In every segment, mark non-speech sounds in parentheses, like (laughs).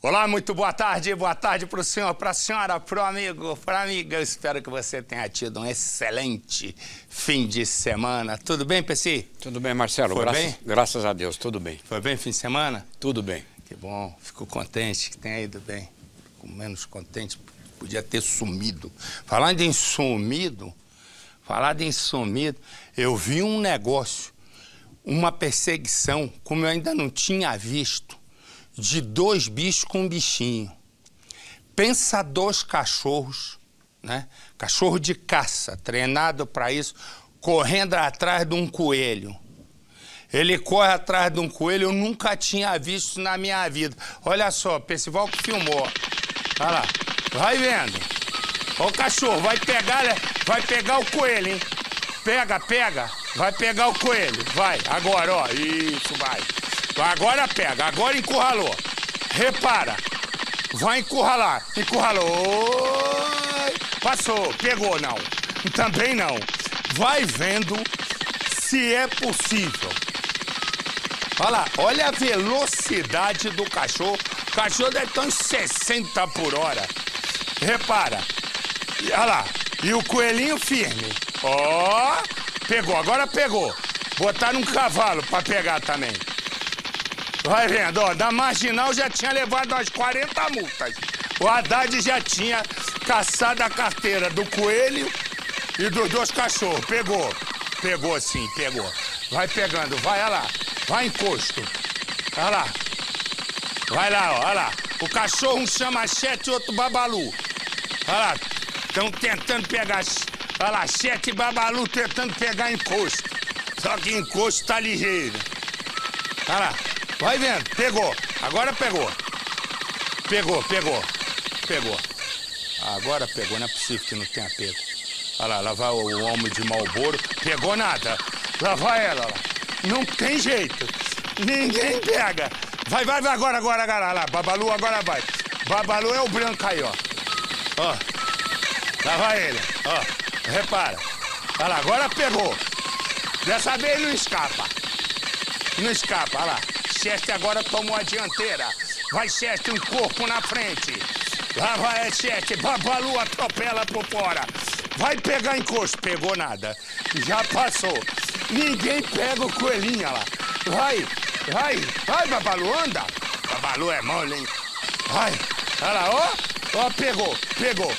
Olá, muito boa tarde, boa tarde para o senhor, para a senhora, para o amigo, para a amiga. Eu espero que você tenha tido um excelente fim de semana. Tudo bem, Pessi? Tudo bem, Marcelo. Foi graças, bem? graças a Deus, tudo bem. Foi bem fim de semana? Tudo bem. Que bom, fico contente que tenha ido bem. Fico menos contente, podia ter sumido. Falando em sumido, falando em sumido, eu vi um negócio, uma perseguição, como eu ainda não tinha visto, de dois bichos com um bichinho. Pensa dois cachorros, né? Cachorro de caça, treinado para isso, correndo atrás de um coelho. Ele corre atrás de um coelho, eu nunca tinha visto na minha vida. Olha só, Percival que filmou. Olha lá, vai vendo. Olha o cachorro, vai pegar, né? vai pegar o coelho, hein? Pega, pega, vai pegar o coelho. Vai, agora, ó, isso, vai. Agora pega, agora encurralou. Repara, vai encurralar, encurralou. Passou, pegou, não. Também não. Vai vendo se é possível. Olha lá, olha a velocidade do cachorro. O cachorro deve estar uns 60 por hora. Repara. Olha lá. E o coelhinho firme. Ó, pegou, agora pegou. Botar um cavalo para pegar também. Vai vendo, ó, da marginal já tinha levado umas 40 multas. O Haddad já tinha caçado a carteira do coelho e dos dois cachorros. Pegou. Pegou sim, pegou. Vai pegando, vai, olha lá. Vai encosto. Olha lá. Vai lá, olha lá. O cachorro um chama Chete e outro Babalu. Olha lá. Estão tentando pegar. Olha lá, Chete e Babalu tentando pegar encosto. Só que encosto tá ligeiro. Olha lá. Vai vendo, pegou. Agora pegou. Pegou, pegou. Pegou. Agora pegou, não é possível que não tenha pego. Olha lá, lá vai o homem de Malboro. Pegou nada. Lá vai ela, lá. Não tem jeito. Ninguém pega. Vai, vai, vai, agora, agora, agora. Lá, Babalu, agora vai. Babalu é o branco aí, ó. Ó. Lá vai ele, ó. Repara. Olha lá, agora pegou. Dessa vez não escapa. Não escapa, olha lá. Chester agora tomou a dianteira. Vai Chester, um corpo na frente. Lá vai Chester, Babalu atropela por fora. Vai pegar encosto. Pegou nada. Já passou. Ninguém pega o coelhinho olha lá. Vai, vai, vai, Babalu, anda. Babalu é mole, hein? Vai. Olha lá, ó. Ó, pegou, pegou.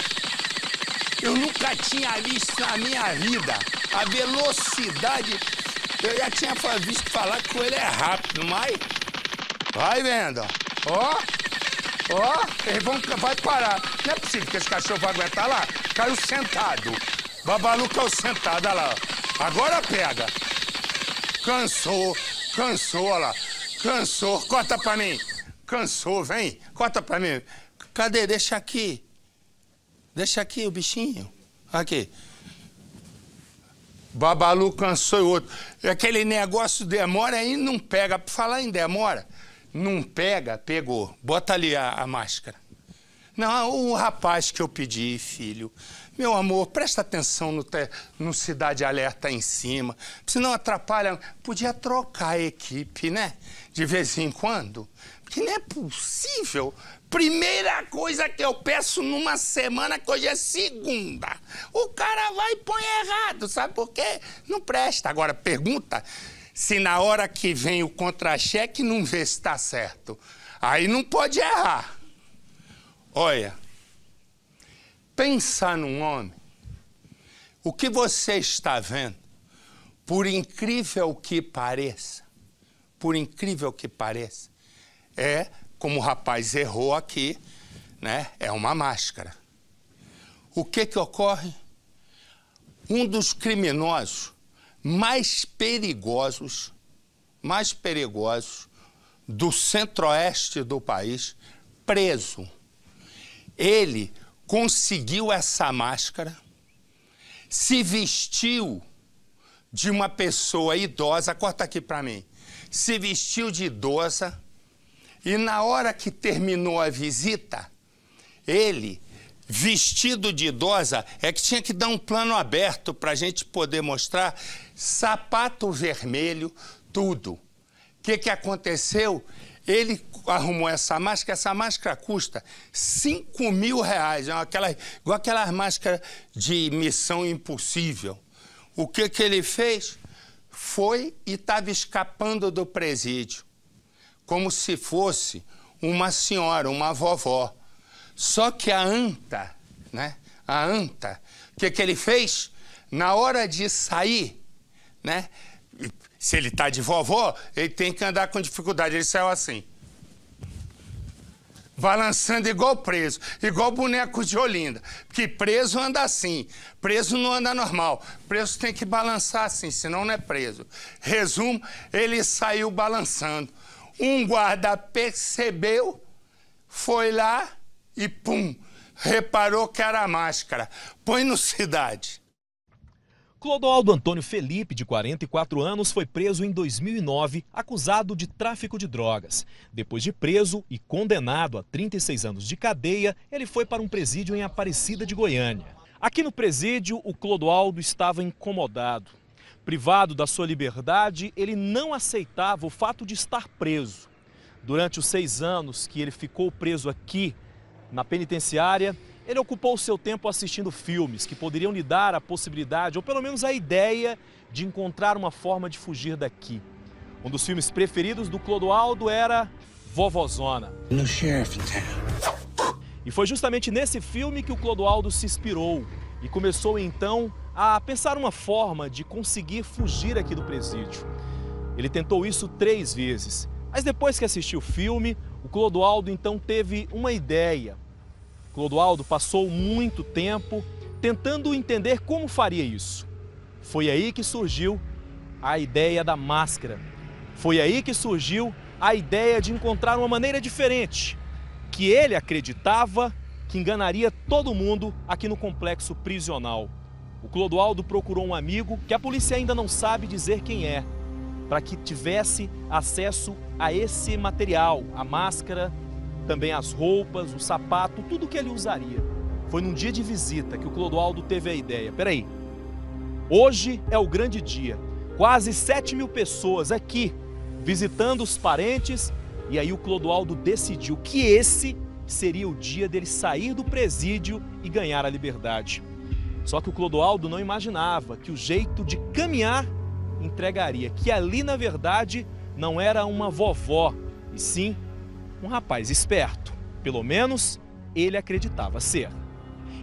Eu nunca tinha visto na minha vida a velocidade. Eu já tinha visto falar que o coelho é rápido, mas. Vai vendo, ó. Ó, eles vão, vai parar. Não é possível que esse cachorro vai aguentar lá. Caiu sentado. Babalu caiu sentado, olha lá. Agora pega. Cansou, cansou, olha lá. Cansou, corta pra mim. Cansou, vem, corta pra mim. Cadê? Deixa aqui. Deixa aqui o bichinho. Aqui. Babalu cansou e outro. Aquele negócio demora aí não pega. Pra falar em demora, não pega, pegou. Bota ali a, a máscara. Não, o rapaz que eu pedi, filho. Meu amor, presta atenção no, te- no Cidade Alerta em cima. Senão atrapalha. Podia trocar a equipe, né? De vez em quando. Porque não é possível. Primeira coisa que eu peço numa semana, que hoje é segunda. O cara vai e põe errado, sabe por quê? Não presta. Agora, pergunta se na hora que vem o contra-cheque não vê se está certo. Aí não pode errar. Olha, pensa num homem. O que você está vendo, por incrível que pareça, por incrível que pareça, é, como o rapaz errou aqui, né? É uma máscara. O que que ocorre? Um dos criminosos mais perigosos, mais perigosos do centro-oeste do país, preso. Ele conseguiu essa máscara, se vestiu de uma pessoa idosa, corta aqui para mim, se vestiu de idosa e na hora que terminou a visita, ele, vestido de idosa, é que tinha que dar um plano aberto para a gente poder mostrar sapato vermelho, tudo. O que, que aconteceu? Ele arrumou essa máscara, essa máscara custa 5 mil reais, é aquela, igual aquelas máscaras de missão impossível. O que, que ele fez? Foi e estava escapando do presídio, como se fosse uma senhora, uma vovó. Só que a anta, né? A anta, o que, que ele fez? Na hora de sair, né? Se ele tá de vovó, ele tem que andar com dificuldade. Ele saiu assim. Balançando igual preso, igual boneco de Olinda. Porque preso anda assim, preso não anda normal. Preso tem que balançar assim, senão não é preso. Resumo, ele saiu balançando. Um guarda percebeu, foi lá e pum, reparou que era a máscara. Põe no cidade. Clodoaldo Antônio Felipe, de 44 anos, foi preso em 2009, acusado de tráfico de drogas. Depois de preso e condenado a 36 anos de cadeia, ele foi para um presídio em Aparecida de Goiânia. Aqui no presídio, o Clodoaldo estava incomodado. Privado da sua liberdade, ele não aceitava o fato de estar preso. Durante os seis anos que ele ficou preso aqui, na penitenciária, ele ocupou o seu tempo assistindo filmes que poderiam lhe dar a possibilidade, ou pelo menos a ideia, de encontrar uma forma de fugir daqui. Um dos filmes preferidos do Clodoaldo era Vovozona. No Sheriff Town. E foi justamente nesse filme que o Clodoaldo se inspirou e começou então a pensar uma forma de conseguir fugir aqui do presídio. Ele tentou isso três vezes, mas depois que assistiu o filme, o Clodoaldo então teve uma ideia, Clodoaldo passou muito tempo tentando entender como faria isso. Foi aí que surgiu a ideia da máscara. Foi aí que surgiu a ideia de encontrar uma maneira diferente, que ele acreditava que enganaria todo mundo aqui no complexo prisional. O Clodoaldo procurou um amigo que a polícia ainda não sabe dizer quem é, para que tivesse acesso a esse material, a máscara também as roupas, o sapato, tudo que ele usaria. Foi num dia de visita que o Clodoaldo teve a ideia. Peraí, hoje é o grande dia. Quase 7 mil pessoas aqui visitando os parentes. E aí o Clodoaldo decidiu que esse seria o dia dele sair do presídio e ganhar a liberdade. Só que o Clodoaldo não imaginava que o jeito de caminhar entregaria, que ali na verdade não era uma vovó, e sim um rapaz esperto. Pelo menos ele acreditava ser.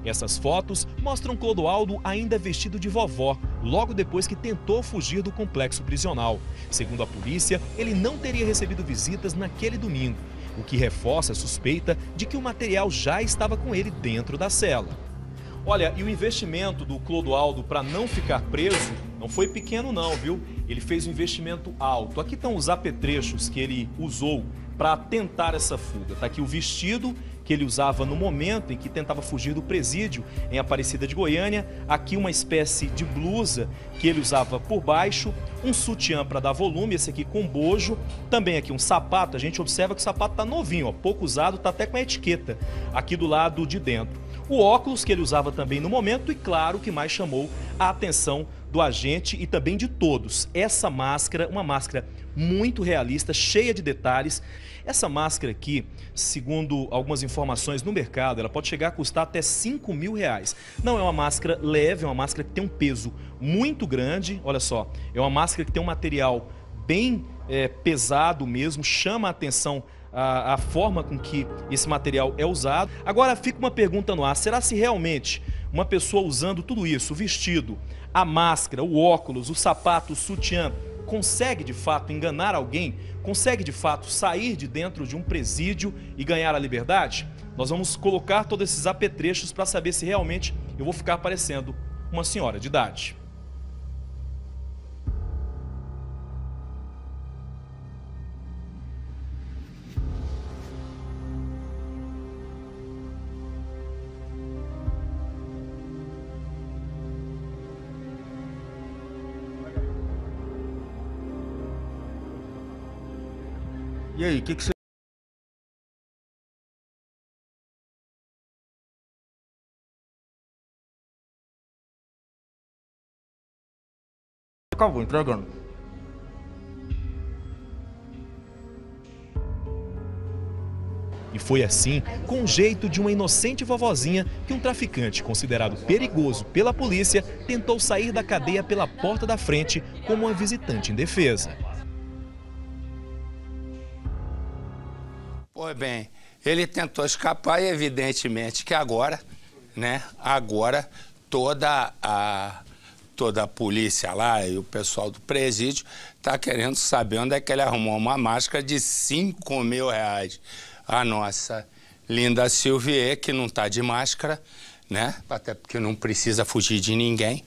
Essas fotos mostram Clodoaldo ainda vestido de vovó, logo depois que tentou fugir do complexo prisional. Segundo a polícia, ele não teria recebido visitas naquele domingo, o que reforça a suspeita de que o material já estava com ele dentro da cela. Olha, e o investimento do Clodoaldo para não ficar preso não foi pequeno não, viu? Ele fez um investimento alto. Aqui estão os apetrechos que ele usou para tentar essa fuga. Está aqui o vestido que ele usava no momento em que tentava fugir do presídio em Aparecida de Goiânia, aqui uma espécie de blusa que ele usava por baixo, um sutiã para dar volume, esse aqui com bojo, também aqui um sapato, a gente observa que o sapato está novinho, ó, pouco usado, está até com a etiqueta aqui do lado de dentro. O óculos que ele usava também no momento e claro que mais chamou a atenção do agente e também de todos. Essa máscara, uma máscara muito realista, cheia de detalhes. Essa máscara aqui, segundo algumas informações no mercado, ela pode chegar a custar até 5 mil reais. Não é uma máscara leve, é uma máscara que tem um peso muito grande. Olha só, é uma máscara que tem um material bem é, pesado mesmo, chama a atenção a, a, forma com que esse material é usado. Agora fica uma pergunta no ar: será se realmente uma pessoa usando tudo isso, o vestido, a máscara, o óculos, o sapato, o sutiã, consegue de fato enganar alguém? Consegue de fato sair de dentro de um presídio e ganhar a liberdade? Nós vamos colocar todos esses apetrechos para saber se realmente eu vou ficar parecendo uma senhora de idade. E aí, o que, que você. Acabou entregando. E foi assim, com o jeito de uma inocente vovozinha, que um traficante considerado perigoso pela polícia tentou sair da cadeia pela porta da frente como uma visitante indefesa. Pois bem, ele tentou escapar e evidentemente que agora, né, agora toda a toda a polícia lá e o pessoal do presídio está querendo saber onde é que ele arrumou uma máscara de 5 mil reais. A nossa linda Silvier, que não está de máscara, né? Até porque não precisa fugir de ninguém,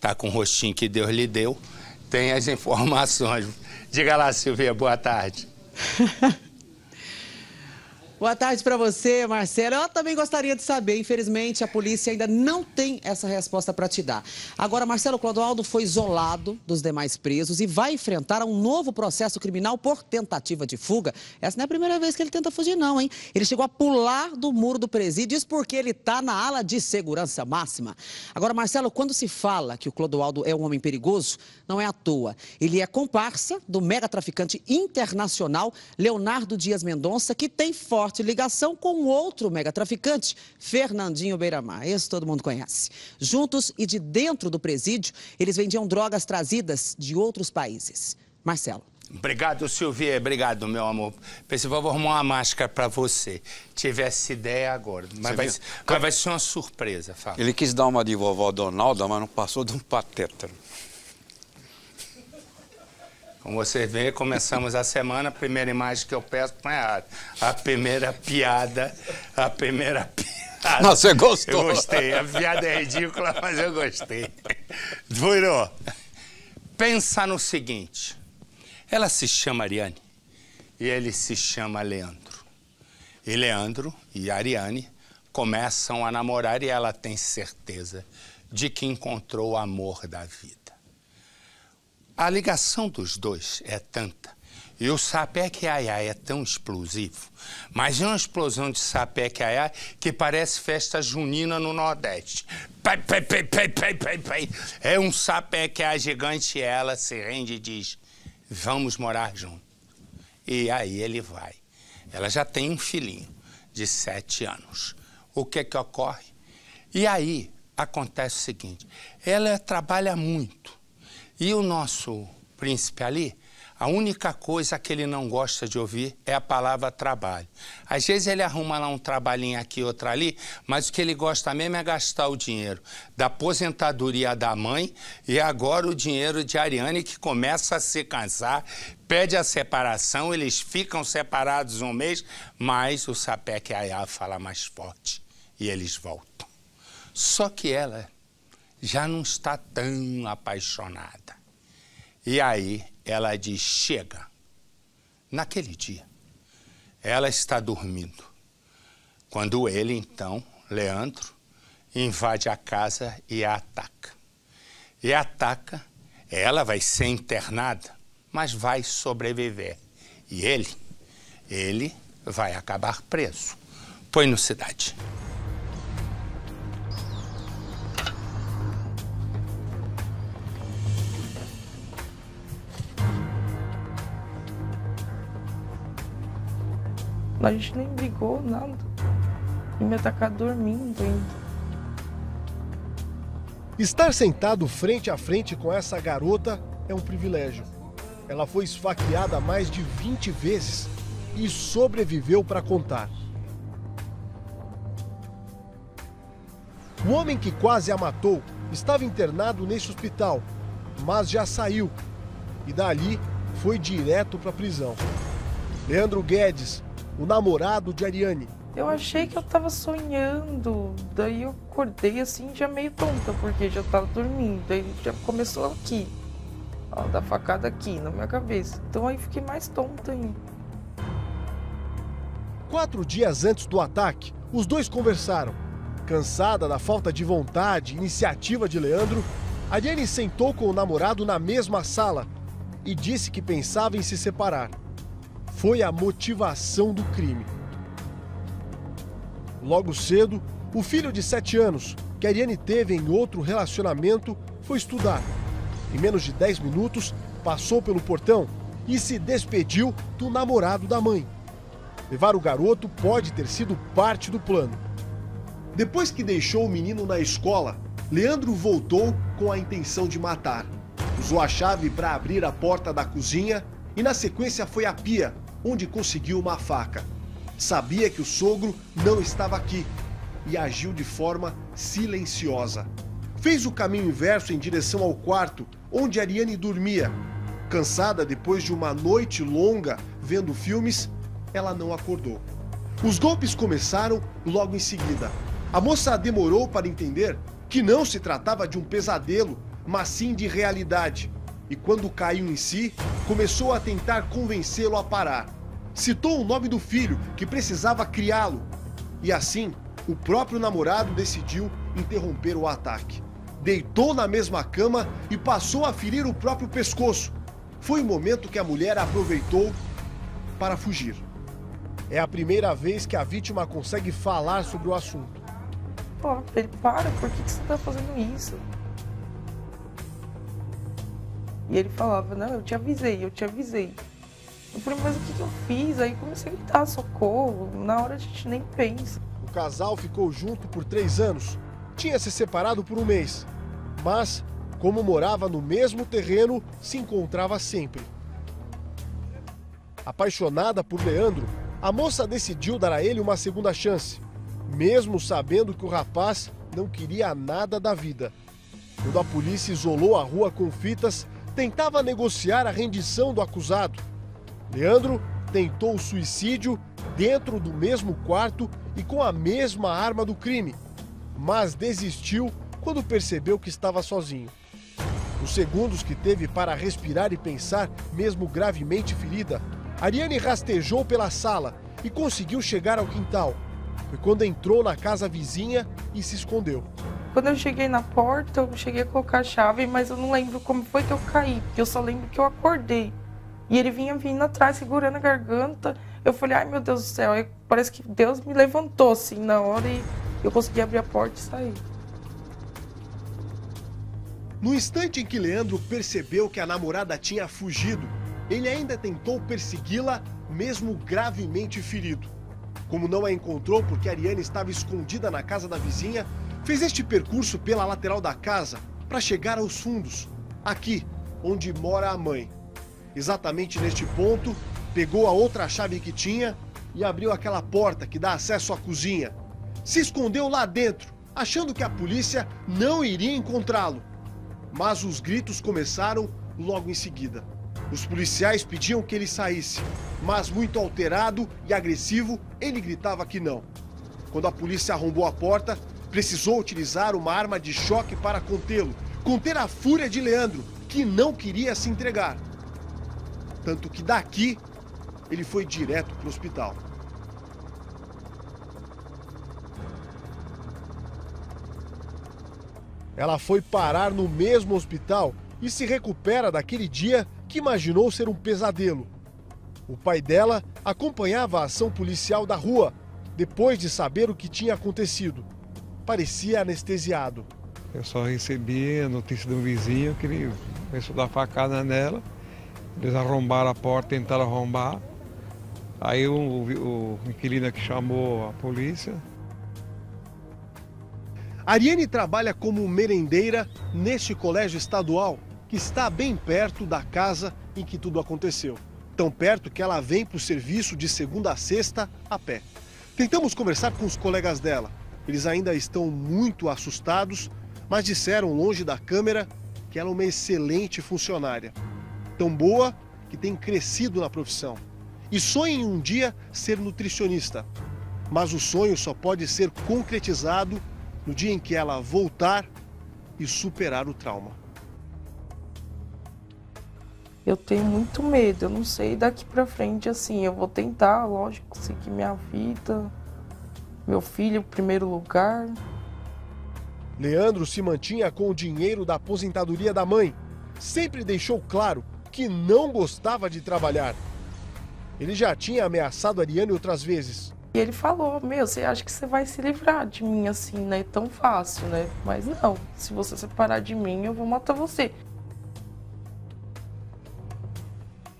tá com o rostinho que Deus lhe deu, tem as informações. Diga lá, Silvia, boa tarde. (laughs) Boa tarde para você, Marcelo. Eu também gostaria de saber, infelizmente, a polícia ainda não tem essa resposta para te dar. Agora, Marcelo Clodoaldo foi isolado dos demais presos e vai enfrentar um novo processo criminal por tentativa de fuga. Essa não é a primeira vez que ele tenta fugir, não, hein? Ele chegou a pular do muro do presídio, isso porque ele está na ala de segurança máxima. Agora, Marcelo, quando se fala que o Clodoaldo é um homem perigoso, não é à toa. Ele é comparsa do mega traficante internacional Leonardo Dias Mendonça, que tem forte forte ligação com outro megatraficante, Fernandinho Beiramar. Esse todo mundo conhece. Juntos e de dentro do presídio, eles vendiam drogas trazidas de outros países. Marcelo. Obrigado, Silvia. Obrigado, meu amor. Pensei, vou arrumar uma máscara para você. Tivesse ideia agora. Mas, vai, mas vai, ser uma surpresa, fala. Ele quis dar uma de vovó Donalda, mas não passou de um pateta. Como você vê, começamos a semana, a primeira imagem que eu peço é. A primeira piada, a primeira piada. Não, você gostou. Eu gostei. A piada é ridícula, mas eu gostei. Duiro, pensa no seguinte. Ela se chama Ariane e ele se chama Leandro. E Leandro e Ariane começam a namorar e ela tem certeza de que encontrou o amor da vida. A ligação dos dois é tanta. E o sapé aiai é tão explosivo, mas é uma explosão de sapé aiai que parece festa junina no Nordeste. É um sapé que a gigante e ela se rende e diz: Vamos morar juntos. E aí ele vai. Ela já tem um filhinho de sete anos. O que que ocorre? E aí acontece o seguinte: ela trabalha muito e o nosso príncipe ali, a única coisa que ele não gosta de ouvir é a palavra trabalho. Às vezes ele arruma lá um trabalhinho aqui, outro ali, mas o que ele gosta mesmo é gastar o dinheiro da aposentadoria da mãe e agora o dinheiro de Ariane, que começa a se cansar, pede a separação, eles ficam separados um mês, mas o Sapec Ayá fala mais forte e eles voltam. Só que ela já não está tão apaixonada. E aí ela diz: chega. Naquele dia, ela está dormindo. Quando ele, então, Leandro, invade a casa e a ataca. E ataca, ela vai ser internada, mas vai sobreviver. E ele, ele vai acabar preso. Põe no cidade. A gente nem brigou, nada. E me atacar dormindo ainda. Estar sentado frente a frente com essa garota é um privilégio. Ela foi esfaqueada mais de 20 vezes e sobreviveu para contar. O homem que quase a matou estava internado nesse hospital, mas já saiu e dali foi direto para a prisão. Leandro Guedes o namorado de Ariane. Eu achei que eu tava sonhando, daí eu acordei assim já meio tonta, porque já tava dormindo, daí já começou aqui, ó, da facada aqui na minha cabeça. Então aí fiquei mais tonta ainda. Quatro dias antes do ataque, os dois conversaram. Cansada da falta de vontade e iniciativa de Leandro, Ariane sentou com o namorado na mesma sala e disse que pensava em se separar foi a motivação do crime. Logo cedo, o filho de 7 anos, que Ariane teve em outro relacionamento, foi estudar. Em menos de 10 minutos, passou pelo portão e se despediu do namorado da mãe. Levar o garoto pode ter sido parte do plano. Depois que deixou o menino na escola, Leandro voltou com a intenção de matar. Usou a chave para abrir a porta da cozinha e, na sequência, foi à pia, onde conseguiu uma faca. Sabia que o sogro não estava aqui e agiu de forma silenciosa. Fez o caminho inverso em direção ao quarto onde Ariane dormia. Cansada depois de uma noite longa vendo filmes, ela não acordou. Os golpes começaram logo em seguida. A moça demorou para entender que não se tratava de um pesadelo, mas sim de realidade. E quando caiu em si, começou a tentar convencê-lo a parar. Citou o nome do filho, que precisava criá-lo. E assim, o próprio namorado decidiu interromper o ataque. Deitou na mesma cama e passou a ferir o próprio pescoço. Foi o momento que a mulher aproveitou para fugir. É a primeira vez que a vítima consegue falar sobre o assunto. Pra ele, para, por que, que você tá fazendo isso? E ele falava, não, eu te avisei, eu te avisei. Eu falei, mas o que, que eu fiz? Aí comecei a gritar, socorro. Na hora a gente nem pensa. O casal ficou junto por três anos. Tinha se separado por um mês. Mas, como morava no mesmo terreno, se encontrava sempre. Apaixonada por Leandro, a moça decidiu dar a ele uma segunda chance mesmo sabendo que o rapaz não queria nada da vida. Quando a polícia isolou a rua com fitas, tentava negociar a rendição do acusado. Leandro tentou suicídio dentro do mesmo quarto e com a mesma arma do crime, mas desistiu quando percebeu que estava sozinho. Os segundos que teve para respirar e pensar, mesmo gravemente ferida, Ariane rastejou pela sala e conseguiu chegar ao quintal. Foi quando entrou na casa vizinha e se escondeu. Quando eu cheguei na porta, eu cheguei a colocar a chave, mas eu não lembro como foi que eu caí, porque eu só lembro que eu acordei. E ele vinha vindo atrás, segurando a garganta. Eu falei, ai meu Deus do céu, Aí parece que Deus me levantou assim na hora e eu consegui abrir a porta e sair. No instante em que Leandro percebeu que a namorada tinha fugido, ele ainda tentou persegui-la, mesmo gravemente ferido. Como não a encontrou porque Ariane estava escondida na casa da vizinha, fez este percurso pela lateral da casa para chegar aos fundos, aqui, onde mora a mãe. Exatamente neste ponto, pegou a outra chave que tinha e abriu aquela porta que dá acesso à cozinha. Se escondeu lá dentro, achando que a polícia não iria encontrá-lo. Mas os gritos começaram logo em seguida. Os policiais pediam que ele saísse, mas muito alterado e agressivo, ele gritava que não. Quando a polícia arrombou a porta, precisou utilizar uma arma de choque para contê-lo, conter a fúria de Leandro, que não queria se entregar. Tanto que daqui ele foi direto para o hospital. Ela foi parar no mesmo hospital e se recupera daquele dia que imaginou ser um pesadelo. O pai dela acompanhava a ação policial da rua depois de saber o que tinha acontecido. Parecia anestesiado. Eu só recebi a notícia de um vizinho que ele começou a dar facada nela. Eles arrombaram a porta, tentaram arrombar. Aí o, o, o inquilino que chamou a polícia. Ariane trabalha como merendeira neste colégio estadual que está bem perto da casa em que tudo aconteceu. Tão perto que ela vem para o serviço de segunda a sexta a pé. Tentamos conversar com os colegas dela. Eles ainda estão muito assustados, mas disseram longe da câmera que ela é uma excelente funcionária. Tão boa que tem crescido na profissão. E sonha em um dia ser nutricionista. Mas o sonho só pode ser concretizado no dia em que ela voltar e superar o trauma. Eu tenho muito medo, eu não sei daqui para frente assim, eu vou tentar, lógico, seguir minha vida, meu filho em primeiro lugar. Leandro se mantinha com o dinheiro da aposentadoria da mãe. Sempre deixou claro que não gostava de trabalhar. Ele já tinha ameaçado a Ariane outras vezes. E ele falou: Meu, você acha que você vai se livrar de mim assim, né? Tão fácil, né? Mas não, se você separar de mim, eu vou matar você.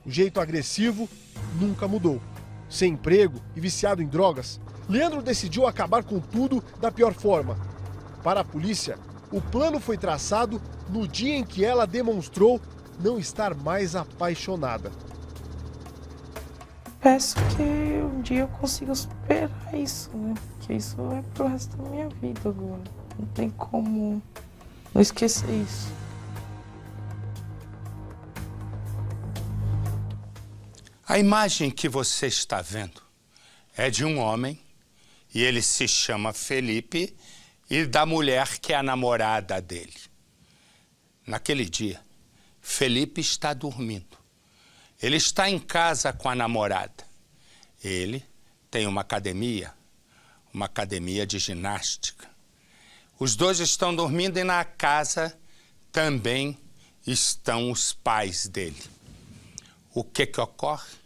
O jeito agressivo nunca mudou. Sem emprego e viciado em drogas, Leandro decidiu acabar com tudo da pior forma. Para a polícia, o plano foi traçado no dia em que ela demonstrou não estar mais apaixonada. Peço que um dia eu consiga superar isso, né? Porque isso é pro resto da minha vida agora. Não tem como não esquecer isso. A imagem que você está vendo é de um homem, e ele se chama Felipe, e da mulher que é a namorada dele. Naquele dia, Felipe está dormindo. Ele está em casa com a namorada. Ele tem uma academia, uma academia de ginástica. Os dois estão dormindo e na casa também estão os pais dele. O que que ocorre?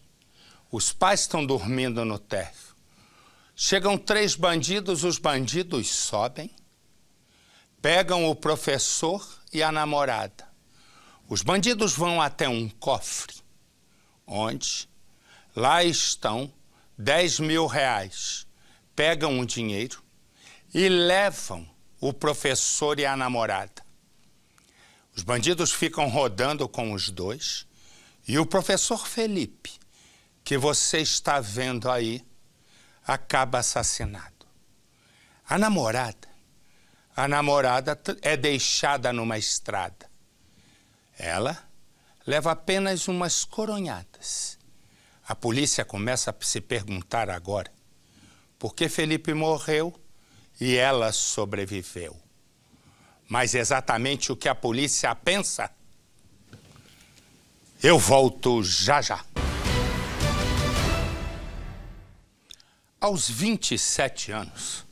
Os pais estão dormindo no térreo. Chegam três bandidos, os bandidos sobem, pegam o professor e a namorada. Os bandidos vão até um cofre, onde lá estão 10 mil reais. Pegam o dinheiro e levam o professor e a namorada. Os bandidos ficam rodando com os dois e o professor Felipe, que você está vendo aí, acaba assassinado. A namorada, a namorada é deixada numa estrada. Ela leva apenas umas coronhadas. A polícia começa a se perguntar agora por que Felipe morreu e ela sobreviveu. Mas exatamente o que a polícia pensa, eu volto já já. Aos 27 anos,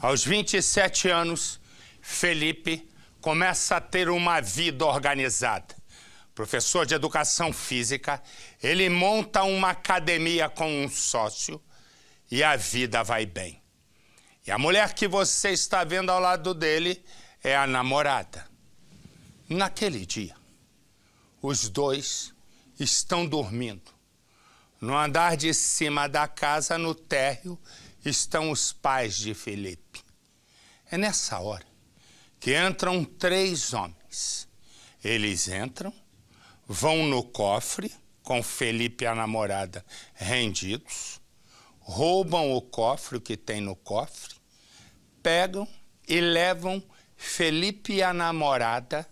aos 27 anos, Felipe começa a ter uma vida organizada. Professor de educação física, ele monta uma academia com um sócio e a vida vai bem. E a mulher que você está vendo ao lado dele é a namorada. Naquele dia, os dois estão dormindo. No andar de cima da casa, no térreo, estão os pais de Felipe. É nessa hora que entram três homens. Eles entram, vão no cofre, com Felipe e a namorada rendidos, roubam o cofre, o que tem no cofre, pegam e levam Felipe e a namorada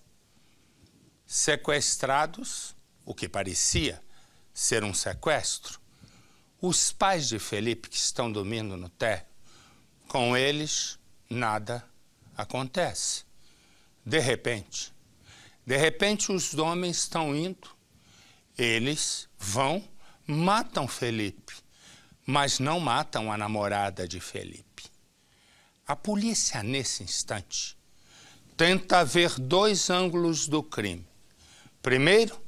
sequestrados, o que parecia ser um sequestro, os pais de Felipe que estão dormindo no térreo, com eles nada acontece. De repente, de repente os homens estão indo, eles vão, matam Felipe, mas não matam a namorada de Felipe. A polícia, nesse instante, tenta ver dois ângulos do crime. Primeiro,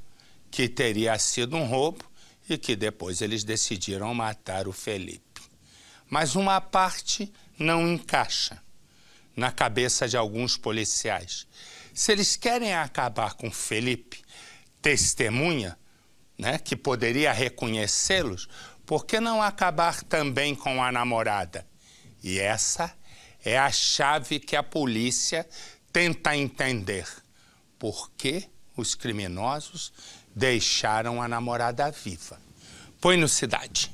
que teria sido um roubo e que depois eles decidiram matar o Felipe. Mas uma parte não encaixa na cabeça de alguns policiais. Se eles querem acabar com Felipe, testemunha, né, que poderia reconhecê-los, por que não acabar também com a namorada? E essa é a chave que a polícia tenta entender. Por que os criminosos deixaram a namorada viva. Põe no Cidade.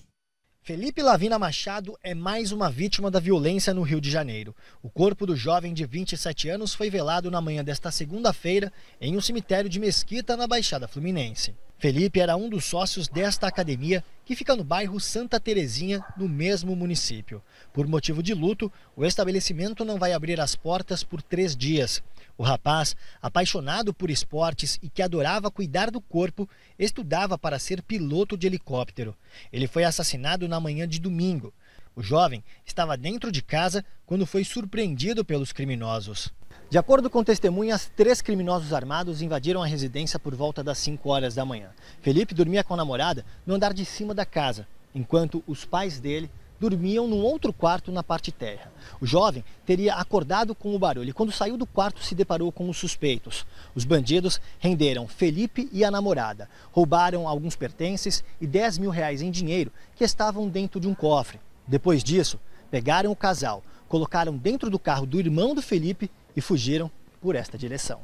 Felipe Lavina Machado é mais uma vítima da violência no Rio de Janeiro. O corpo do jovem de 27 anos foi velado na manhã desta segunda-feira em um cemitério de Mesquita, na Baixada Fluminense. Felipe era um dos sócios desta academia, que fica no bairro Santa Terezinha, no mesmo município. Por motivo de luto, o estabelecimento não vai abrir as portas por três dias. O rapaz, apaixonado por esportes e que adorava cuidar do corpo, estudava para ser piloto de helicóptero. Ele foi assassinado na manhã de domingo. O jovem estava dentro de casa quando foi surpreendido pelos criminosos. De acordo com testemunhas, três criminosos armados invadiram a residência por volta das 5 horas da manhã. Felipe dormia com a namorada no andar de cima da casa, enquanto os pais dele dormiam num outro quarto na parte terra. O jovem teria acordado com o barulho e, quando saiu do quarto, se deparou com os suspeitos. Os bandidos renderam Felipe e a namorada, roubaram alguns pertences e 10 mil reais em dinheiro que estavam dentro de um cofre. Depois disso, pegaram o casal, colocaram dentro do carro do irmão do Felipe e fugiram por esta direção.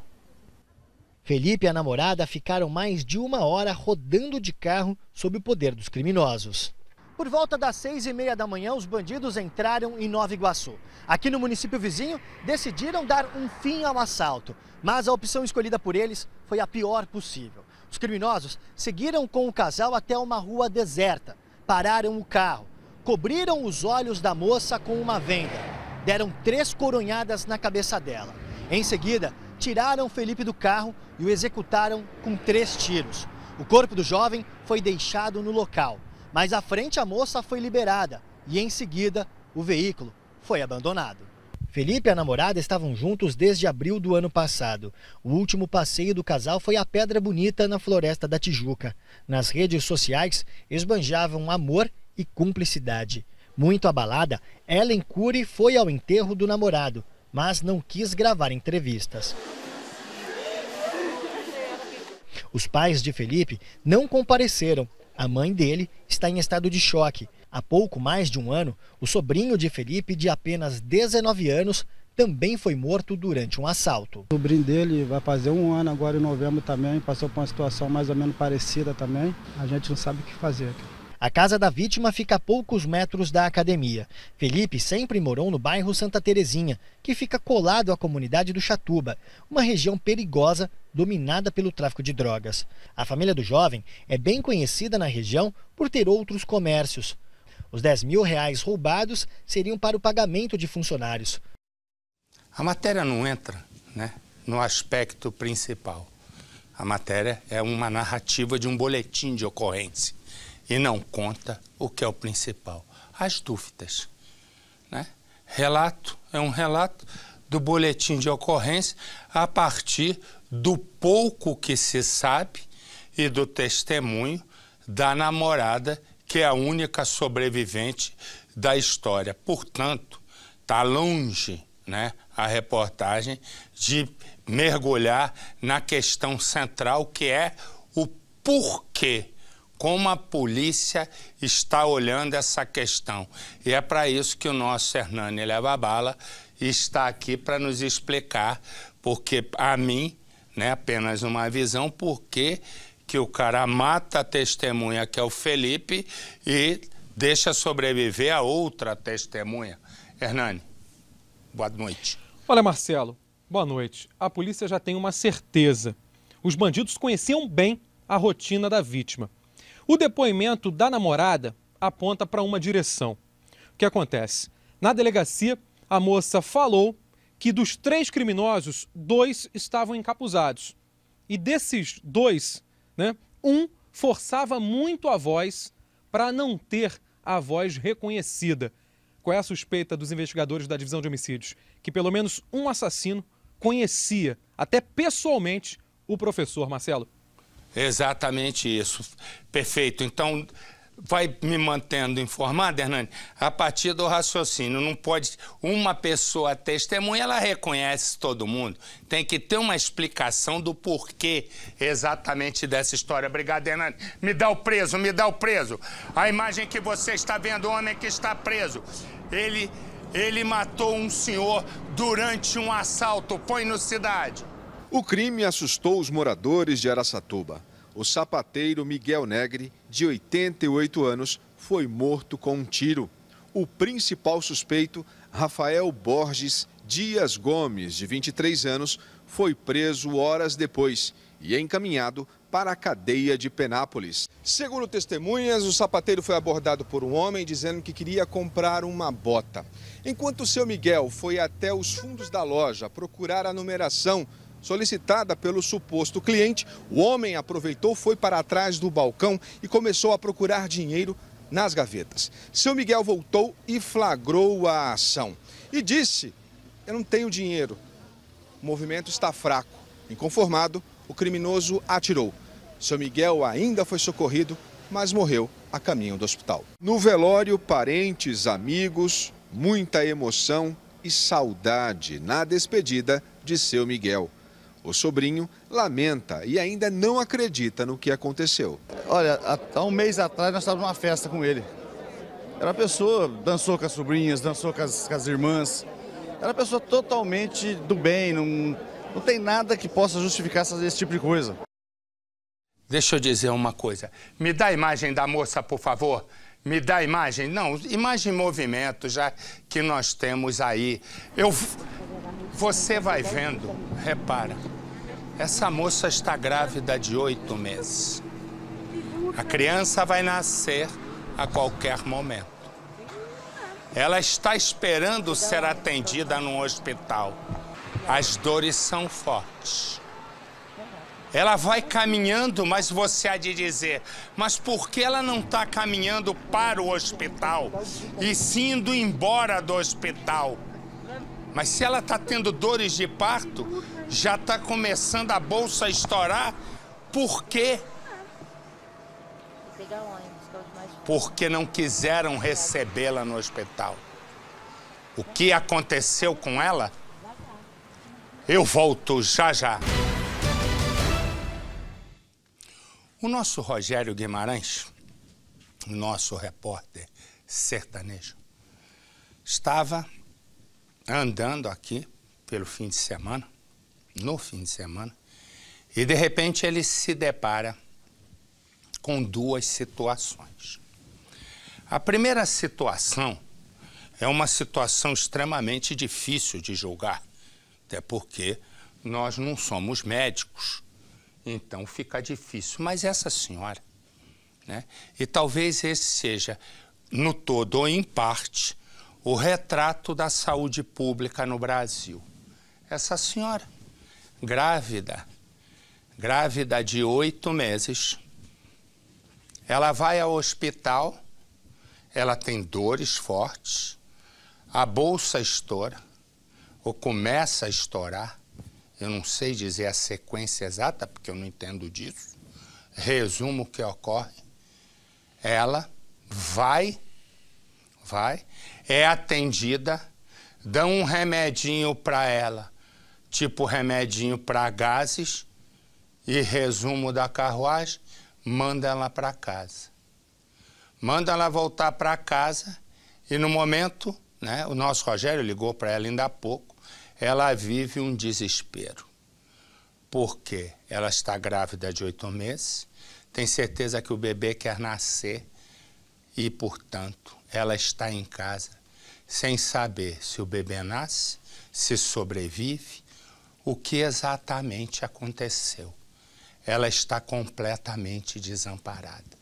Felipe e a namorada ficaram mais de uma hora rodando de carro sob o poder dos criminosos. Por volta das seis e meia da manhã, os bandidos entraram em Nova Iguaçu. Aqui no município vizinho, decidiram dar um fim ao assalto, mas a opção escolhida por eles foi a pior possível. Os criminosos seguiram com o casal até uma rua deserta, pararam o carro, cobriram os olhos da moça com uma venda, deram três coronhadas na cabeça dela. Em seguida, tiraram Felipe do carro e o executaram com três tiros. O corpo do jovem foi deixado no local, mas à frente a moça foi liberada e em seguida o veículo foi abandonado. Felipe e a namorada estavam juntos desde abril do ano passado. O último passeio do casal foi a Pedra Bonita, na Floresta da Tijuca. Nas redes sociais, esbanjavam amor e cumplicidade. Muito abalada, Ellen Cury foi ao enterro do namorado, mas não quis gravar entrevistas. Os pais de Felipe não compareceram. A mãe dele está em estado de choque. Há pouco mais de um ano, o sobrinho de Felipe, de apenas 19 anos, também foi morto durante um assalto. O sobrinho dele vai fazer um ano agora em novembro também, passou por uma situação mais ou menos parecida também. A gente não sabe o que fazer. A casa da vítima fica a poucos metros da academia. Felipe sempre morou no bairro Santa Terezinha, que fica colado à comunidade do Chatuba, uma região perigosa dominada pelo tráfico de drogas. A família do jovem é bem conhecida na região por ter outros comércios. Os 10 mil reais roubados seriam para o pagamento de funcionários. A matéria não entra né, no aspecto principal. A matéria é uma narrativa de um boletim de ocorrência e não conta o que é o principal, as dúvidas. Né? Relato é um relato do boletim de ocorrência a partir do pouco que se sabe e do testemunho da namorada, que é a única sobrevivente da história. Portanto, está longe né, a reportagem de mergulhar na questão central, que é o porquê como a polícia está olhando essa questão. E é para isso que o nosso Hernani Leva Bala está aqui para nos explicar, porque a mim, né, apenas uma visão, por que o cara mata a testemunha, que é o Felipe, e deixa sobreviver a outra testemunha. Hernani, boa noite. Olha, Marcelo, boa noite. A polícia já tem uma certeza. Os bandidos conheciam bem a rotina da vítima. O depoimento da namorada aponta para uma direção. O que acontece? Na delegacia, a moça falou que dos três criminosos, dois estavam encapuzados. E desses dois, né, um forçava muito a voz para não ter a voz reconhecida. Qual é a suspeita dos investigadores da divisão de homicídios? Que pelo menos um assassino conhecia, até pessoalmente, o professor Marcelo. Exatamente isso. Perfeito. Então, vai me mantendo informado, Hernani, a partir do raciocínio. Não pode. Uma pessoa testemunha, ela reconhece todo mundo. Tem que ter uma explicação do porquê exatamente dessa história. Obrigado, Hernani. Me dá o preso, me dá o preso. A imagem que você está vendo, o homem que está preso. Ele. Ele matou um senhor durante um assalto. Põe no cidade. O crime assustou os moradores de Araçatuba. O sapateiro Miguel Negre, de 88 anos, foi morto com um tiro. O principal suspeito, Rafael Borges Dias Gomes, de 23 anos, foi preso horas depois e encaminhado para a cadeia de Penápolis. Segundo testemunhas, o sapateiro foi abordado por um homem dizendo que queria comprar uma bota. Enquanto o seu Miguel foi até os fundos da loja procurar a numeração solicitada pelo suposto cliente, o homem aproveitou, foi para trás do balcão e começou a procurar dinheiro nas gavetas. Seu Miguel voltou e flagrou a ação. E disse: Eu não tenho dinheiro. O movimento está fraco. Inconformado, o criminoso atirou. Seu Miguel ainda foi socorrido, mas morreu a caminho do hospital. No velório, parentes, amigos, muita emoção e saudade na despedida de seu Miguel. O sobrinho lamenta e ainda não acredita no que aconteceu. Olha, há um mês atrás nós estávamos numa festa com ele. Era uma pessoa, dançou com as sobrinhas, dançou com as, com as irmãs. Era uma pessoa totalmente do bem, não, não tem nada que possa justificar esse tipo de coisa. Deixa eu dizer uma coisa. Me dá a imagem da moça, por favor. Me dá imagem. Não, imagem em movimento, já que nós temos aí. Eu. Você vai vendo, repara. Essa moça está grávida de oito meses. A criança vai nascer a qualquer momento. Ela está esperando ser atendida num hospital. As dores são fortes. Ela vai caminhando, mas você há de dizer, mas por que ela não está caminhando para o hospital e sim indo embora do hospital? Mas se ela está tendo dores de parto, já está começando a bolsa a estourar, por quê? Porque não quiseram recebê-la no hospital. O que aconteceu com ela? Eu volto já já. O nosso Rogério Guimarães, nosso repórter sertanejo, estava andando aqui pelo fim de semana, no fim de semana, e de repente ele se depara com duas situações. A primeira situação é uma situação extremamente difícil de julgar, até porque nós não somos médicos então fica difícil. Mas essa senhora, né? e talvez esse seja, no todo ou em parte, o retrato da saúde pública no Brasil. Essa senhora, grávida, grávida de oito meses, ela vai ao hospital, ela tem dores fortes, a bolsa estoura, ou começa a estourar, eu não sei dizer a sequência exata, porque eu não entendo disso. Resumo o que ocorre. Ela vai, vai, é atendida, dão um remedinho para ela, tipo remedinho para gases, e resumo da carruagem, manda ela para casa. Manda ela voltar para casa e no momento, né, o nosso Rogério ligou para ela ainda há pouco, ela vive um desespero. Porque ela está grávida de oito meses, tem certeza que o bebê quer nascer e, portanto, ela está em casa sem saber se o bebê nasce, se sobrevive, o que exatamente aconteceu. Ela está completamente desamparada.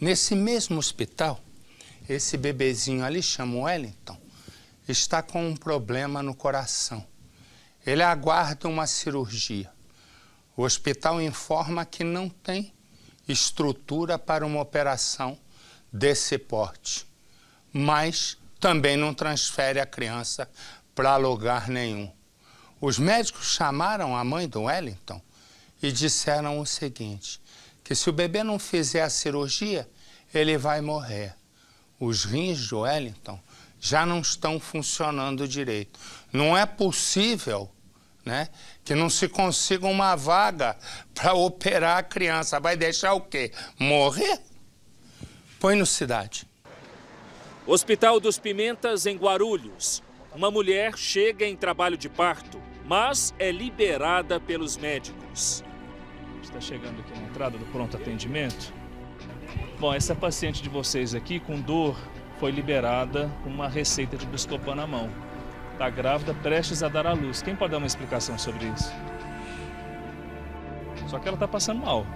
Nesse mesmo hospital, esse bebezinho ali chama Wellington está com um problema no coração. Ele aguarda uma cirurgia. O hospital informa que não tem estrutura para uma operação desse porte, mas também não transfere a criança para lugar nenhum. Os médicos chamaram a mãe do Wellington e disseram o seguinte: que se o bebê não fizer a cirurgia, ele vai morrer. Os rins do Wellington já não estão funcionando direito. Não é possível né, que não se consiga uma vaga para operar a criança. Vai deixar o quê? Morrer? Põe no cidade. Hospital dos Pimentas, em Guarulhos. Uma mulher chega em trabalho de parto, mas é liberada pelos médicos. Está chegando aqui na entrada do pronto atendimento. Bom, essa paciente de vocês aqui com dor foi liberada com uma receita de Buscopan na mão. Está grávida, prestes a dar à luz. Quem pode dar uma explicação sobre isso? Só que ela está passando mal.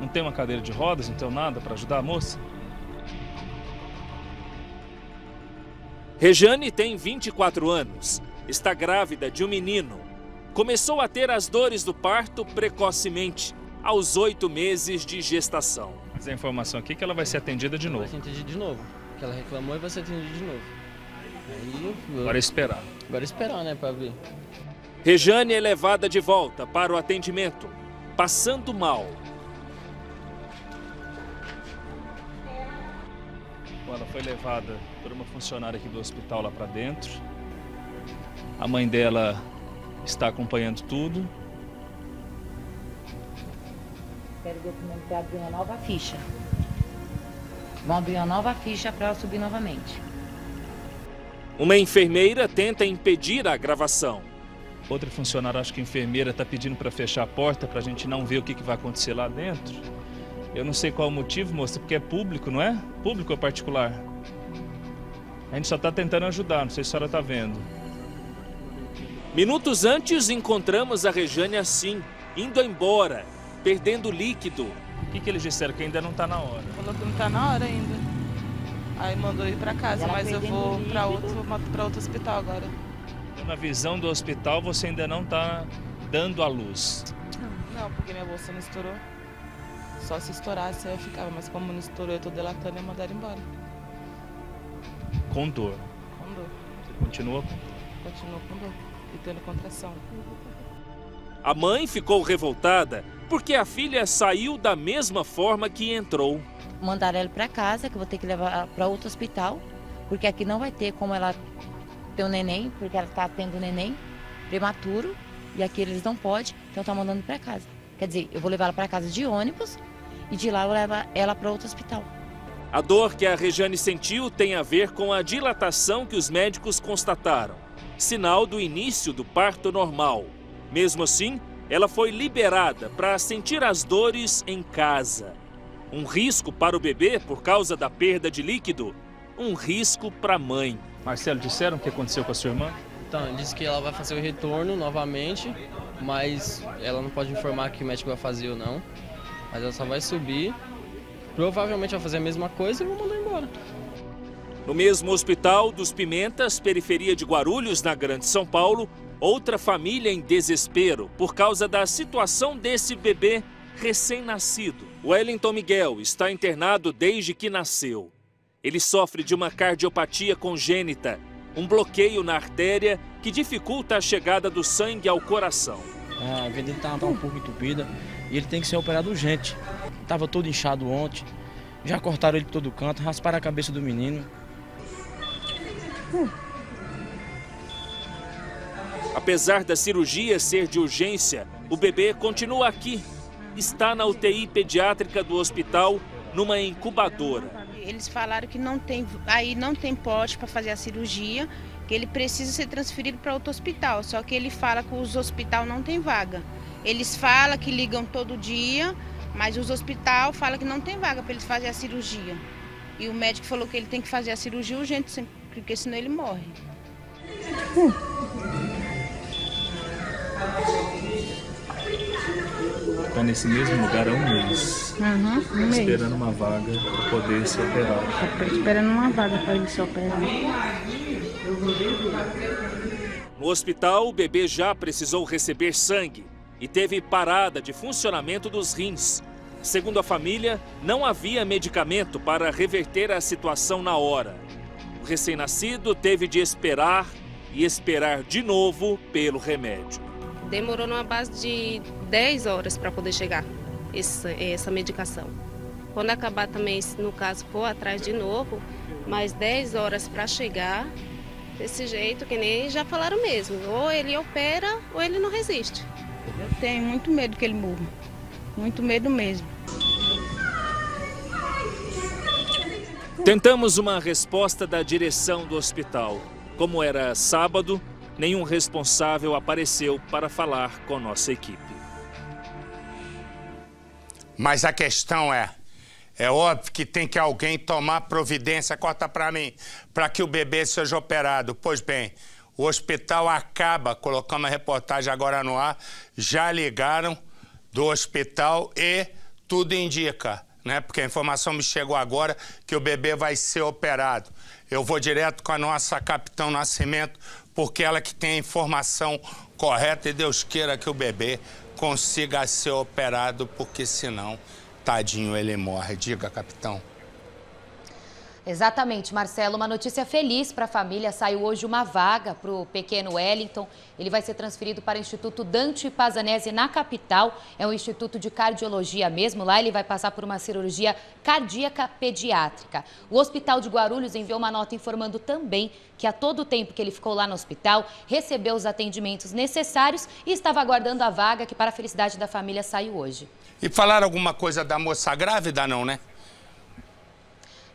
Não tem uma cadeira de rodas, não tem nada para ajudar a moça? Rejane tem 24 anos. Está grávida de um menino. Começou a ter as dores do parto precocemente, aos oito meses de gestação. Mas a informação aqui é que ela vai ser atendida de novo. Vai ser atendida de novo que ela reclamou e vai ser atendida de novo. Aí, Agora é esperar. Agora é esperar, né, pra ver. Rejane é levada de volta para o atendimento, passando mal. Bom, ela foi levada por uma funcionária aqui do hospital lá para dentro. A mãe dela está acompanhando tudo. Quero documento para abrir uma nova ficha. Vão abrir uma nova ficha para ela subir novamente. Uma enfermeira tenta impedir a gravação. Outra funcionária, acho que a enfermeira, está pedindo para fechar a porta para a gente não ver o que, que vai acontecer lá dentro. Eu não sei qual o motivo, moça, porque é público, não é? Público ou particular? A gente só está tentando ajudar, não sei se a senhora está vendo. Minutos antes, encontramos a Rejane assim, indo embora, perdendo líquido. O que, que eles disseram? Que ainda não está na hora. Falou que não tá na hora ainda. Aí mandou ir pra casa, Ela mas eu vou pra líquido. outro, pra outro hospital agora. Então, na visão do hospital, você ainda não está dando a luz. Não, porque minha bolsa não estourou. Só se estourasse eu ficava, mas como não estourou, eu tô delatando e mandaram embora. Com dor. Com dor. Você continua com Continuou com dor e tendo contração. A mãe ficou revoltada porque a filha saiu da mesma forma que entrou. Mandaram ela para casa, que eu vou ter que levar para outro hospital, porque aqui não vai ter como ela ter um neném, porque ela está tendo neném prematuro e aqui eles não podem, então tá mandando para casa. Quer dizer, eu vou levar ela para casa de ônibus e de lá eu levo ela para outro hospital. A dor que a Rejane sentiu tem a ver com a dilatação que os médicos constataram, sinal do início do parto normal. Mesmo assim, ela foi liberada para sentir as dores em casa. Um risco para o bebê por causa da perda de líquido, um risco para a mãe. Marcelo, disseram o que aconteceu com a sua irmã? Então, disse que ela vai fazer o retorno novamente, mas ela não pode informar que o médico vai fazer ou não. Mas ela só vai subir, provavelmente vai fazer a mesma coisa e vou mandar embora. No mesmo hospital dos Pimentas, periferia de Guarulhos, na Grande São Paulo, outra família em desespero por causa da situação desse bebê recém-nascido. Wellington Miguel está internado desde que nasceu. Ele sofre de uma cardiopatia congênita, um bloqueio na artéria que dificulta a chegada do sangue ao coração. A veia dele tá, tá um pouco entupida e ele tem que ser operado urgente. Tava todo inchado ontem, já cortaram ele de todo canto, rasparam a cabeça do menino. Apesar da cirurgia ser de urgência, o bebê continua aqui. Está na UTI pediátrica do hospital, numa incubadora. Eles falaram que não tem, aí não tem pote para fazer a cirurgia, que ele precisa ser transferido para outro hospital. Só que ele fala que os hospital não tem vaga. Eles falam que ligam todo dia, mas os hospital falam que não tem vaga para eles fazerem a cirurgia. E o médico falou que ele tem que fazer a cirurgia urgente, porque senão ele morre. Está nesse mesmo lugar há um mês. Uhum, um mês. Esperando uma vaga para poder ser operado. Tô esperando uma vaga para ele ser operado. No hospital, o bebê já precisou receber sangue e teve parada de funcionamento dos rins. Segundo a família, não havia medicamento para reverter a situação na hora. O recém-nascido teve de esperar e esperar de novo pelo remédio. Demorou numa base de 10 horas para poder chegar essa, essa medicação. Quando acabar também, no caso, for atrás de novo, mais 10 horas para chegar, desse jeito que nem já falaram mesmo. Ou ele opera ou ele não resiste. Eu tenho muito medo que ele morra. Muito medo mesmo. Tentamos uma resposta da direção do hospital. Como era sábado, nenhum responsável apareceu para falar com nossa equipe. Mas a questão é, é óbvio que tem que alguém tomar providência, corta para mim, para que o bebê seja operado. Pois bem, o hospital acaba, colocando a reportagem agora no ar, já ligaram do hospital e tudo indica, né? Porque a informação me chegou agora que o bebê vai ser operado. Eu vou direto com a nossa capitão Nascimento, porque ela que tem a informação correta e Deus queira que o bebê consiga ser operado, porque senão, tadinho, ele morre. Diga, capitão. Exatamente, Marcelo. Uma notícia feliz para a família. Saiu hoje uma vaga para o pequeno Wellington. Ele vai ser transferido para o Instituto Dante Pazanese na capital. É um instituto de cardiologia mesmo. Lá ele vai passar por uma cirurgia cardíaca pediátrica. O Hospital de Guarulhos enviou uma nota informando também que a todo o tempo que ele ficou lá no hospital, recebeu os atendimentos necessários e estava aguardando a vaga que, para a felicidade da família, saiu hoje. E falaram alguma coisa da moça grávida, não, né?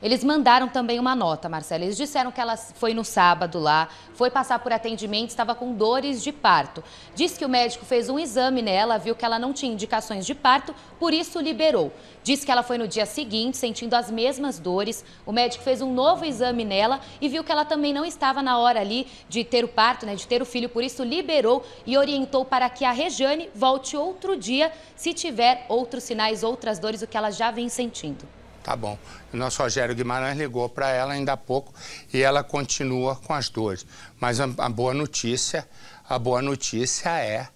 Eles mandaram também uma nota, Marcela. Eles disseram que ela foi no sábado lá, foi passar por atendimento, estava com dores de parto. Diz que o médico fez um exame nela, viu que ela não tinha indicações de parto, por isso liberou. Diz que ela foi no dia seguinte sentindo as mesmas dores. O médico fez um novo exame nela e viu que ela também não estava na hora ali de ter o parto, né, de ter o filho, por isso liberou e orientou para que a Rejane volte outro dia se tiver outros sinais, outras dores, o que ela já vem sentindo. Tá bom. O nosso Rogério Guimarães ligou para ela ainda há pouco e ela continua com as dores. Mas a, a, boa notícia, a boa notícia é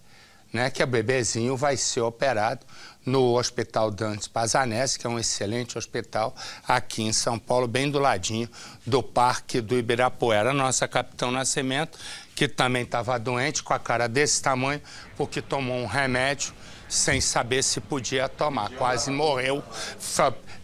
né, que o bebezinho vai ser operado no Hospital Dantes Pazanese, que é um excelente hospital aqui em São Paulo, bem do ladinho do Parque do Ibirapuera. Nossa Capitão Nascimento, que também estava doente, com a cara desse tamanho, porque tomou um remédio sem saber se podia tomar. Quase morreu,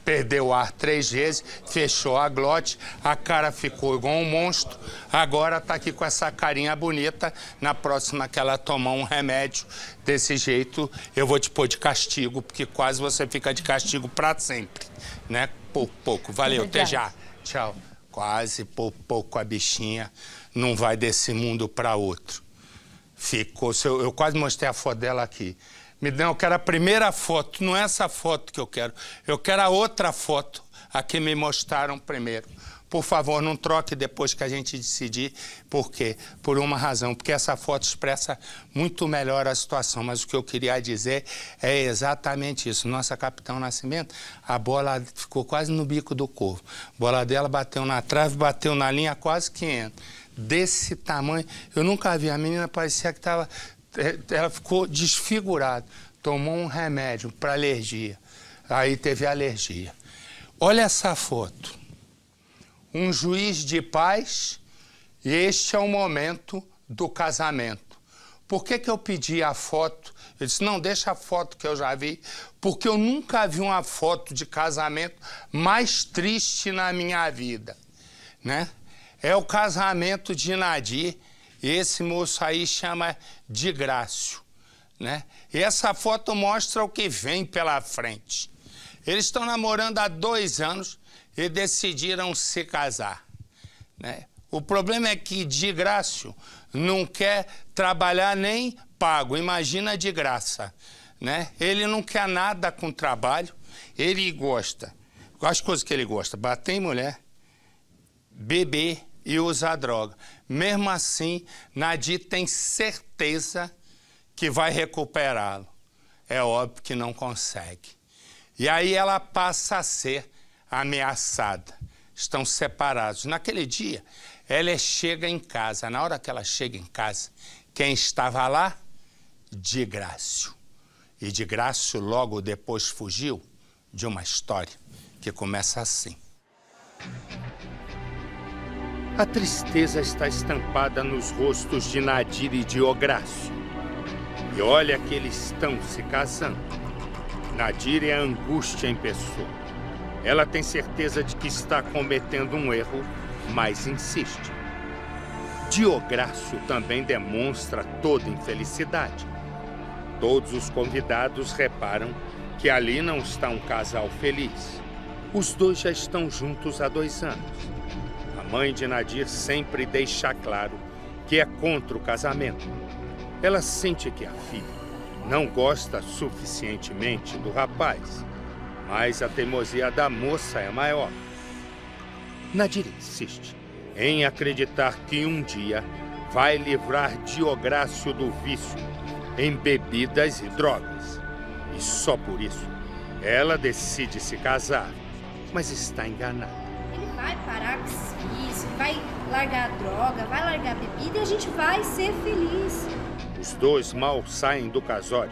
perdeu o ar três vezes, fechou a glote, a cara ficou igual um monstro. Agora está aqui com essa carinha bonita. Na próxima que ela tomar um remédio desse jeito, eu vou te pôr de castigo, porque quase você fica de castigo para sempre, né? Pouco, pouco. Valeu, até já. Tchau. Quase por pouco a bichinha não vai desse mundo para outro. Ficou, eu quase mostrei a foto dela aqui. Me dão, eu quero a primeira foto, não é essa foto que eu quero. Eu quero a outra foto, a que me mostraram primeiro. Por favor, não troque depois que a gente decidir. Por quê? Por uma razão, porque essa foto expressa muito melhor a situação. Mas o que eu queria dizer é exatamente isso. Nossa Capitão Nascimento, a bola ficou quase no bico do corvo. A bola dela bateu na trave, bateu na linha quase 500. Desse tamanho, eu nunca vi. A menina parecia que estava ela ficou desfigurada. Tomou um remédio para alergia. Aí teve alergia. Olha essa foto. Um juiz de paz e este é o momento do casamento. Por que, que eu pedi a foto? Eu disse, não, deixa a foto que eu já vi, porque eu nunca vi uma foto de casamento mais triste na minha vida, né? É o casamento de Nadir esse moço aí chama de Grácio, né? E essa foto mostra o que vem pela frente. Eles estão namorando há dois anos e decidiram se casar, né? O problema é que de Grácio não quer trabalhar nem pago, imagina de graça, né? Ele não quer nada com trabalho, ele gosta. Quais coisas que ele gosta? Bater em mulher, beber e usar droga. Mesmo assim, Nadir tem certeza que vai recuperá-lo. É óbvio que não consegue. E aí ela passa a ser ameaçada. Estão separados. Naquele dia, ela chega em casa. Na hora que ela chega em casa, quem estava lá? De Grácio. E de Grácio logo depois fugiu de uma história que começa assim. A tristeza está estampada nos rostos de Nadir e de Ográcio. E olha que eles estão se casando. Nadir é a angústia em pessoa. Ela tem certeza de que está cometendo um erro, mas insiste. Diográcio também demonstra toda infelicidade. Todos os convidados reparam que ali não está um casal feliz. Os dois já estão juntos há dois anos mãe de Nadir sempre deixa claro que é contra o casamento. Ela sente que a filha não gosta suficientemente do rapaz, mas a teimosia da moça é maior. Nadir insiste em acreditar que um dia vai livrar Diográcio do vício em bebidas e drogas. E só por isso ela decide se casar, mas está enganada. Ele vai parar com vai largar a droga, vai largar a bebida e a gente vai ser feliz. Os dois mal saem do casório.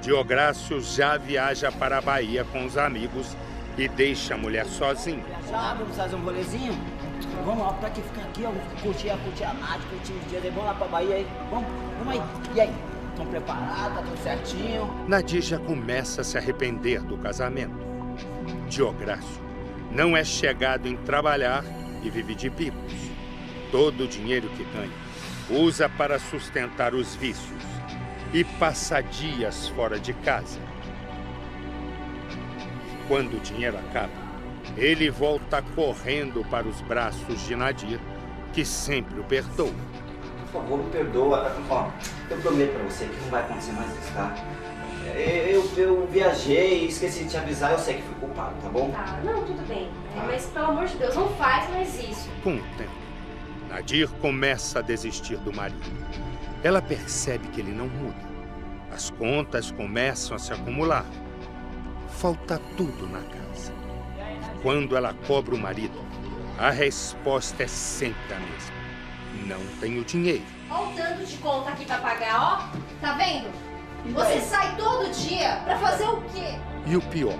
Diográcio já viaja para a Bahia com os amigos e deixa a mulher sozinha. Já vamos fazer um rolezinho? Vamos lá, pra que ficar aqui, ó, curtir, curtir a night, curtir os dias aí, vamos lá pra Bahia aí, vamos, vamos aí. E aí, estão preparados, tá tudo certinho? Nadir já começa a se arrepender do casamento. Diográcio não é chegado em trabalhar e vive de bicos. Todo o dinheiro que ganha usa para sustentar os vícios e passa dias fora de casa. Quando o dinheiro acaba, ele volta correndo para os braços de Nadir, que sempre o perdoa. Por favor, me perdoa. Ó, eu prometo pra você que não vai acontecer mais isso, tá? Eu, eu, eu viajei, esqueci de te avisar, eu sei que fui culpado, tá bom? Tá, não, tudo bem. Mas pelo amor de Deus, não faz mais isso. Com o tempo, Nadir começa a desistir do marido. Ela percebe que ele não muda. As contas começam a se acumular. Falta tudo na casa. Quando ela cobra o marido, a resposta é sempre a mesma: não tenho dinheiro. Olha o tanto de conta aqui pra pagar, ó. Tá vendo? Você sai todo dia pra fazer o quê? E o pior,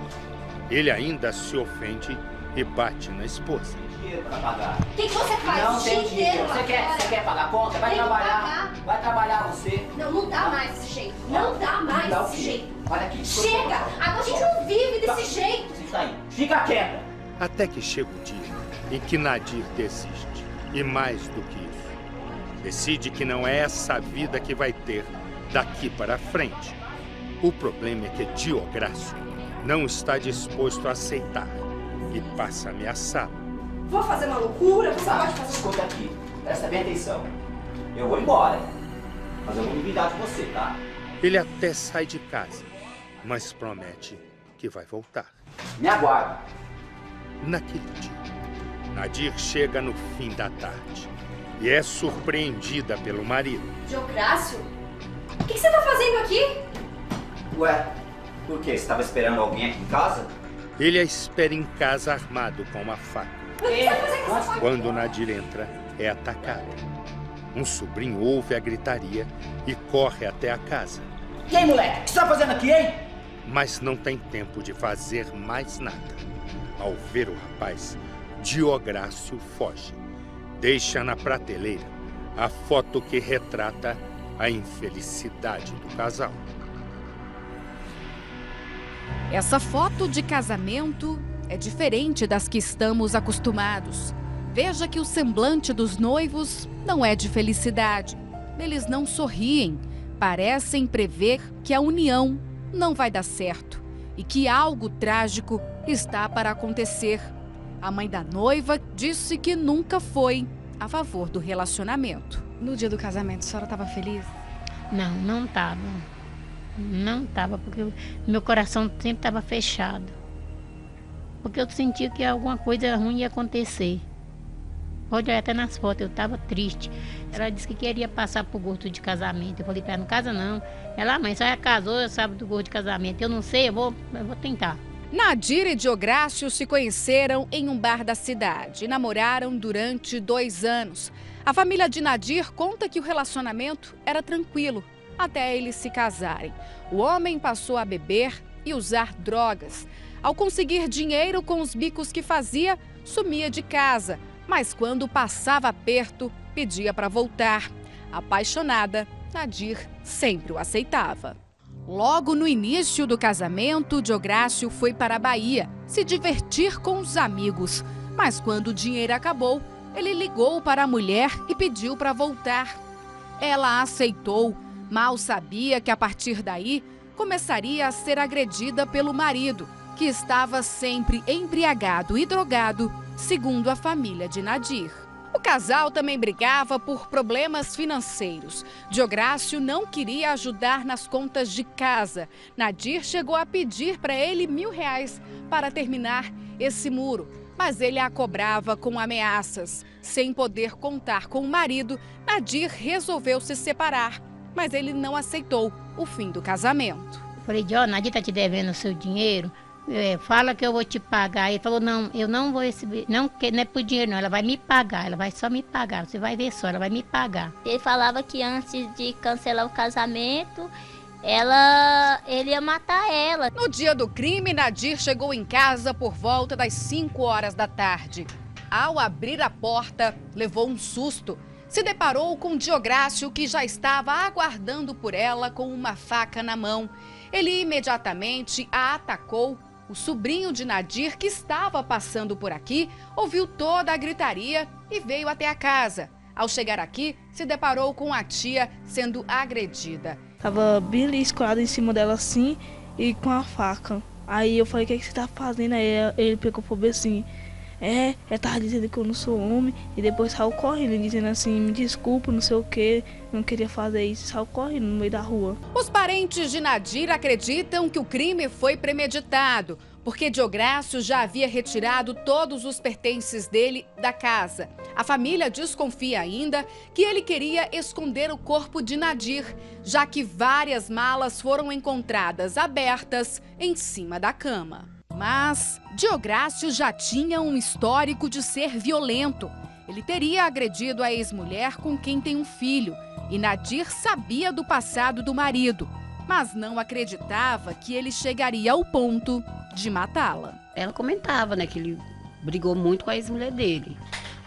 ele ainda se ofende e bate na esposa. O que, que você faz Não tem dinheiro. Você quer, você quer pagar a conta? Vai Tem trabalhar. Vai trabalhar você. Não, não dá mais desse jeito. Não dá mais Dá o desse jeito. Olha aqui. Chega! Agora a gente não vive desse jeito. Fica aí. Fica quieta. Até que chega o dia em que Nadir desiste. E mais do que isso, decide que não é essa a vida que vai ter daqui para frente. O problema é que Diográcio não está disposto a aceitar e passa a ameaçá-lo. Vou fazer uma loucura, você Tá, pode fazer escuta aqui. Presta bem atenção. Eu vou embora. Mas eu vou me cuidar de você, tá? Ele até sai de casa, mas promete que vai voltar. Me aguarde. Naquele dia, Nadir chega no fim da tarde e é surpreendida pelo marido. Diográcio? O que, que você tá fazendo aqui? Ué, por quê? Você estava esperando alguém aqui em casa? Ele a espera em casa armado com uma faca. Quando Nadir entra, é atacado. Um sobrinho ouve a gritaria e corre até a casa, E aí, moleque? O que você tá fazendo aqui, hein? mas não tem tempo de fazer mais nada. Ao ver o rapaz, Diográcio foge. Deixa na prateleira a foto que retrata a infelicidade do casal. Essa foto de casamento é diferente das que estamos acostumados. Veja que o semblante dos noivos não é de felicidade. Eles não sorriem, parecem prever que a união não vai dar certo e que algo trágico está para acontecer. A mãe da noiva disse que nunca foi a favor do relacionamento. No dia do casamento, a senhora estava feliz? Não, não estava. Não estava, porque meu coração sempre estava fechado. Porque eu sentia que alguma coisa ruim ia acontecer. Pode olhar até nas fotos, eu estava triste. Ela disse que queria passar por gosto de casamento. Eu falei para ela, não casa não. Ela, "Ah, mãe, só já casou, sabe do gosto de casamento. Eu não sei, eu vou, eu vou tentar. Nadir e Diográcio se conheceram em um bar da cidade namoraram durante dois anos. A família de Nadir conta que o relacionamento era tranquilo até eles se casarem. O homem passou a beber e usar drogas. Ao conseguir dinheiro com os bicos que fazia, sumia de casa, mas quando passava perto, pedia para voltar. Apaixonada, Nadir sempre o aceitava. Logo no início do casamento, Diográcio foi para a Bahia se divertir com os amigos. Mas quando o dinheiro acabou, ele ligou para a mulher e pediu para voltar. Ela aceitou, mal sabia que a partir daí começaria a ser agredida pelo marido, que estava sempre embriagado e drogado, segundo a família de Nadir. O casal também brigava por problemas financeiros. Diográcio não queria ajudar nas contas de casa. Nadir chegou a pedir para ele mil reais para terminar esse muro, mas ele a cobrava com ameaças. Sem poder contar com o marido, Nadir resolveu se separar, mas ele não aceitou o fim do casamento. Falei, ó, Nadir tá te devendo o seu dinheiro. É, fala que eu vou te pagar. Ele falou, não, eu não vou receber. Não, que não é por dinheiro, não. Ela vai me pagar. Ela vai só me pagar. Você vai ver só, ela vai me pagar. Ele falava que antes de cancelar o casamento, ela, ele ia matar ela. No dia do crime, Nadir chegou em casa por volta das 5 horas da tarde. Ao abrir a porta, levou um susto. Se deparou com Diográcio, que já estava aguardando por ela com uma faca na mão. Ele imediatamente a atacou. O sobrinho de Nadir, que estava passando por aqui, ouviu toda a gritaria e veio até a casa. Ao chegar aqui, se deparou com a tia sendo agredida. Tava bem ali escorado em cima dela assim e com a faca. Aí eu falei, o que, é que você tá fazendo? Aí ele pegou bem assim. É, ela tava dizendo que eu não sou homem e depois saiu correndo, dizendo assim, me desculpa, não sei o que, não queria fazer isso, saiu correndo no meio da rua. Os parentes de Nadir acreditam que o crime foi premeditado porque Diográcio já havia retirado todos os pertences dele da casa. A família desconfia ainda que ele queria esconder o corpo de Nadir, já que várias malas foram encontradas abertas em cima da cama. Mas Diográcio já tinha um histórico de ser violento. Ele teria agredido a ex-mulher com quem tem um filho, e Nadir sabia do passado do marido, mas não acreditava que ele chegaria ao ponto de matá-la. Ela comentava, né, que ele brigou muito com a ex-mulher dele.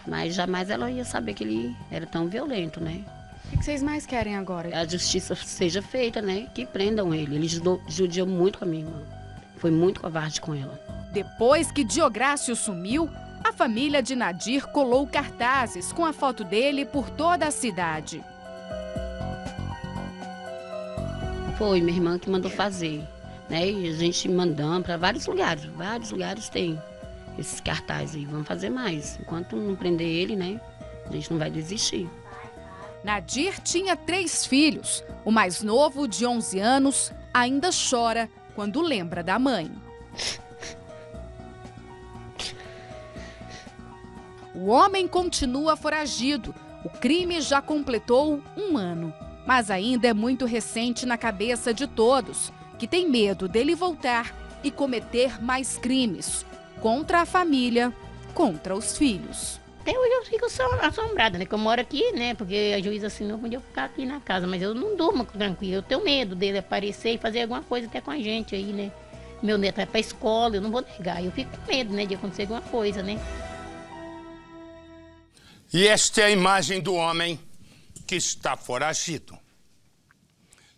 Mas jamais ela ia saber que ele era tão violento, né? O que vocês mais querem agora? A justiça seja feita, né? Que prendam ele. Ele judiou muito com a minha irmã. Foi muito covarde com ela. Depois que Diográcio sumiu, a família de Nadir colou cartazes com a foto dele por toda a cidade. Foi minha irmã que mandou fazer né? E a gente mandando para vários lugares, vários lugares tem esses cartazes aí. Vamos fazer mais. Enquanto não prender ele, né? A gente não vai desistir. Nadir tinha três filhos. O mais novo, de 11 anos, ainda chora quando lembra da mãe. O homem continua foragido. O crime já completou um ano, mas ainda é muito recente na cabeça de todos que tem medo dele voltar e cometer mais crimes contra a família, contra os filhos. Até hoje eu fico assombrada, né? Que eu moro aqui, né? Porque a juíza assinou podia ficar aqui na casa, mas eu não durmo tranquilo. Eu tenho medo dele aparecer e fazer alguma coisa até com a gente aí, né? Meu neto vai pra escola, eu não vou negar. Eu fico com medo, né? De acontecer alguma coisa, né? E esta é a imagem do homem que está foragido.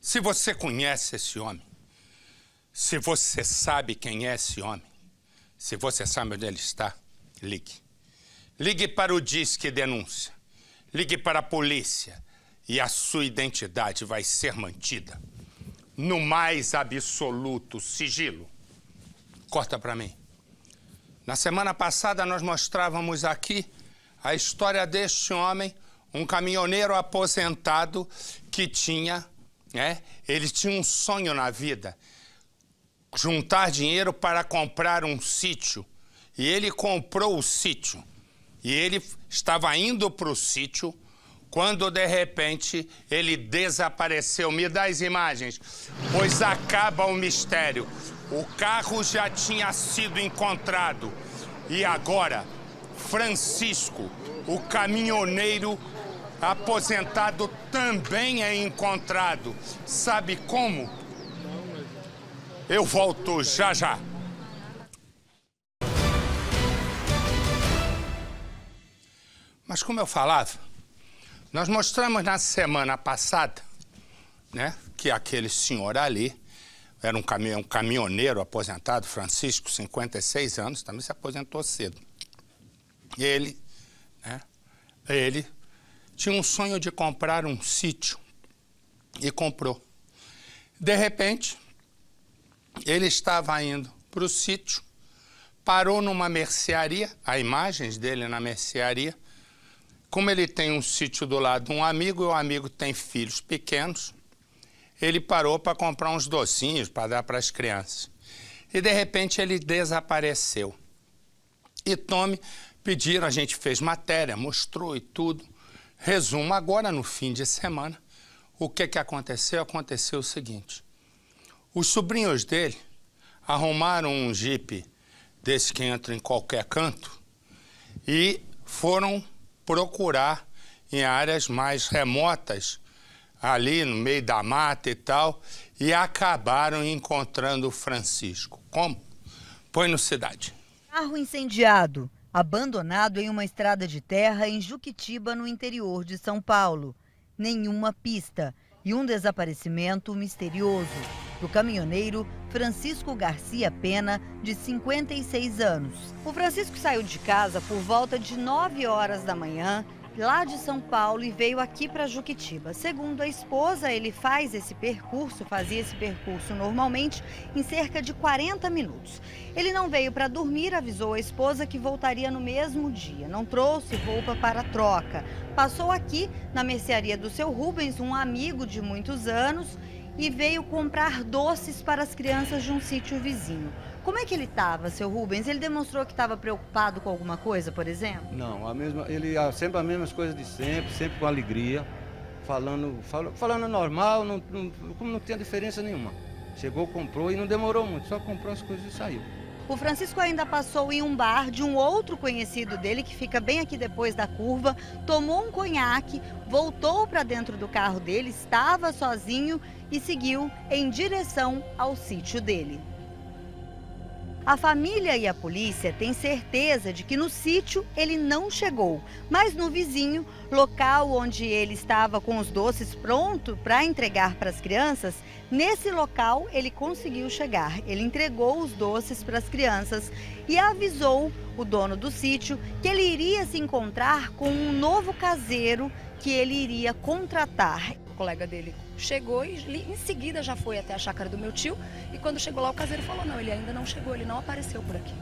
Se você conhece esse homem, se você sabe quem é esse homem, se você sabe onde ele está, ligue. Ligue para o Disque Denúncia. Ligue para a polícia e a sua identidade vai ser mantida no mais absoluto sigilo. Corta para mim. Na semana passada nós mostrávamos aqui a história deste homem, um caminhoneiro aposentado que tinha, né? Ele tinha um sonho na vida juntar dinheiro para comprar um sítio. E ele comprou o sítio. E ele estava indo para o sítio quando de repente ele desapareceu. Me dá as imagens, pois acaba o mistério. O carro já tinha sido encontrado e agora Francisco, o caminhoneiro aposentado, também é encontrado. Sabe como? Eu volto já já. Mas como eu falava, nós mostramos na semana passada, né, que aquele senhor ali era um, um caminhoneiro aposentado, Francisco, 56 anos, também se aposentou cedo. Ele, né, ele tinha um sonho de comprar um sítio e comprou. De repente, ele estava indo para o sítio, parou numa mercearia, há imagens dele na mercearia. Como ele tem um sítio do lado de um amigo e o amigo tem filhos pequenos, ele parou para comprar uns docinhos para dar para as crianças. E de repente ele desapareceu. E Tome pediram, a gente fez matéria, mostrou e tudo. Resumo agora no fim de semana. O que, que aconteceu? Aconteceu o seguinte: os sobrinhos dele arrumaram um jipe desse que entra em qualquer canto e foram procurar em áreas mais remotas, ali no meio da mata e tal, e acabaram encontrando o Francisco. Como? Põe no cidade. Carro incendiado, abandonado em uma estrada de terra em Juquitiba, no interior de São Paulo. Nenhuma pista e um desaparecimento misterioso do caminhoneiro Francisco Garcia Pena, de 56 anos. O Francisco saiu de casa por volta de 9 horas da manhã lá de São Paulo e veio aqui para Juquitiba. Segundo a esposa, ele faz esse percurso, fazia esse percurso normalmente em cerca de 40 minutos. Ele não veio para dormir, avisou a esposa que voltaria no mesmo dia. Não trouxe roupa para troca. Passou aqui na mercearia do seu Rubens, um amigo de muitos anos, e veio comprar doces para as crianças de um sítio vizinho. Como é que ele estava, seu Rubens? Ele demonstrou que estava preocupado com alguma coisa, por exemplo? Não, a mesma, ele sempre as mesmas coisas de sempre, sempre com alegria, falando, falando, falando normal, não, não, como não tinha diferença nenhuma. Chegou, comprou e não demorou muito, só comprou as coisas e saiu. O Francisco ainda passou em um bar de um outro conhecido dele, que fica bem aqui depois da curva, tomou um conhaque, voltou para dentro do carro dele, estava sozinho e seguiu em direção ao sítio dele. A família e a polícia têm certeza de que no sítio ele não chegou, mas no vizinho, local onde ele estava com os doces pronto para entregar para as crianças, nesse local ele conseguiu chegar. Ele entregou os doces para as crianças e avisou o dono do sítio que ele iria se encontrar com um novo caseiro que ele iria contratar. O colega dele chegou e em seguida já foi até a chácara do meu tio. E quando chegou lá, o caseiro falou: não, ele ainda não chegou, ele não apareceu por aqui.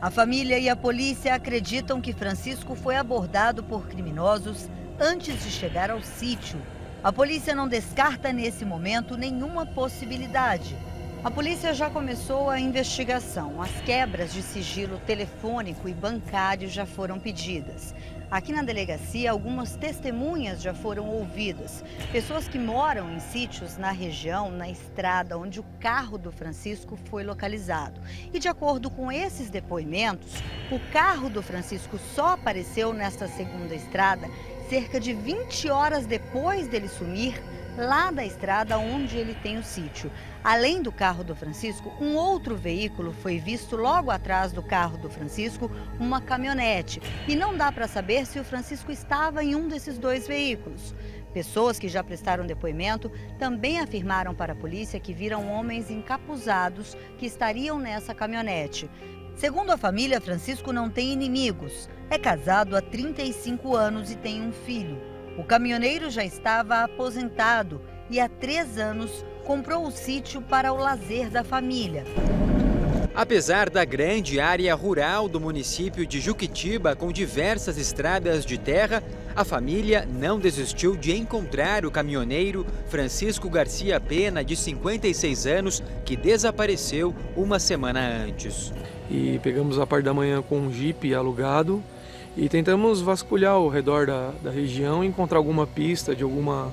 A família e a polícia acreditam que Francisco foi abordado por criminosos antes de chegar ao sítio. A polícia não descarta nesse momento nenhuma possibilidade. A polícia já começou a investigação. As quebras de sigilo telefônico e bancário já foram pedidas. Aqui na delegacia, algumas testemunhas já foram ouvidas. Pessoas que moram em sítios na região, na estrada onde o carro do Francisco foi localizado. E de acordo com esses depoimentos, o carro do Francisco só apareceu nesta segunda estrada cerca de 20 horas depois dele sumir lá da estrada onde ele tem o sítio. Além do carro do Francisco, um outro veículo foi visto logo atrás do carro do Francisco, uma caminhonete. E não dá para saber se o Francisco estava em um desses dois veículos. Pessoas que já prestaram depoimento também afirmaram para a polícia que viram homens encapuzados que estariam nessa caminhonete. Segundo a família, Francisco não tem inimigos. É casado há 35 anos e tem um filho. O caminhoneiro já estava aposentado e há três anos comprou o sítio para o lazer da família. Apesar da grande área rural do município de Juquitiba, com diversas estradas de terra, a família não desistiu de encontrar o caminhoneiro Francisco Garcia Pena, de 56 anos, que desapareceu uma semana antes. E pegamos a parte da manhã com um jipe alugado e tentamos vasculhar ao redor da, da região e encontrar alguma pista de alguma,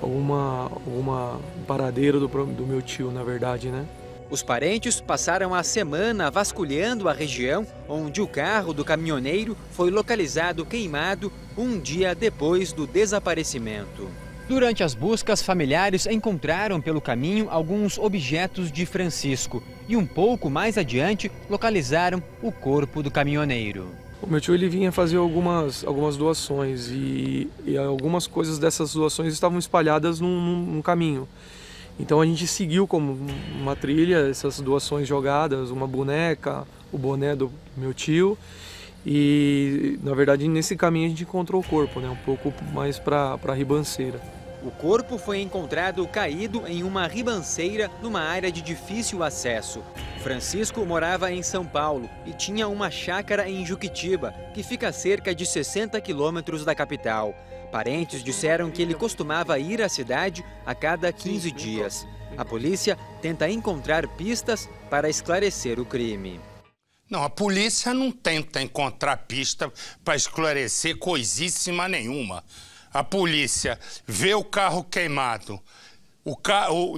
alguma, alguma paradeira do, do meu tio, na verdade, né? Os parentes passaram a semana vasculhando a região onde o carro do caminhoneiro foi localizado queimado um dia depois do desaparecimento. Durante as buscas, familiares encontraram pelo caminho alguns objetos de Francisco e um pouco mais adiante localizaram o corpo do caminhoneiro. O meu tio ele vinha fazer algumas, algumas doações e, e algumas coisas dessas doações estavam espalhadas num, num, caminho. Então a gente seguiu como uma trilha essas doações jogadas, uma boneca, o boné do meu tio e na verdade nesse caminho a gente encontrou o corpo, né, um pouco mais para a ribanceira. O corpo foi encontrado caído em uma ribanceira numa área de difícil acesso. Francisco morava em São Paulo e tinha uma chácara em Juquitiba, que fica a cerca de 60 quilômetros da capital. Parentes disseram que ele costumava ir à cidade a cada 15 dias. A polícia tenta encontrar pistas para esclarecer o crime. Não, a polícia não tenta encontrar pista para esclarecer coisíssima nenhuma a polícia vê o carro queimado, o carro,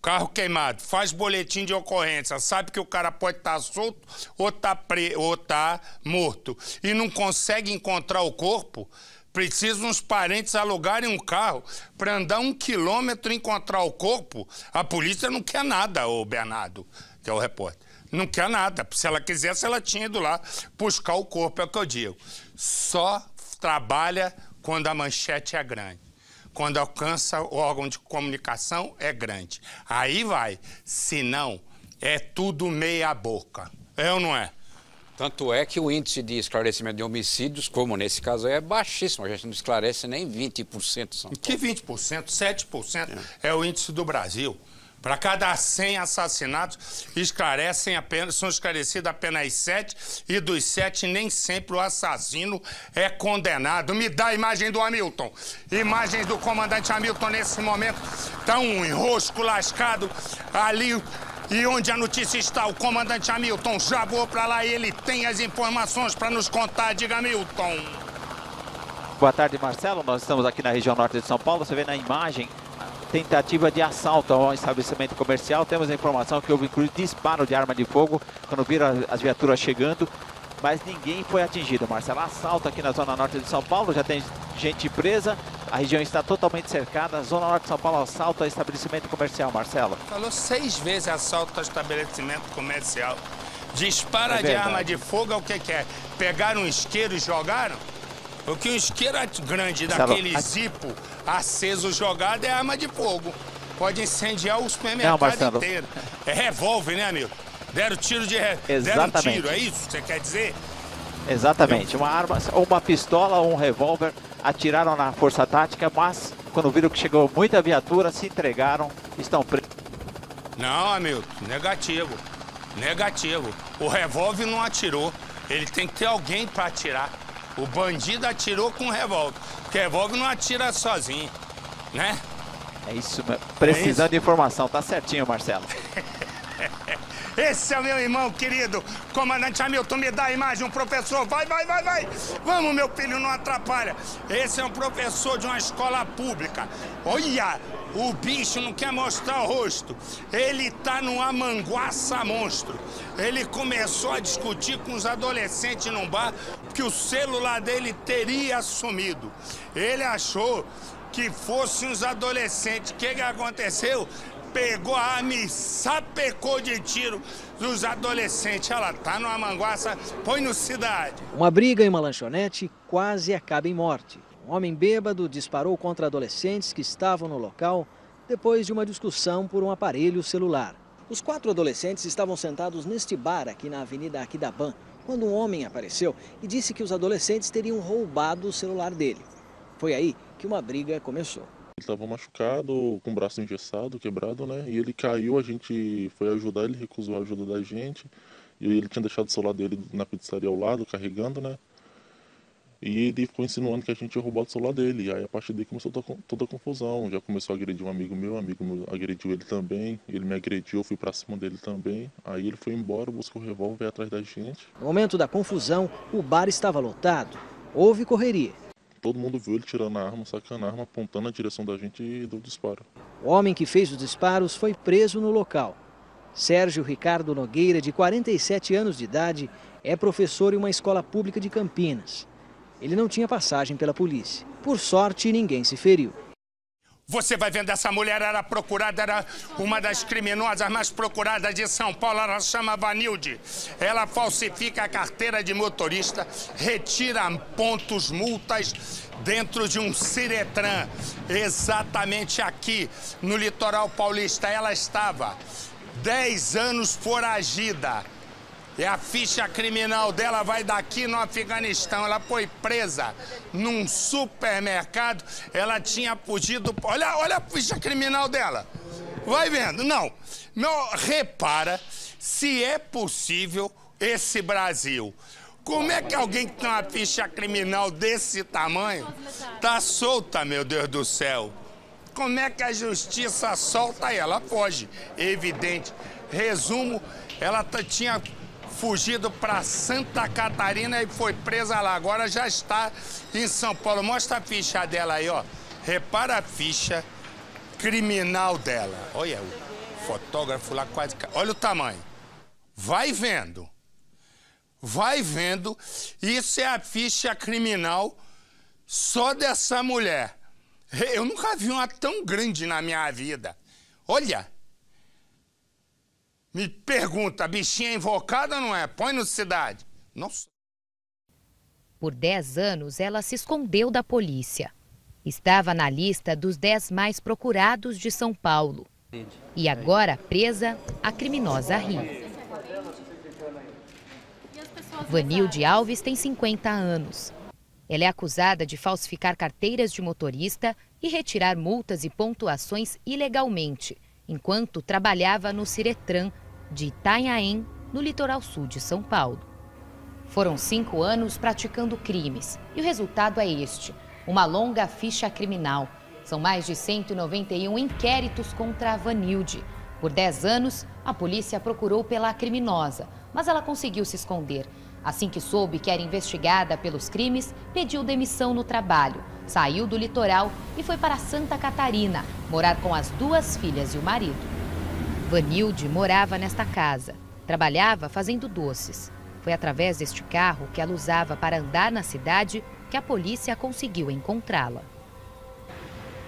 carro queimado, faz boletim de ocorrência, sabe que o cara pode estar tá solto ou tá, pre, ou tá morto e não consegue encontrar o corpo, Precisa uns parentes alugarem um carro para andar um quilômetro e encontrar o corpo. A polícia não quer nada, ô Bernardo, que é o repórter. Não quer nada. Se ela quisesse, ela tinha ido lá buscar o corpo, é o que eu digo. Só trabalha quando a manchete é grande. Quando alcança o órgão de comunicação, é grande. Aí vai. Se não, é tudo meia boca. É ou não é? Tanto é que o índice de esclarecimento de homicídios, como nesse caso é baixíssimo. A gente não esclarece nem 20%. São que 20%? 7% é. é o índice do Brasil. Para cada 100 assassinatos, esclarecem apenas, são esclarecidos apenas 7, e dos 7, nem sempre o assassino é condenado. Me dá a imagem do Hamilton. Imagens do comandante Hamilton nesse momento. Tá um enrosco lascado ali. E onde a notícia está, o comandante Hamilton já vou para lá e ele tem as informações para nos contar. Diga, Hamilton. Boa tarde, Marcelo. Nós estamos aqui na região norte de São Paulo. Você vê na imagem tentativa de assalto ao estabelecimento comercial. Temos a informação que houve inclusive disparo de arma de fogo quando viram as viaturas chegando, mas ninguém foi atingido. Marcelo, assalto aqui na zona norte de São Paulo, já tem gente presa, a região está totalmente cercada. Zona norte de São Paulo, assalto ao estabelecimento comercial, Marcelo. Falou seis vezes assalto ao estabelecimento comercial. Dispara é de arma de fogo, é o que, que é? Pegaram um isqueiro e jogaram? Porque um isqueiro grande daquele zipo aceso jogado é arma de fogo. Pode incendiar o supermercado inteiro. É revólver, né, amigo? Deram tiro de re... Exatamente. Deram tiro, é isso que você quer dizer? Exatamente. Uma arma, ou uma pistola ou um revólver atiraram na força tática, mas quando viram que chegou muita viatura, se entregaram, estão presos. Não, amigo, negativo. Negativo. O revólver não atirou. Ele tem que ter alguém para atirar. O bandido atirou com revólver. Porque revólver não atira sozinho, né? É isso, precisando é isso? de informação. Tá certinho, Marcelo. (laughs) Esse é o meu irmão querido, comandante Hamilton, me dá a imagem, um professor, vai, vai, vai, vai. Vamos, meu filho, não atrapalha. Esse é um professor de uma escola pública. Olha, o bicho não quer mostrar o rosto. Ele tá numa manguaça monstro. Ele começou a discutir com os adolescentes num bar que o celular dele teria sumido. Ele achou que fossem os adolescentes. O que, que aconteceu? pegou a arma e sapecou de tiro dos adolescentes. Ela tá numa manguaça, põe no cidade. Uma briga em uma lanchonete quase acaba em morte. Homem bêbado disparou contra adolescentes que estavam no local depois de uma discussão por um aparelho celular. Os quatro adolescentes estavam sentados neste bar aqui na Avenida Aquidaban, quando um homem apareceu e disse que os adolescentes teriam roubado o celular dele. Foi aí que uma briga começou. Ele estava machucado, com o braço engessado, quebrado, né? E ele caiu, a gente foi ajudar, ele recusou a ajuda da gente. E ele tinha deixado o celular dele na pizzaria ao lado, carregando, né? E ele ficou insinuando que a gente ia roubar o celular dele. E aí a partir daí começou toda, a confusão. Já começou a agredir um amigo meu, um amigo meu agrediu ele também. Ele me agrediu, eu fui pra cima dele também. Aí ele foi embora, buscou o revólver atrás da gente. No momento da confusão, o bar estava lotado. Houve correria. Todo mundo viu ele tirando a arma, sacando a arma, apontando na direção da gente e deu disparo. O homem que fez os disparos foi preso no local. Sérgio Ricardo Nogueira, de 47 anos de idade, é professor em uma escola pública de Campinas. Ele não tinha passagem pela polícia. Por sorte, ninguém se feriu. Você vai vendo, essa mulher era procurada, era uma das criminosas mais procuradas de São Paulo, ela chama Vanilde. Ela falsifica a carteira de motorista, retira pontos, multas dentro de um Ciretran, exatamente aqui no litoral paulista. Ela estava 10 anos foragida. E a ficha criminal dela vai daqui no Afeganistão. Ela foi presa num supermercado. Ela tinha fugido. Olha, olha a ficha criminal dela. Vai vendo. Não. Não repara se é possível esse Brasil. Como é que alguém que tem uma ficha criminal desse tamanho tá solta, meu Deus do céu? Como é que a justiça solta ela? Foge. Evidente. Resumo, ela tinha fugido para Santa Catarina e foi presa lá. Agora já está em São Paulo. Mostra a ficha dela aí, ó. Repara a ficha criminal dela. Olha o fotógrafo lá quase. Olha o tamanho. Vai vendo. Vai vendo. Isso é a ficha criminal só dessa mulher. Eu nunca vi uma tão grande na minha vida. Olha. Me pergunta, bichinha invocada ou não é? Põe no cidade. Nossa. Por 10 anos, ela se escondeu da polícia. Estava na lista dos 10 mais procurados de São Paulo. E agora presa, a criminosa ri. Vanilde Alves tem 50 anos. Ela é acusada de falsificar carteiras de motorista e retirar multas e pontuações ilegalmente, enquanto trabalhava no Ciretran de Itanhaém, no litoral sul de São Paulo. Foram cinco anos praticando crimes e o resultado é este: uma longa ficha criminal. São mais de 191 inquéritos contra a Vanilde. Por 10 anos, a polícia procurou pela criminosa, mas ela conseguiu se esconder. Assim que soube que era investigada pelos crimes, pediu demissão no trabalho, saiu do litoral e foi para Santa Catarina, morar com as duas filhas e o marido. Vanilde morava nesta casa, trabalhava fazendo doces. Foi através deste carro que ela usava para andar na cidade que a polícia conseguiu encontrá-la.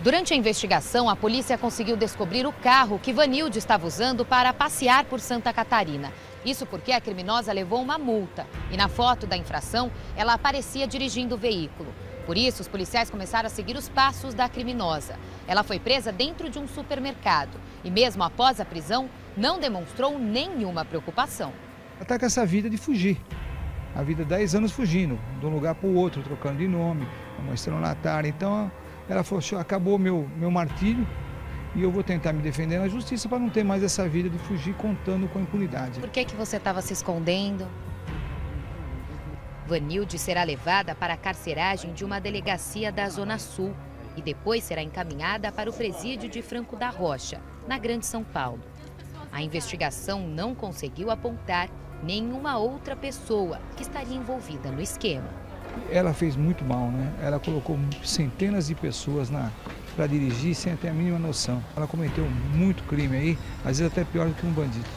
Durante a investigação, a polícia conseguiu descobrir o carro que Vanilde estava usando para passear por Santa Catarina. Isso porque a criminosa levou uma multa e na foto da infração ela aparecia dirigindo o veículo. Por isso, os policiais começaram a seguir os passos da criminosa. Ela foi presa dentro de um supermercado e, mesmo após a prisão, não demonstrou nenhuma preocupação. Está com essa vida de fugir. A vida 10 anos fugindo, de um lugar para o outro, trocando de nome, uma estelionatária. Então, ela falou: acabou meu, meu martírio, e eu vou tentar me defender na justiça para não ter mais essa vida de fugir contando com a impunidade. Por que, que você estava se escondendo? Vanilde será levada para a carceragem de uma delegacia da Zona Sul e depois será encaminhada para o presídio de Franco da Rocha, na Grande São Paulo. A investigação não conseguiu apontar nenhuma outra pessoa que estaria envolvida no esquema. Ela fez muito mal, né? Ela colocou centenas de pessoas na, para dirigir sem ter a mínima noção. Ela cometeu muito crime aí, às vezes até pior do que um bandido.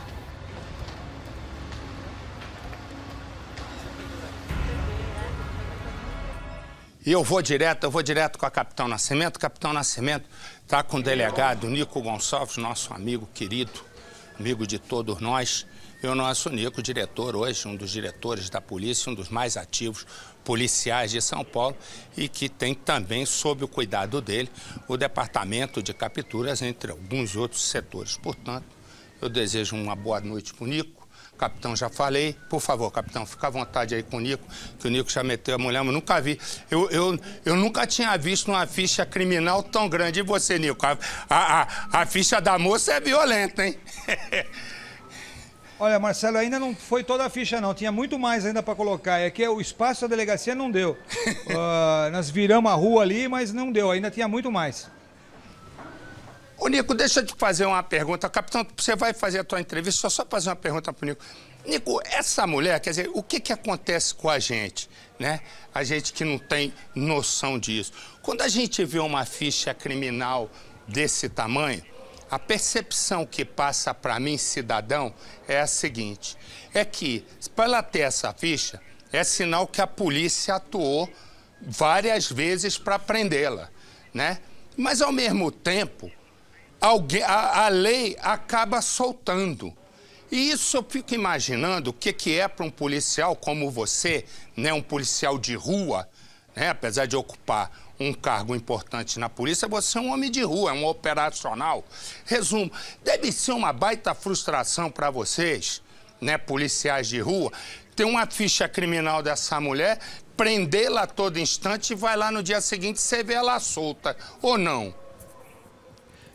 E eu vou direto, eu vou direto com a Capitão Nascimento. Capitão Nascimento está com o delegado Nico Gonçalves, nosso amigo querido, amigo de todos nós. E o nosso Nico, diretor hoje, um dos diretores da polícia, um dos mais ativos policiais de São Paulo e que tem também, sob o cuidado dele, o departamento de capturas, entre alguns outros setores. Portanto, eu desejo uma boa noite para o Nico. Capitão, já falei. Por favor, capitão, fica à vontade aí com o Nico, que o Nico já meteu a mulher, mas nunca vi. Eu, eu, eu nunca tinha visto uma ficha criminal tão grande. E você, Nico? A, a, a ficha da moça é violenta, hein? (laughs) Olha, Marcelo, ainda não foi toda a ficha, não. Tinha muito mais ainda para colocar. É que o espaço da delegacia não deu. uh, (laughs) nós viramos a rua ali, mas não deu. Ainda tinha muito mais. Ô, Nico, deixa eu te fazer uma pergunta. Capitão, você vai fazer a tua entrevista, só só fazer uma pergunta pro Nico. Nico, essa mulher, quer dizer, o que que acontece com a gente, né? A gente que não tem noção disso. Quando a gente vê uma ficha criminal desse tamanho, a percepção que passa para mim, cidadão, é a seguinte: é que, para ela ter essa ficha, é sinal que a polícia atuou várias vezes para prendê-la, né? Mas, ao mesmo tempo, alguém, a, a, lei acaba soltando. E isso eu fico imaginando o que, que é para um policial como você, né, um policial de rua, né, apesar de ocupar um cargo importante na polícia, você é um homem de rua, é um operacional. Resumo, deve ser uma baita frustração para vocês, né, policiais de rua, ter uma ficha criminal dessa mulher, prendê-la a todo instante e vai lá no dia seguinte você vê ela solta, ou não?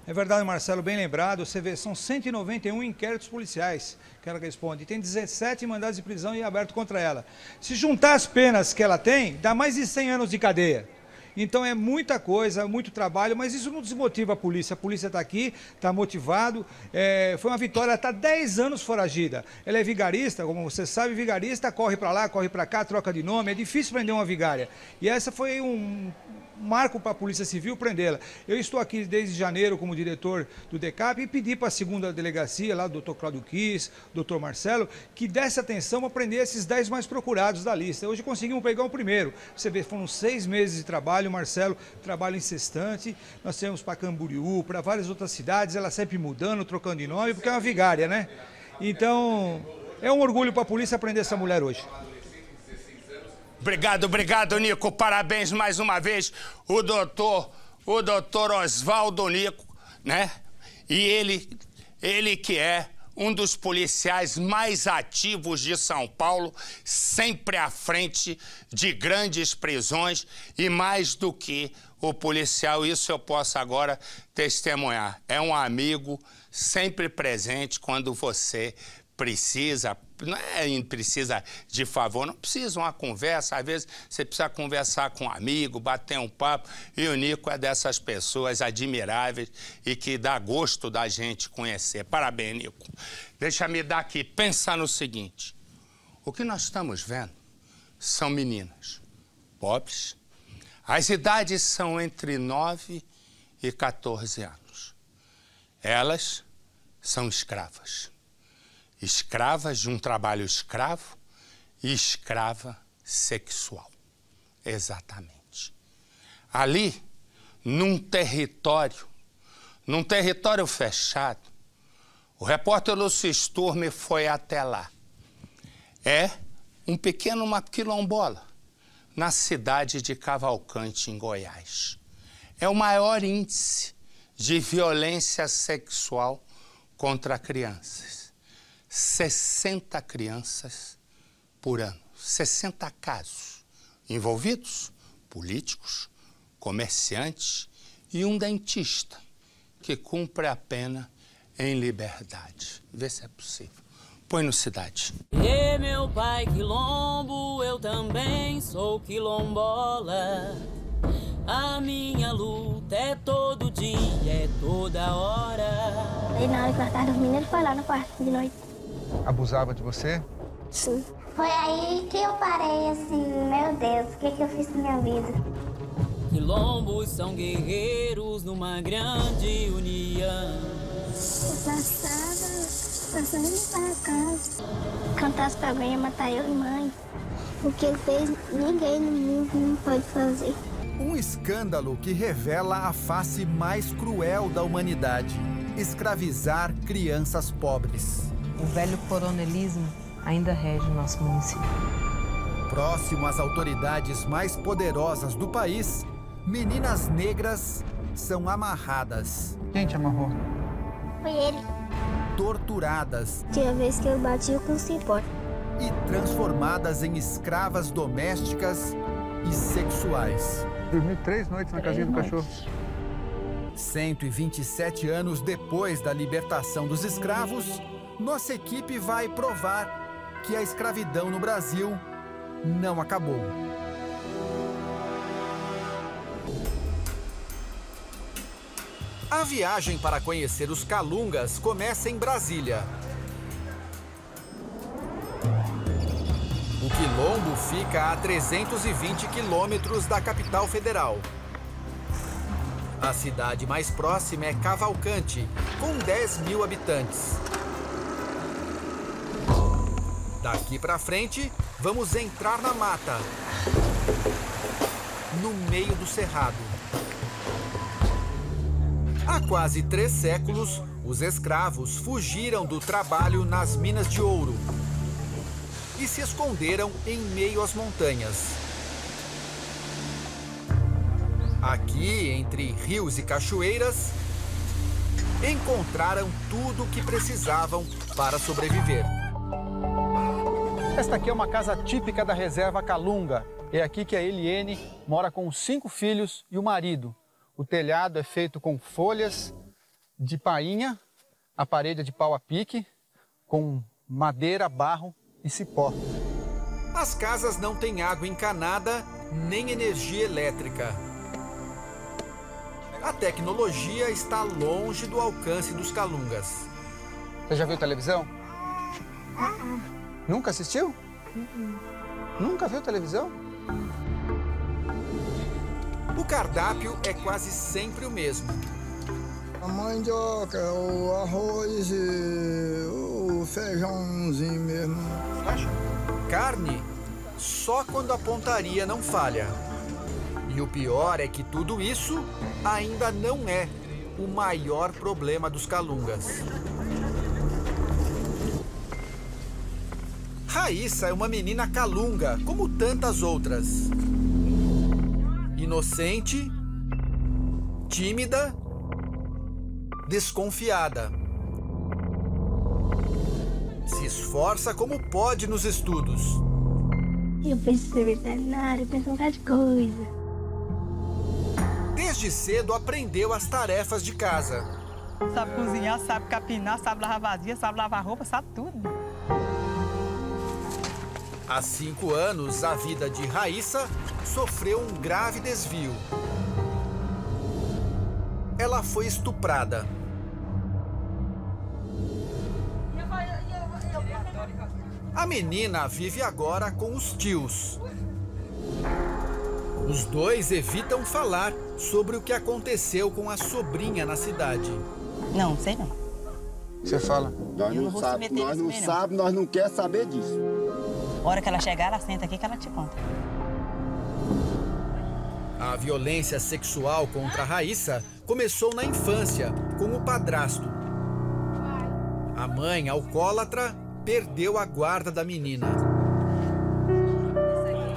É verdade, Marcelo, bem lembrado. Você vê, são 191 inquéritos policiais que ela responde. Tem 17 mandados de prisão e aberto contra ela. Se juntar as penas que ela tem, dá mais de 100 anos de cadeia. Então é muita coisa, muito trabalho, mas isso não desmotiva a polícia. A polícia está aqui, está motivado. É, foi uma vitória, está 10 anos foragida. Ela é vigarista, como você sabe, vigarista corre para lá, corre para cá, troca de nome. É difícil prender uma vigária. E essa foi um, marco para a Polícia Civil prendê-la. Eu estou aqui desde janeiro como diretor do DECAP e pedi para a segunda delegacia, lá do Dr. Claudio Kiss, Dr. Marcelo, que desse atenção a prender esses 10 mais procurados da lista. Hoje conseguimos pegar o primeiro. Você vê, foram seis meses de trabalho, Marcelo, trabalho incessante. Nós temos para Camboriú, para várias outras cidades, ela sempre mudando, trocando de nome, porque é uma vigária, né? Então, é um orgulho para a polícia prender essa mulher hoje. Obrigado, obrigado, Nico. Parabéns mais uma vez, o doutor, o doutor Oswaldo Nico, né? E ele, ele que é um dos policiais mais ativos de São Paulo, sempre à frente de grandes prisões e mais do que o policial, isso eu posso agora testemunhar. É um amigo sempre presente quando você precisa, não é precisa de favor, não precisa uma conversa, às vezes você precisa conversar com um amigo, bater um papo, e o Nico é dessas pessoas admiráveis e que dá gosto da gente conhecer. Parabéns, Nico. Deixa-me dar aqui, pensar no seguinte, o que nós estamos vendo são meninas pobres, as idades são entre 9 e 14 anos. Elas são escravas escravas de um trabalho escravo e escrava sexual. Exatamente. Ali, num território, num território fechado, o repórter Lúcio Sturme foi até lá. É um pequeno uma quilombola na cidade de Cavalcante, em Goiás. É o maior índice de violência sexual contra crianças. 60 crianças por ano, 60 casos envolvidos, políticos, comerciantes e um dentista que cumpre a pena em liberdade. Vê se é possível. Põe no cidade. E meu pai quilombo, eu também sou quilombola. A minha luta é todo dia, é toda hora. E na hora que nós tava dormindo, ele foi lá no quarto de noite. Abusava de você? Sim. Foi aí que eu parei assim, meu Deus, o que, que eu fiz com minha vida? Quilombos são guerreiros numa grande união. Eu passava, passando para casa. Cantasse pra alguém ia matar eu e mãe. O que ele fez, ninguém no mundo não pode fazer. Um escândalo que revela a face mais cruel da humanidade: escravizar crianças pobres. O velho coronelismo ainda rege o nosso município. Próximo às autoridades mais poderosas do país, meninas negras são amarradas. Quem te amarrou? Foi ele. Torturadas. Tinha vez que eu bati com cipó. E transformadas em escravas domésticas e sexuais. Dormi três noites na casinha do cachorro. 127 anos depois da libertação dos escravos, nossa equipe vai provar que a escravidão no Brasil não acabou. A viagem para conhecer os Calungas começa em Brasília. O Quilombo fica a 320 quilômetros da capital federal. A cidade mais próxima é Cavalcante, com 10 mil habitantes. Daqui para frente, vamos entrar na mata. No meio do cerrado. Há quase três séculos, os escravos fugiram do trabalho nas minas de ouro e se esconderam em meio às montanhas. Aqui, entre rios e cachoeiras, encontraram tudo o que precisavam para sobreviver. Esta aqui é uma casa típica da reserva Calunga. É aqui que a Eliene mora com cinco filhos e o marido. O telhado é feito com folhas de painha, a parede é de pau a pique, com madeira, barro e cipó. As casas não têm água encanada nem energia elétrica. A tecnologia está longe do alcance dos calungas. Você já viu televisão? Nunca assistiu? Nunca viu televisão? O cardápio é quase sempre o mesmo. A mandioca, o arroz e o feijãozinho mesmo. Carne só quando a pontaria não falha. E o pior é que tudo isso ainda não é o maior problema dos calungas. Raíssa é uma menina calunga, como tantas outras. Inocente, tímida, desconfiada. Se esforça como pode nos estudos. Eu penso em ser veterinária, eu penso em um bocado de coisa. Desde cedo aprendeu as tarefas de casa. Sabe cozinhar, sabe capinar, sabe lavar vasilha, sabe lavar roupa, sabe tudo. Há cinco anos, a vida de Raíssa sofreu um grave desvio. Ela foi estuprada. A menina vive agora com os tios. Os dois evitam falar sobre o que aconteceu com a sobrinha na cidade. Não, sei não. Você fala? Nós Eu não, não vou sabe, submeter nós não também, não. sabe, nós não quer saber disso. A hora que ela chegar, ela senta aqui que ela te conta. A violência sexual contra Raíssa começou na infância, com o padrasto. A mãe, alcoólatra, perdeu a guarda da menina.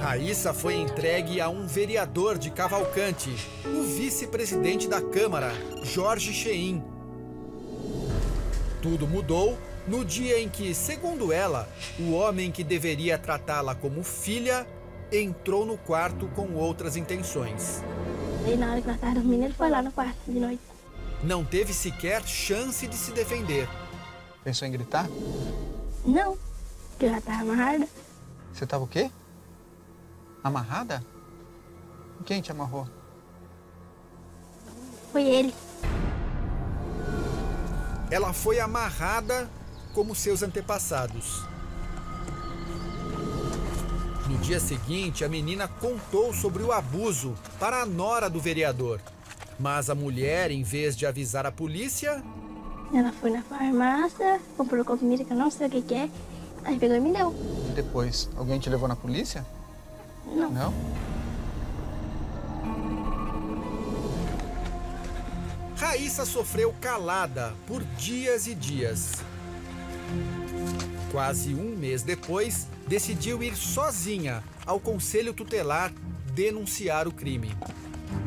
Raíssa foi entregue a um vereador de Cavalcante, o vice-presidente da Câmara, Jorge Cheim. Tudo mudou no dia em que, segundo ela, o homem que deveria tratá-la como filha entrou no quarto com outras intenções. Aí na hora que nós tava dormindo, ele foi lá no quarto de noite. Não teve sequer chance de se defender. Pensou em gritar? Não, que eu já tava amarrada. Você tava o quê? Amarrada? Quem te amarrou? Foi ele. Ela foi amarrada como seus antepassados. No dia seguinte, a menina contou sobre o abuso para a nora do vereador. Mas a mulher, em vez de avisar a polícia, Ela foi na farmácia, comprou comida que eu não sei o que, que é. Aí pegou e me deu. E depois, alguém te levou na polícia? Não. Não? Raíssa sofreu calada por dias e dias. Quase um mês depois, decidiu ir sozinha ao conselho tutelar denunciar o crime.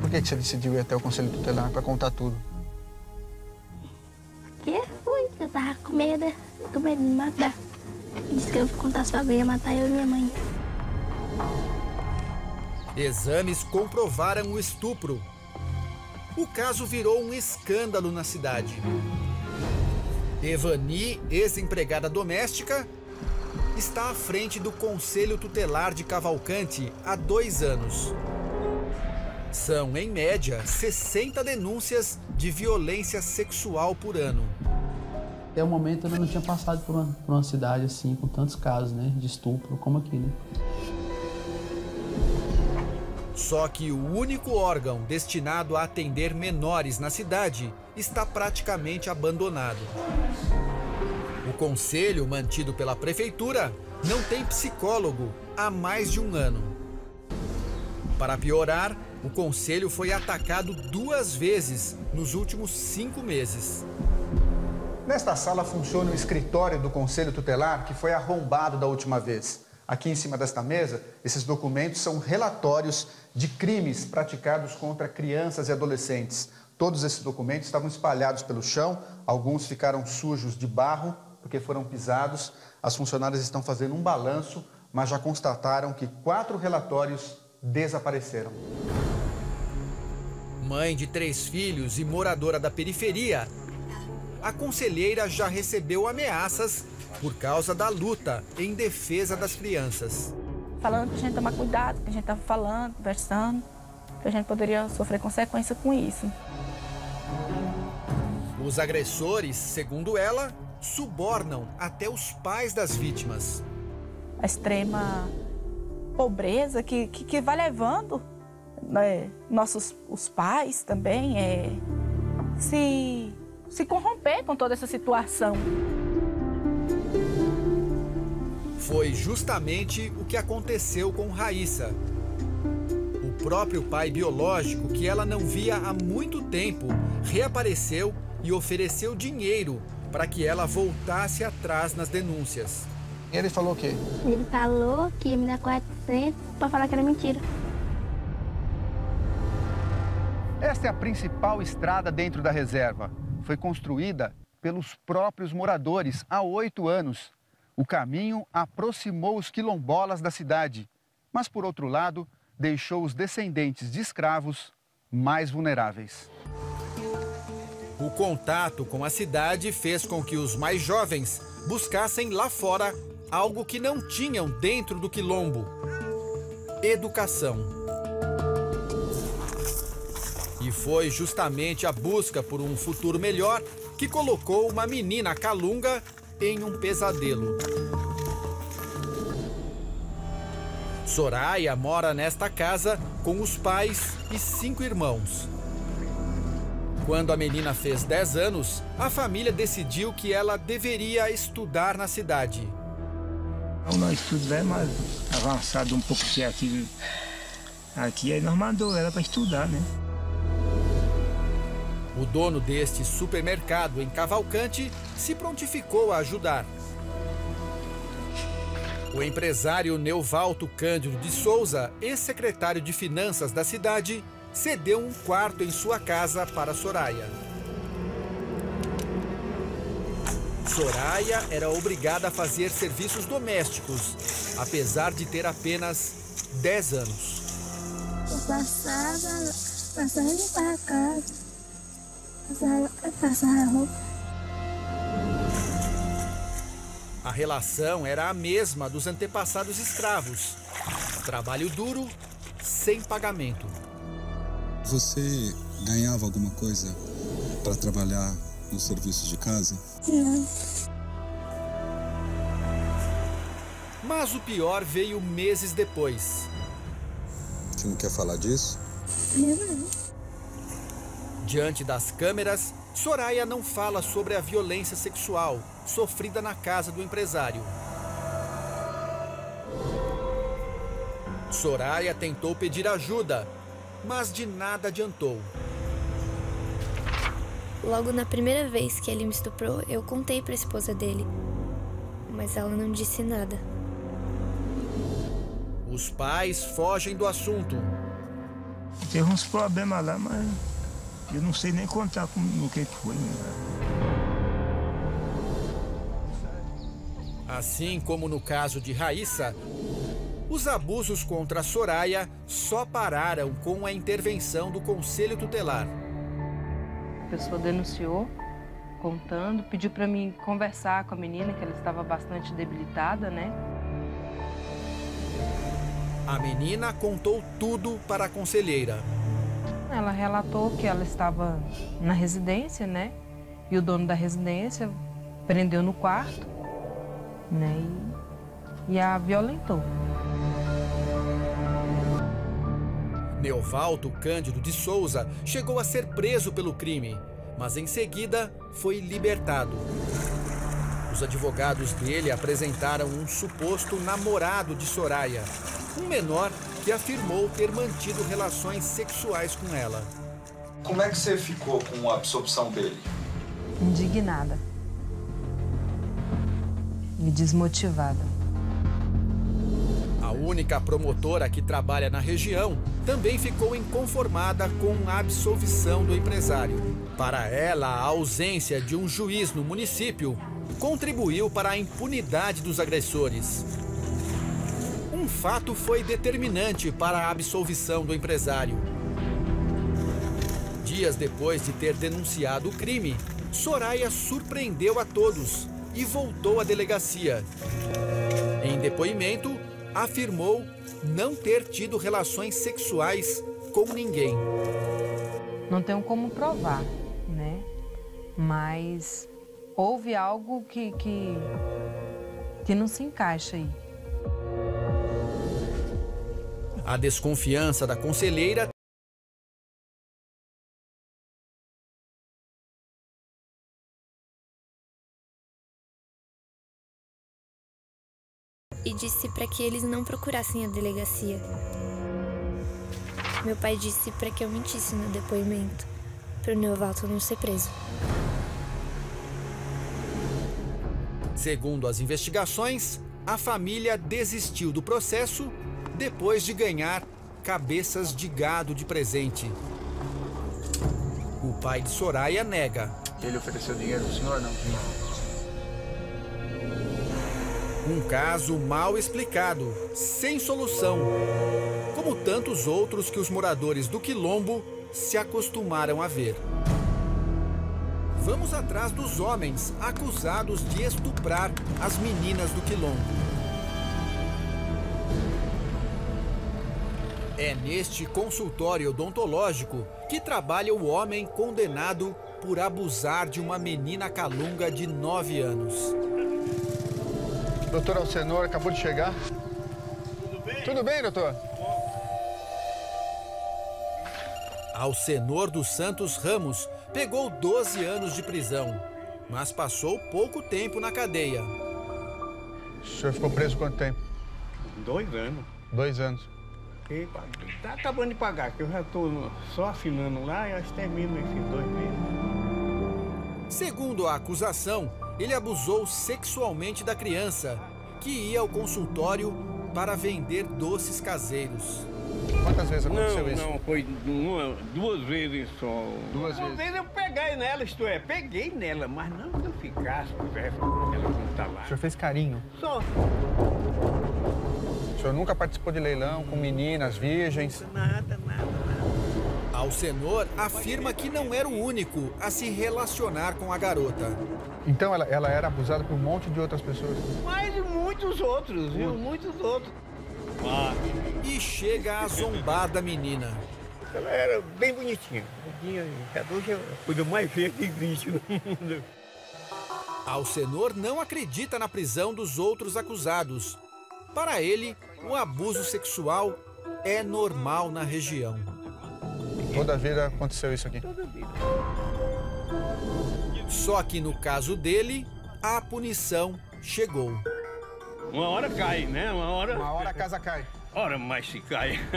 Por que que você decidiu ir até o conselho tutelar para contar tudo? Que foi? Eu tava com medo, com medo de me matar. Disse que eu contasse pra alguém ia matar eu e minha mãe. Exames comprovaram o estupro. O caso virou um escândalo na cidade. Evani, ex-empregada doméstica, está à frente do Conselho Tutelar de Cavalcante há dois anos. São, em média, 60 denúncias de violência sexual por ano. Até o momento eu não tinha passado por uma, por uma cidade assim, com tantos casos, né? De estupro como aqui, né? Só que o único órgão destinado a atender menores na cidade está praticamente abandonado. O conselho, mantido pela prefeitura, não tem psicólogo há mais de um ano. Para piorar, o conselho foi atacado duas vezes nos últimos cinco meses. Nesta sala funciona o escritório do Conselho Tutelar que foi arrombado da última vez. Aqui em cima desta mesa, esses documentos são relatórios de crimes praticados contra crianças e adolescentes. Todos esses documentos estavam espalhados pelo chão, alguns ficaram sujos de barro porque foram pisados. As funcionárias estão fazendo um balanço, mas já constataram que quatro relatórios desapareceram. Mãe de três filhos e moradora da periferia, a conselheira já recebeu ameaças por causa da luta em defesa das crianças. Falando pra gente tomar cuidado, que a gente tava falando, conversando, que a gente poderia sofrer consequência com isso. Os agressores, segundo ela, subornam até os pais das vítimas. A extrema pobreza que, que, que vai levando né, nossos os pais também é, se, se corromper com toda essa situação. Foi justamente o que aconteceu com Raíssa. O próprio pai biológico, que ela não via há muito tempo, reapareceu e ofereceu dinheiro para que ela voltasse atrás nas denúncias. Ele falou o quê? Ele falou que ia me dar 400 para falar que era mentira. Esta é a principal estrada dentro da reserva. Foi construída pelos próprios moradores há oito anos. O caminho aproximou os quilombolas da cidade, mas, por outro lado, deixou os descendentes de escravos mais vulneráveis. O contato com a cidade fez com que os mais jovens buscassem lá fora algo que não tinham dentro do quilombo: educação. E foi justamente a busca por um futuro melhor que colocou uma menina calunga em um pesadelo. Soraya mora nesta casa com os pais e cinco irmãos. Quando a menina fez 10 anos, a família decidiu que ela deveria estudar na cidade. O estudo é mais avançado um pouco que aqui. Aqui aí nós mandou ela para estudar, né? O dono deste supermercado em Cavalcante se prontificou a ajudar. O empresário Neuvalto Cândido de Souza, ex-secretário de Finanças da cidade, cedeu um quarto em sua casa para Soraya. Soraya era obrigada a fazer serviços domésticos, apesar de ter apenas 10 anos. Eu passava, passava limpar a casa. A relação era a mesma dos antepassados escravos. Trabalho duro, sem pagamento. Você ganhava alguma coisa para trabalhar no serviço de casa? Não. Mas o pior veio meses depois. Você não quer falar disso? Não. Diante das câmeras, Soraya não fala sobre a violência sexual sofrida na casa do empresário. Soraya tentou pedir ajuda, mas de nada adiantou. Logo na primeira vez que ele me estuprou, eu contei para a esposa dele, mas ela não disse nada. Os pais fogem do assunto. Teve uns problemas lá, mas eu não sei nem contar como, o que que foi. Né? Assim como no caso de Raíssa, os abusos contra Soraya só pararam com a intervenção do Conselho Tutelar. A pessoa denunciou, contando, pediu para mim conversar com a menina, que ela estava bastante debilitada, né? A menina contou tudo para a conselheira. Ela relatou que ela estava na residência, né? E o dono da residência prendeu no quarto, né? E, e a violentou. Neovaldo Cândido de Souza chegou a ser preso pelo crime, mas em seguida foi libertado. Os advogados dele apresentaram um suposto namorado de Soraya, um menor que afirmou ter mantido relações sexuais com ela. Como é que você ficou com a absorção dele? Indignada. E desmotivada. A única promotora que trabalha na região também ficou inconformada com a absolvição do empresário. Para ela, a ausência de um juiz no município contribuiu para a impunidade dos agressores. Um fato foi determinante para a absolvição do empresário. Dias depois de ter denunciado o crime, Soraya surpreendeu a todos e voltou à delegacia. Em depoimento, afirmou não ter tido relações sexuais com ninguém. Não tenho como provar, né? Mas houve algo que, que, que não se encaixa aí. A desconfiança da conselheira e disse para que eles não procurassem a delegacia. Meu pai disse para que eu mentisse no depoimento, para o Neovalto não ser preso. Segundo as investigações, a família desistiu do processo depois de ganhar cabeças de gado de presente. O pai de Soraya nega. Ele ofereceu dinheiro ao senhor, não? Um caso mal explicado, sem solução. Como tantos outros que os moradores do Quilombo se acostumaram a ver. Vamos atrás dos homens acusados de estuprar as meninas do Quilombo. É neste consultório odontológico que trabalha o homem condenado por abusar de uma menina calunga de 9 anos. Doutor Alcenor acabou de chegar. Tudo bem? Tudo bem, doutor? Alcenor dos Santos Ramos pegou 12 anos de prisão, mas passou pouco tempo na cadeia. O senhor ficou preso quanto tempo? Dois anos. Dois anos. Tá acabando de pagar, que eu já tô só assinando lá e acho que termino esses dois meses. Segundo a acusação, ele abusou sexualmente da criança, que ia ao consultório para vender doces caseiros. Quantas vezes aconteceu não, isso? Não, foi uma, duas vezes só. Duas uma vezes? vez eu peguei nela, isto é, peguei nela, mas não que eu ficasse com ela não tá lá. O senhor fez carinho? Só. O senhor nunca participou de leilão com meninas virgens? Nada, nada, nada. Alcenor afirma que não era o único a se relacionar com a garota. Então ela, ela era abusada por um monte de outras pessoas? Mas muitos outros, viu? Muitos outros. E chega a zombar da menina. Ela era bem bonitinha. Bonitinha, hoje é a coisa mais feia que existe no mundo. Alcenor não acredita na prisão dos outros acusados. Para ele, o abuso sexual é normal na região. Toda a vida aconteceu isso aqui. Só que no caso dele, a punição chegou. Uma hora cai, né? Uma hora. Uma hora a casa cai. Ora, mas se cai. (laughs)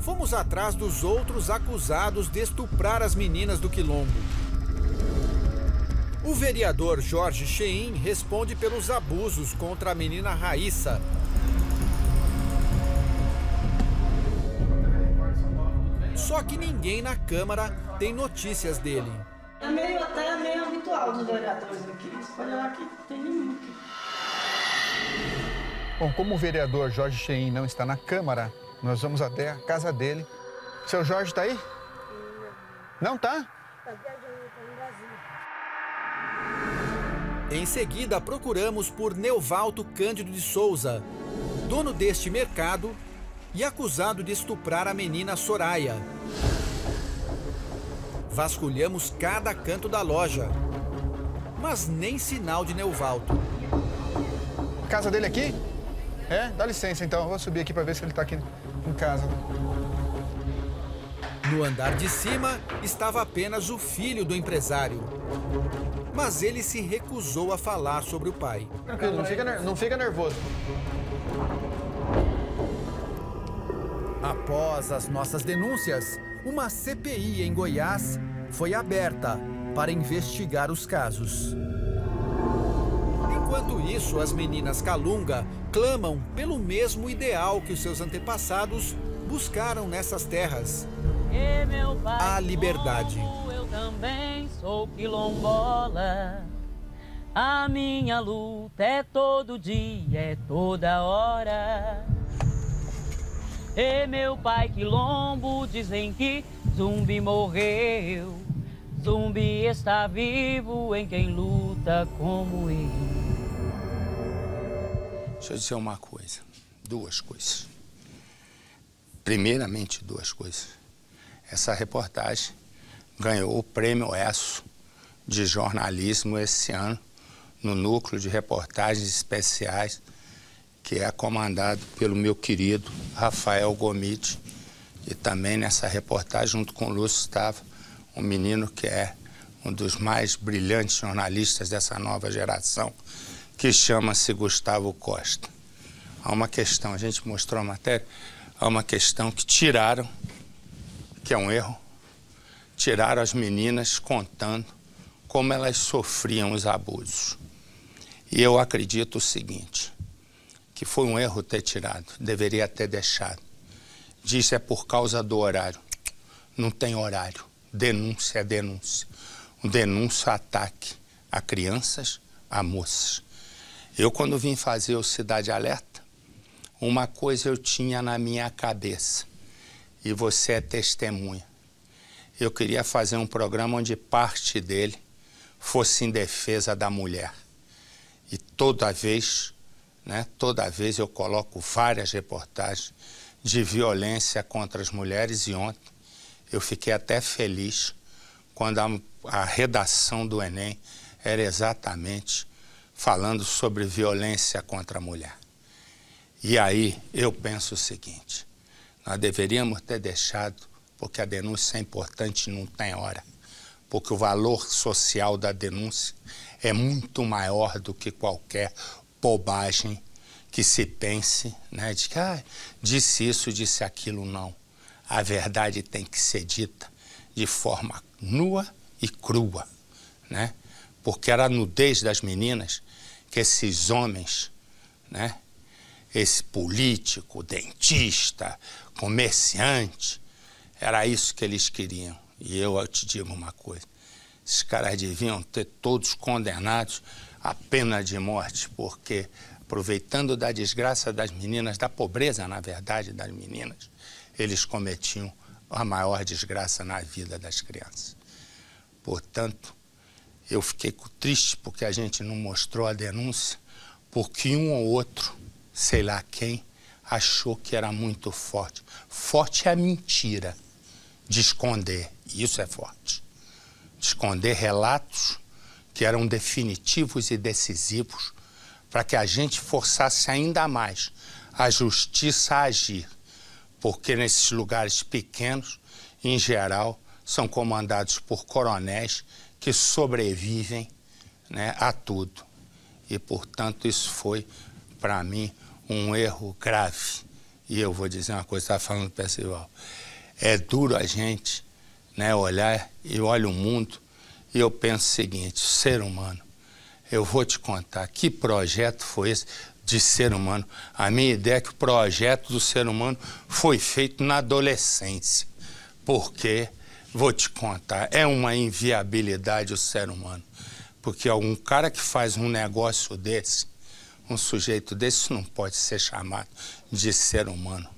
Fomos atrás dos outros acusados de estuprar as meninas do Quilombo. O vereador Jorge Cheim responde pelos abusos contra a menina Raíssa. Só que ninguém na Câmara tem notícias dele. É meio até meio habitual dos vereadores aqui. Você pode olhar que tem nenhum aqui. Bom, como o vereador Jorge Cheim não está na Câmara, nós vamos até a casa dele. Seu Jorge está aí? Não tá? Em seguida, procuramos por Neuvalto Cândido de Souza, dono deste mercado e acusado de estuprar a menina Soraya. Vasculhamos cada canto da loja, mas nem sinal de Neuvalto. Casa dele aqui? É? Dá licença então, eu vou subir aqui para ver se ele está aqui em casa. No andar de cima estava apenas o filho do empresário. Mas ele se recusou a falar sobre o pai. Tranquilo, não fica, não fica nervoso. Após as nossas denúncias, uma CPI em Goiás foi aberta para investigar os casos. Enquanto isso, as meninas Calunga clamam pelo mesmo ideal que os seus antepassados buscaram nessas terras: a liberdade. Eu também sou quilombola. A minha luta é todo dia, é toda hora. E meu pai quilombo dizem que zumbi morreu. Zumbi está vivo em quem luta como eu. Deixa eu dizer uma coisa, duas coisas. Primeiramente, duas coisas. Essa reportagem ganhou o prêmio ESSO de jornalismo esse ano no núcleo de reportagens especiais, que é comandado pelo meu querido Rafael Gomide. E também nessa reportagem, junto com o Lúcio, estava um menino que é um dos mais brilhantes jornalistas dessa nova geração, que chama-se Gustavo Costa. Há uma questão, a gente mostrou a matéria, há uma questão que tiraram, que é um erro, tiraram as meninas contando como elas sofriam os abusos. E eu acredito o seguinte, que foi um erro ter tirado, deveria ter deixado. Disse é por causa do horário. Não tem horário. Denúncia é denúncia. Um denúncia é ataque a crianças, a moças. Eu, quando vim fazer o Cidade Alerta, uma coisa eu tinha na minha cabeça, e você é testemunha. Eu queria fazer um programa onde parte dele fosse em defesa da mulher. E toda vez, né, toda vez eu coloco várias reportagens de violência contra as mulheres e ontem eu fiquei até feliz quando a, a redação do Enem era exatamente falando sobre violência contra a mulher. E aí eu penso o seguinte: nós deveríamos ter deixado, porque a denúncia é importante e não tem hora porque o valor social da denúncia é muito maior do que qualquer bobagem que se pense, né, de que ah, disse isso, disse aquilo, não. A verdade tem que ser dita de forma nua e crua, né? Porque era a nudez das meninas que esses homens, né, esse político, dentista, comerciante, era isso que eles queriam. E eu te digo uma coisa: esses caras deviam ter todos condenados à pena de morte, porque aproveitando da desgraça das meninas, da pobreza, na verdade, das meninas, eles cometiam a maior desgraça na vida das crianças. Portanto, eu fiquei triste porque a gente não mostrou a denúncia, porque um ou outro, sei lá quem, achou que era muito forte. Forte é a mentira de esconder. Isso é forte. De esconder relatos que eram definitivos e decisivos para que a gente forçasse ainda mais a justiça a agir. Porque nesses lugares pequenos, em geral, são comandados por coronéis que sobrevivem né, a tudo. E, portanto, isso foi, para mim, um erro grave. E eu vou dizer uma coisa, estava falando do Percival. É duro a gente né, olhar e olha o mundo e eu penso o seguinte, ser humano, eu vou te contar que projeto foi esse de ser humano. A minha ideia é que o projeto do ser humano foi feito na adolescência, porque, vou te contar, é uma inviabilidade o ser humano. Porque algum cara que faz um negócio desse, um sujeito desse, não pode ser chamado de ser humano.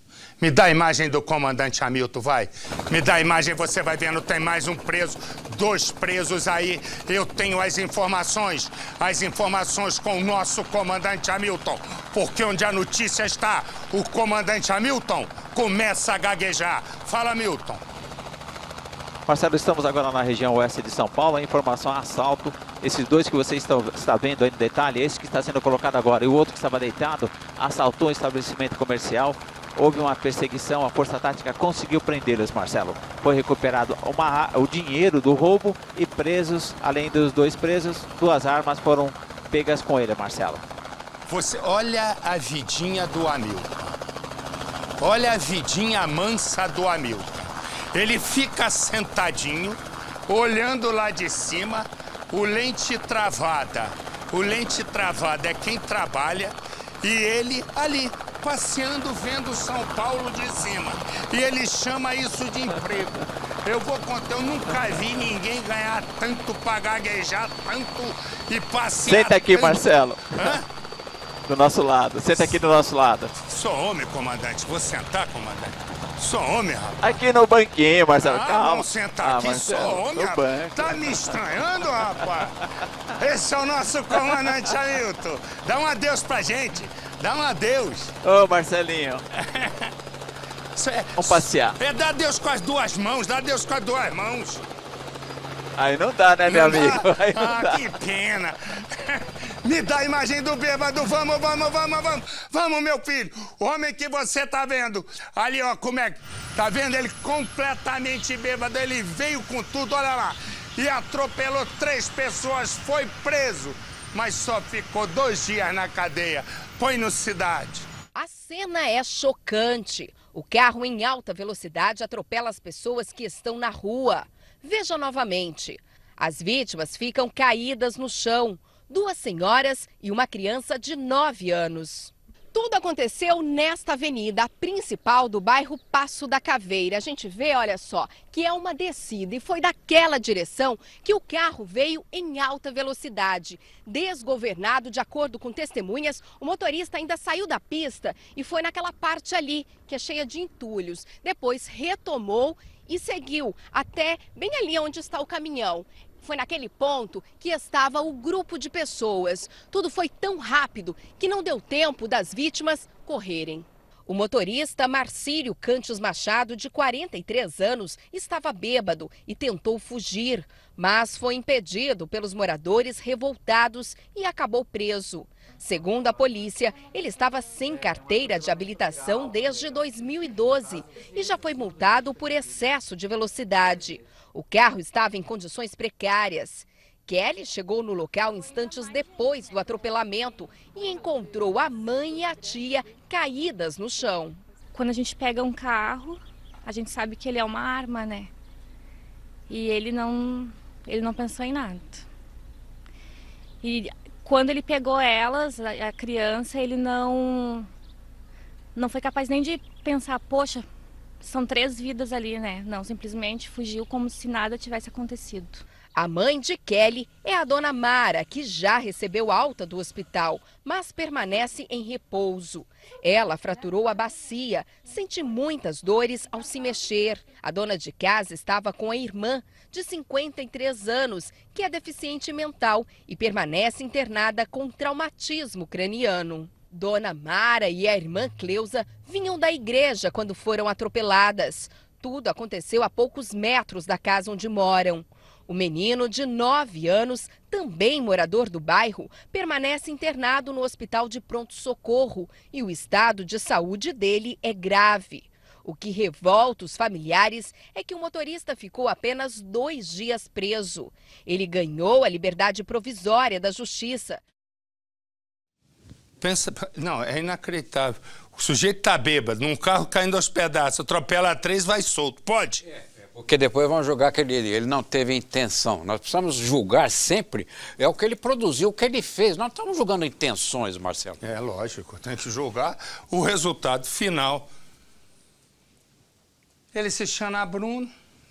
Me dá a imagem do comandante Hamilton, vai. Me dá a imagem, você vai vendo, tem mais um preso, dois presos aí. Eu tenho as informações, as informações com o nosso comandante Hamilton. Porque onde a notícia está, o comandante Hamilton começa a gaguejar. Fala, Hamilton. Marcelo, estamos agora na região oeste de São Paulo. A informação assalto. Esses dois que você está, está vendo aí no detalhe, esse que está sendo colocado agora e o outro que estava deitado, assaltou um estabelecimento comercial houve uma perseguição, a Força Tática conseguiu prendê-los, Marcelo. Foi recuperado uma, o dinheiro do roubo e presos, além dos dois presos, duas armas foram pegas com ele, Marcelo. Você olha a vidinha do Hamilton. Olha a vidinha mansa do Hamilton. Ele fica sentadinho, olhando lá de cima, o lente travada. O lente travada é quem trabalha e ele ali, passeando, vendo São Paulo de cima. E ele chama isso de emprego. Eu vou contar, eu nunca vi ninguém ganhar tanto pra gaguejar tanto e passear Senta aqui, tanto. Marcelo. Hã? Do nosso lado. Senta aqui do nosso lado. Sou homem, comandante. Vou sentar, comandante. Sou homem, rapaz. Aqui no banquinho, Marcelo. Ah, Calma. vamos sentar Ah, aqui, Marcelo, sou homem, rapaz. banco. Tá me estranhando, rapaz? Esse é o nosso comandante Hamilton. Dá um adeus pra gente. Dá um adeus. Ô, Marcelinho. (laughs) É- Vamos passear. É dar adeus com as duas mãos, dá adeus com as duas mãos. Aí não dá, né, meu Não dá? amigo? Não ah, dá. que pena. (laughs) Me dá a imagem do bêbado. Vamos, vamos, vamos, vamos. Vamos, meu filho. O homem que você tá vendo. Ali, ó, como é que. Tá vendo ele completamente bêbado? Ele veio com tudo, olha lá. E atropelou três pessoas, foi preso. Mas só ficou dois dias na cadeia. Põe no cidade. A cena é chocante. O carro em alta velocidade atropela as pessoas que estão na rua. Veja novamente. As vítimas ficam caídas no chão. Duas senhoras e uma criança de 9 anos. Tudo aconteceu nesta avenida, a principal do bairro Passo da Caveira. A gente vê, olha só, que é uma descida e foi daquela direção que o carro veio em alta velocidade. Desgovernado, de acordo com testemunhas, o motorista ainda saiu da pista e foi naquela parte ali, que é cheia de entulhos. Depois retomou e seguiu até bem ali onde está o caminhão. Foi naquele ponto que estava o grupo de pessoas. Tudo foi tão rápido que não deu tempo das vítimas correrem. O motorista Marcílio Cantes Machado, de 43 anos, estava bêbado e tentou fugir, mas foi impedido pelos moradores revoltados e acabou preso. Segundo a polícia, ele estava sem carteira de habilitação desde 2012 e já foi multado por excesso de velocidade. O carro estava em condições precárias. Kelly chegou no local instantes depois do atropelamento e encontrou a mãe e a tia caídas no chão. Quando a gente pega um carro, a gente sabe que ele é uma arma, né? E ele não, ele não pensou em nada. E quando ele pegou elas, a, criança, ele não não foi capaz nem de pensar, poxa, são três vidas ali, né? Não, simplesmente fugiu como se nada tivesse acontecido. A mãe de Kelly é a dona Mara, que já recebeu alta do hospital, mas permanece em repouso. Ela fraturou a bacia, sente muitas dores ao se mexer. A dona de casa estava com a irmã, de 53 anos, que é deficiente mental e permanece internada com traumatismo craniano. Dona Mara e a irmã Cleusa vinham da igreja quando foram atropeladas. Tudo aconteceu a poucos metros da casa onde moram. O menino, de 9 anos, também morador do bairro, permanece internado no hospital de pronto-socorro e o estado de saúde dele é grave. O que revolta os familiares é que o motorista ficou apenas dois dias preso. Ele ganhou a liberdade provisória da justiça, Pensa, não, é inacreditável. O sujeito tá bêbado, num carro caindo aos pedaços, atropela três, vai solto. Pode? É, porque depois vão julgar que ele, ele não teve intenção. Nós precisamos julgar sempre é o que ele produziu, o que ele fez. Nós estamos julgando intenções, Marcelo. É lógico, tem que julgar o resultado final. Ele se chama Bruno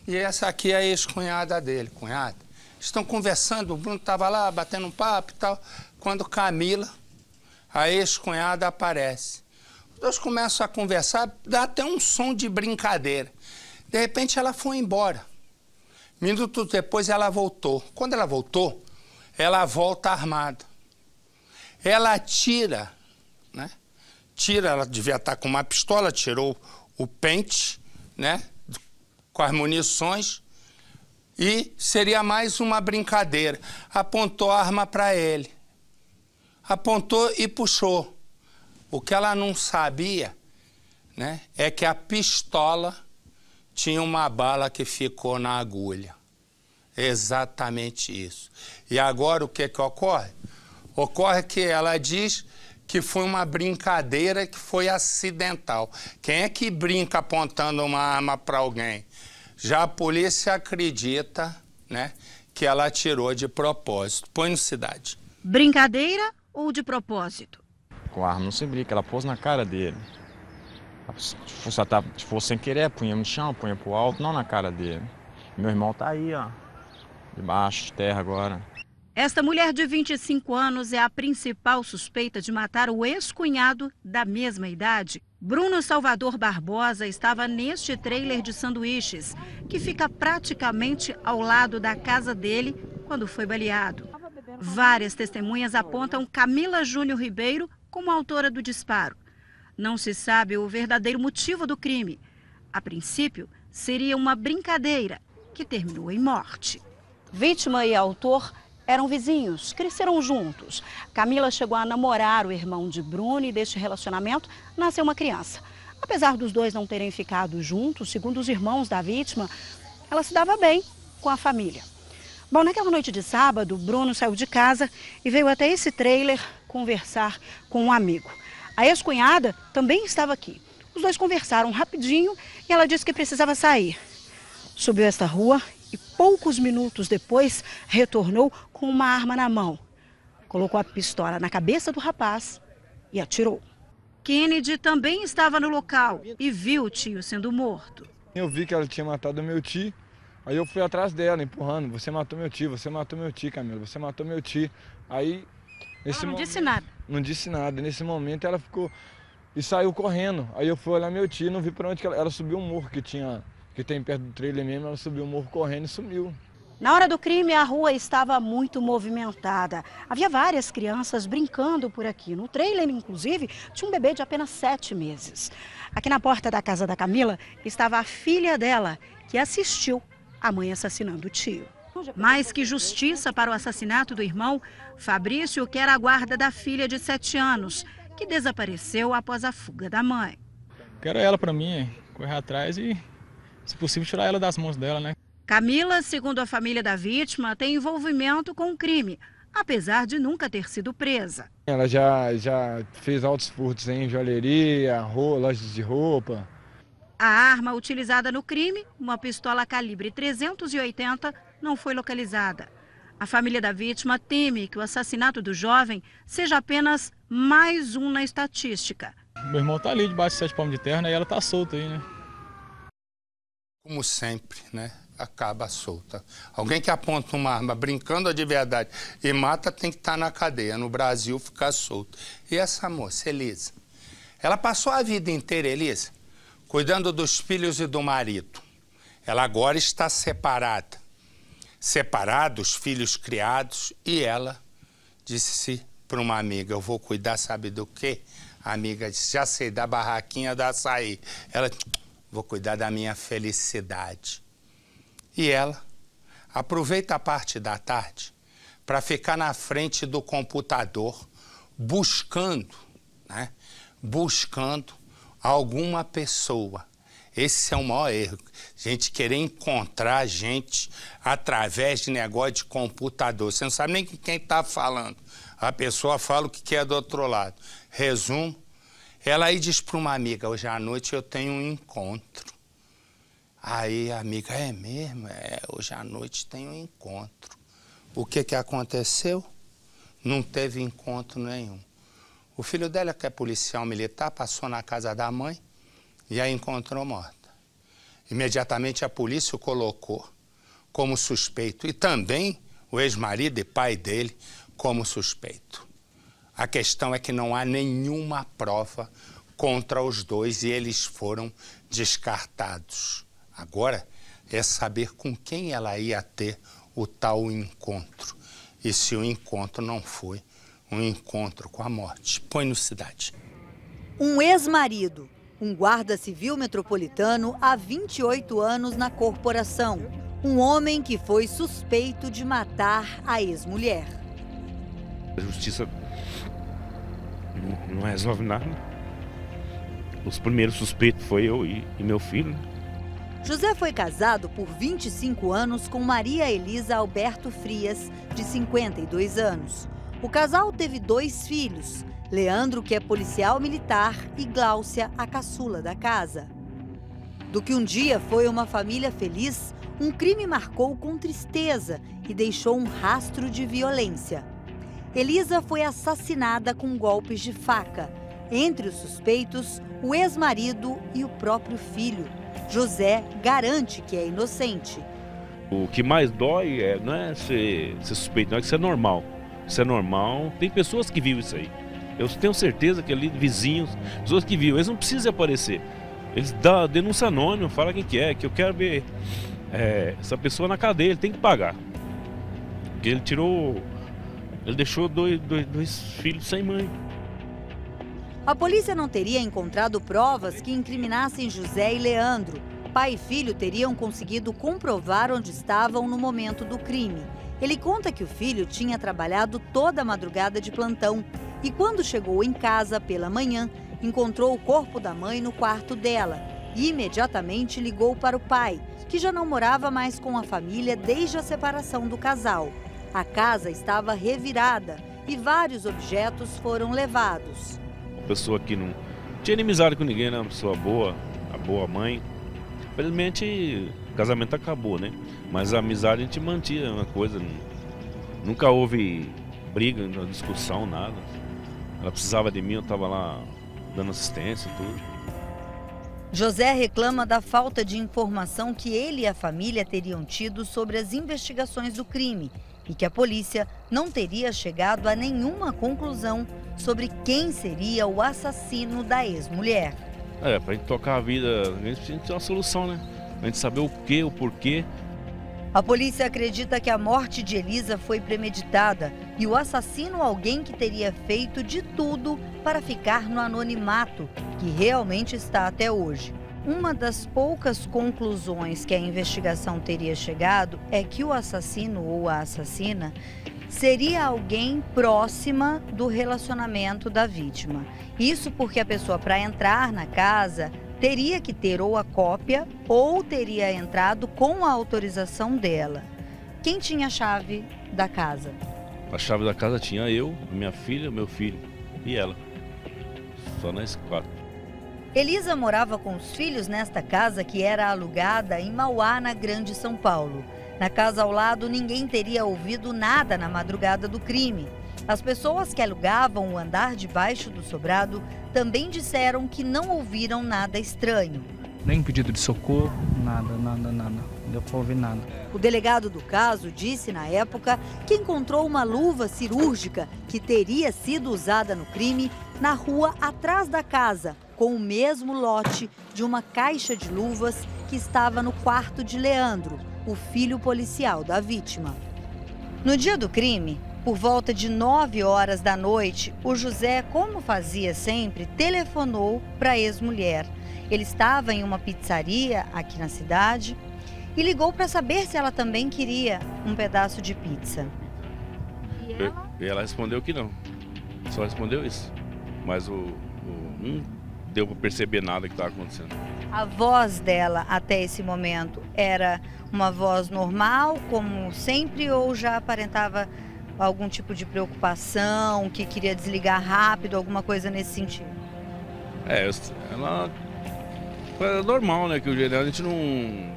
e essa aqui é a ex-cunhada dele, cunhada. Estão conversando, o Bruno estava lá batendo um papo e tal, quando Camila a ex-cunhada aparece. Os dois começam a conversar, dá até um som de brincadeira. De repente ela foi embora. Minutos depois ela voltou. Quando ela voltou, ela volta armada. Ela tira, né? Tira, ela devia estar com uma pistola, tirou o pente, né? Com as munições. E seria mais uma brincadeira. Apontou a arma para ele apontou e puxou. O que ela não sabia né, é que a pistola tinha uma bala que ficou na agulha. Exatamente isso. E agora o que, que ocorre? Ocorre que ela diz que foi uma brincadeira que foi acidental. Quem é que brinca apontando uma arma para alguém? Já a polícia acredita né, que ela atirou de propósito. Põe no cidade. Brincadeira ou de propósito? Com a arma não se brinca, ela pôs na cara dele. Se fosse, se fosse sem querer, punha no chão, punha pro alto, não na cara dele. Meu irmão tá aí, ó, debaixo de terra agora. Esta mulher de 25 anos é a principal suspeita de matar o ex-cunhado da mesma idade. Bruno Salvador Barbosa estava neste trailer de sanduíches, que fica praticamente ao lado da casa dele quando foi baleado. Várias testemunhas apontam Camila Júnior Ribeiro como autora do disparo. Não se sabe o verdadeiro motivo do crime. A princípio, seria uma brincadeira que terminou em morte. Vítima e autor Eram vizinhos, cresceram juntos. Camila chegou a namorar o irmão de Bruno e deste relacionamento nasceu uma criança. Apesar dos dois não terem ficado juntos, segundo os irmãos da vítima, ela se dava bem com a família. Bom, naquela noite de sábado, Bruno saiu de casa e veio até esse trailer conversar com um amigo. A ex-cunhada também estava aqui. Os dois conversaram rapidinho e ela disse que precisava sair. Subiu esta rua e poucos minutos depois retornou com uma arma na mão. Colocou a pistola na cabeça do rapaz e atirou. Kennedy também estava no local e viu o tio sendo morto. Eu vi que ela tinha matado meu tio, aí eu fui atrás dela, empurrando. Você matou meu tio, você matou meu tio, Camila, você matou meu tio. Aí. Ela não momento, disse nada. Não disse nada. Nesse momento ela ficou. E saiu correndo. Aí eu fui olhar meu tio não vi para onde que ela. Ela subiu um morro que tinha que tem perto do trailer mesmo, ela subiu o morro correndo e sumiu. Na hora do crime, a rua estava muito movimentada. Havia várias crianças brincando por aqui. No trailer, inclusive, tinha um bebê de apenas sete meses. Aqui na porta da casa da Camila estava a filha dela, que assistiu a mãe assassinando o tio. Mais que justiça para o assassinato do irmão, Fabrício quer a guarda da filha de sete anos, que desapareceu após a fuga da mãe. Quero ela para mim, correr atrás e se possível, tirar ela das mãos dela, né? Camila, segundo a família da vítima, tem envolvimento com o crime, apesar de nunca ter sido presa. Ela já, já fez altos furtos em joalheria, lojas de roupa. A arma utilizada no crime, uma pistola calibre 380, não foi localizada. A família da vítima teme que o assassinato do jovem seja apenas mais um na estatística. Meu irmão está ali debaixo de sete palmos de terra né, e ela está solta aí, né? como sempre, né? Acaba solta. Alguém que aponta uma arma brincando de verdade e mata tem que estar tá na cadeia. No Brasil, ficar solto. E essa moça, Elisa? Ela passou a vida inteira, Elisa, cuidando dos filhos e do marido. Ela agora está separada. Separada, os filhos criados, e ela disse para uma amiga: Eu vou cuidar, sabe do quê? A amiga disse: Já sei, da barraquinha da açaí. Ela vou cuidar da minha felicidade. E ela aproveita a parte da tarde para ficar na frente do computador buscando, né? Buscando alguma pessoa. Esse é o maior erro. A gente querer encontrar gente através de negócio de computador. Você não sabe nem quem está falando. A pessoa fala o que quer do outro lado. Resumo, ela aí diz para uma amiga: hoje à noite eu tenho um encontro. Aí a amiga: é mesmo? É, hoje à noite tem um encontro. O que, que aconteceu? Não teve encontro nenhum. O filho dela, que é policial militar, passou na casa da mãe e a encontrou morta. Imediatamente a polícia o colocou como suspeito e também o ex-marido e pai dele como suspeito. A questão é que não há nenhuma prova contra os dois e eles foram descartados. Agora é saber com quem ela ia ter o tal encontro. E se o encontro não foi um encontro com a morte. Põe no cidade. Um ex-marido, um guarda civil metropolitano há 28 anos na corporação. Um homem que foi suspeito de matar a ex-mulher. A justiça não, resolve nada. Os primeiros suspeitos foi eu e, e meu filho. José foi casado por 25 anos com Maria Elisa Alberto Frias, de 52 anos. O casal teve dois filhos, Leandro, que é policial militar, e Gláucia, a caçula da casa. Do que um dia foi uma família feliz, um crime marcou com tristeza e deixou um rastro de violência. Elisa foi assassinada com golpes de faca. Entre os suspeitos, o ex-marido e o próprio filho. José garante que é inocente. O que mais dói é, não é ser, ser suspeito, não é que isso é normal. Isso é normal. Tem pessoas que vivem isso aí. Eu tenho certeza que ali, vizinhos, pessoas que vivem, eles não precisam aparecer. Eles dão denúncia anônima, fala quem que é, que eu quero ver é, essa pessoa na cadeia, ele tem que pagar. Porque ele tirou ele deixou dois, dois, dois filhos sem mãe. A polícia não teria encontrado provas que incriminassem José e Leandro. Pai e filho teriam conseguido comprovar onde estavam no momento do crime. Ele conta que o filho tinha trabalhado toda a madrugada de plantão e, quando chegou em casa pela manhã, encontrou o corpo da mãe no quarto dela e imediatamente ligou para o pai, que já não morava mais com a família desde a separação do casal. A casa estava revirada e vários objetos foram levados. Uma pessoa que não tinha inimizade com ninguém, né? Uma pessoa boa, a boa mãe. Infelizmente, o casamento acabou, né? Mas a amizade a gente mantinha uma coisa. Nunca houve briga, discussão, nada. Ela precisava de mim, eu estava lá dando assistência e tudo. José reclama da falta de informação que ele e a família teriam tido sobre as investigações do crime e que a polícia não teria chegado a nenhuma conclusão sobre quem seria o assassino da ex-mulher. É, pra gente tocar a vida, a gente precisa ter uma solução, né? A gente saber o que, o porquê. A polícia acredita que a morte de Elisa foi premeditada e o assassino alguém que teria feito de tudo para ficar no anonimato, que realmente está até hoje. Uma das poucas conclusões que a investigação teria chegado é que o assassino ou a assassina seria alguém próxima do relacionamento da vítima. Isso porque a pessoa, para entrar na casa, teria que ter ou a cópia ou teria entrado com a autorização dela. Quem tinha a chave da casa? A chave da casa tinha eu, minha filha, meu filho e ela. Só nós quatro. Elisa morava com os filhos nesta casa que era alugada em Mauá, na Grande São Paulo. Na casa ao lado, ninguém teria ouvido nada na madrugada do crime. As pessoas que alugavam o andar debaixo do sobrado também disseram que não ouviram nada estranho. Nem pedido de socorro, nada, nada, nada. Não deu para ouvir nada. O delegado do caso disse na época que encontrou uma luva cirúrgica que teria sido usada no crime na rua atrás da casa, com o mesmo lote de uma caixa de luvas que estava no quarto de Leandro, o filho policial da vítima. No dia do crime, por volta de 9 horas da noite, o José, como fazia sempre, telefonou para a ex-mulher. Ele estava em uma pizzaria aqui na cidade e ligou para saber se ela também queria um pedaço de pizza. E ela, e ela respondeu que não. Só respondeu isso. Mas o, o não deu para perceber nada que estava acontecendo. A voz dela até esse momento era uma voz normal, como sempre, ou já aparentava algum tipo de preocupação, que queria desligar rápido, alguma coisa nesse sentido? É, ela é normal, né? Que o geral a gente não,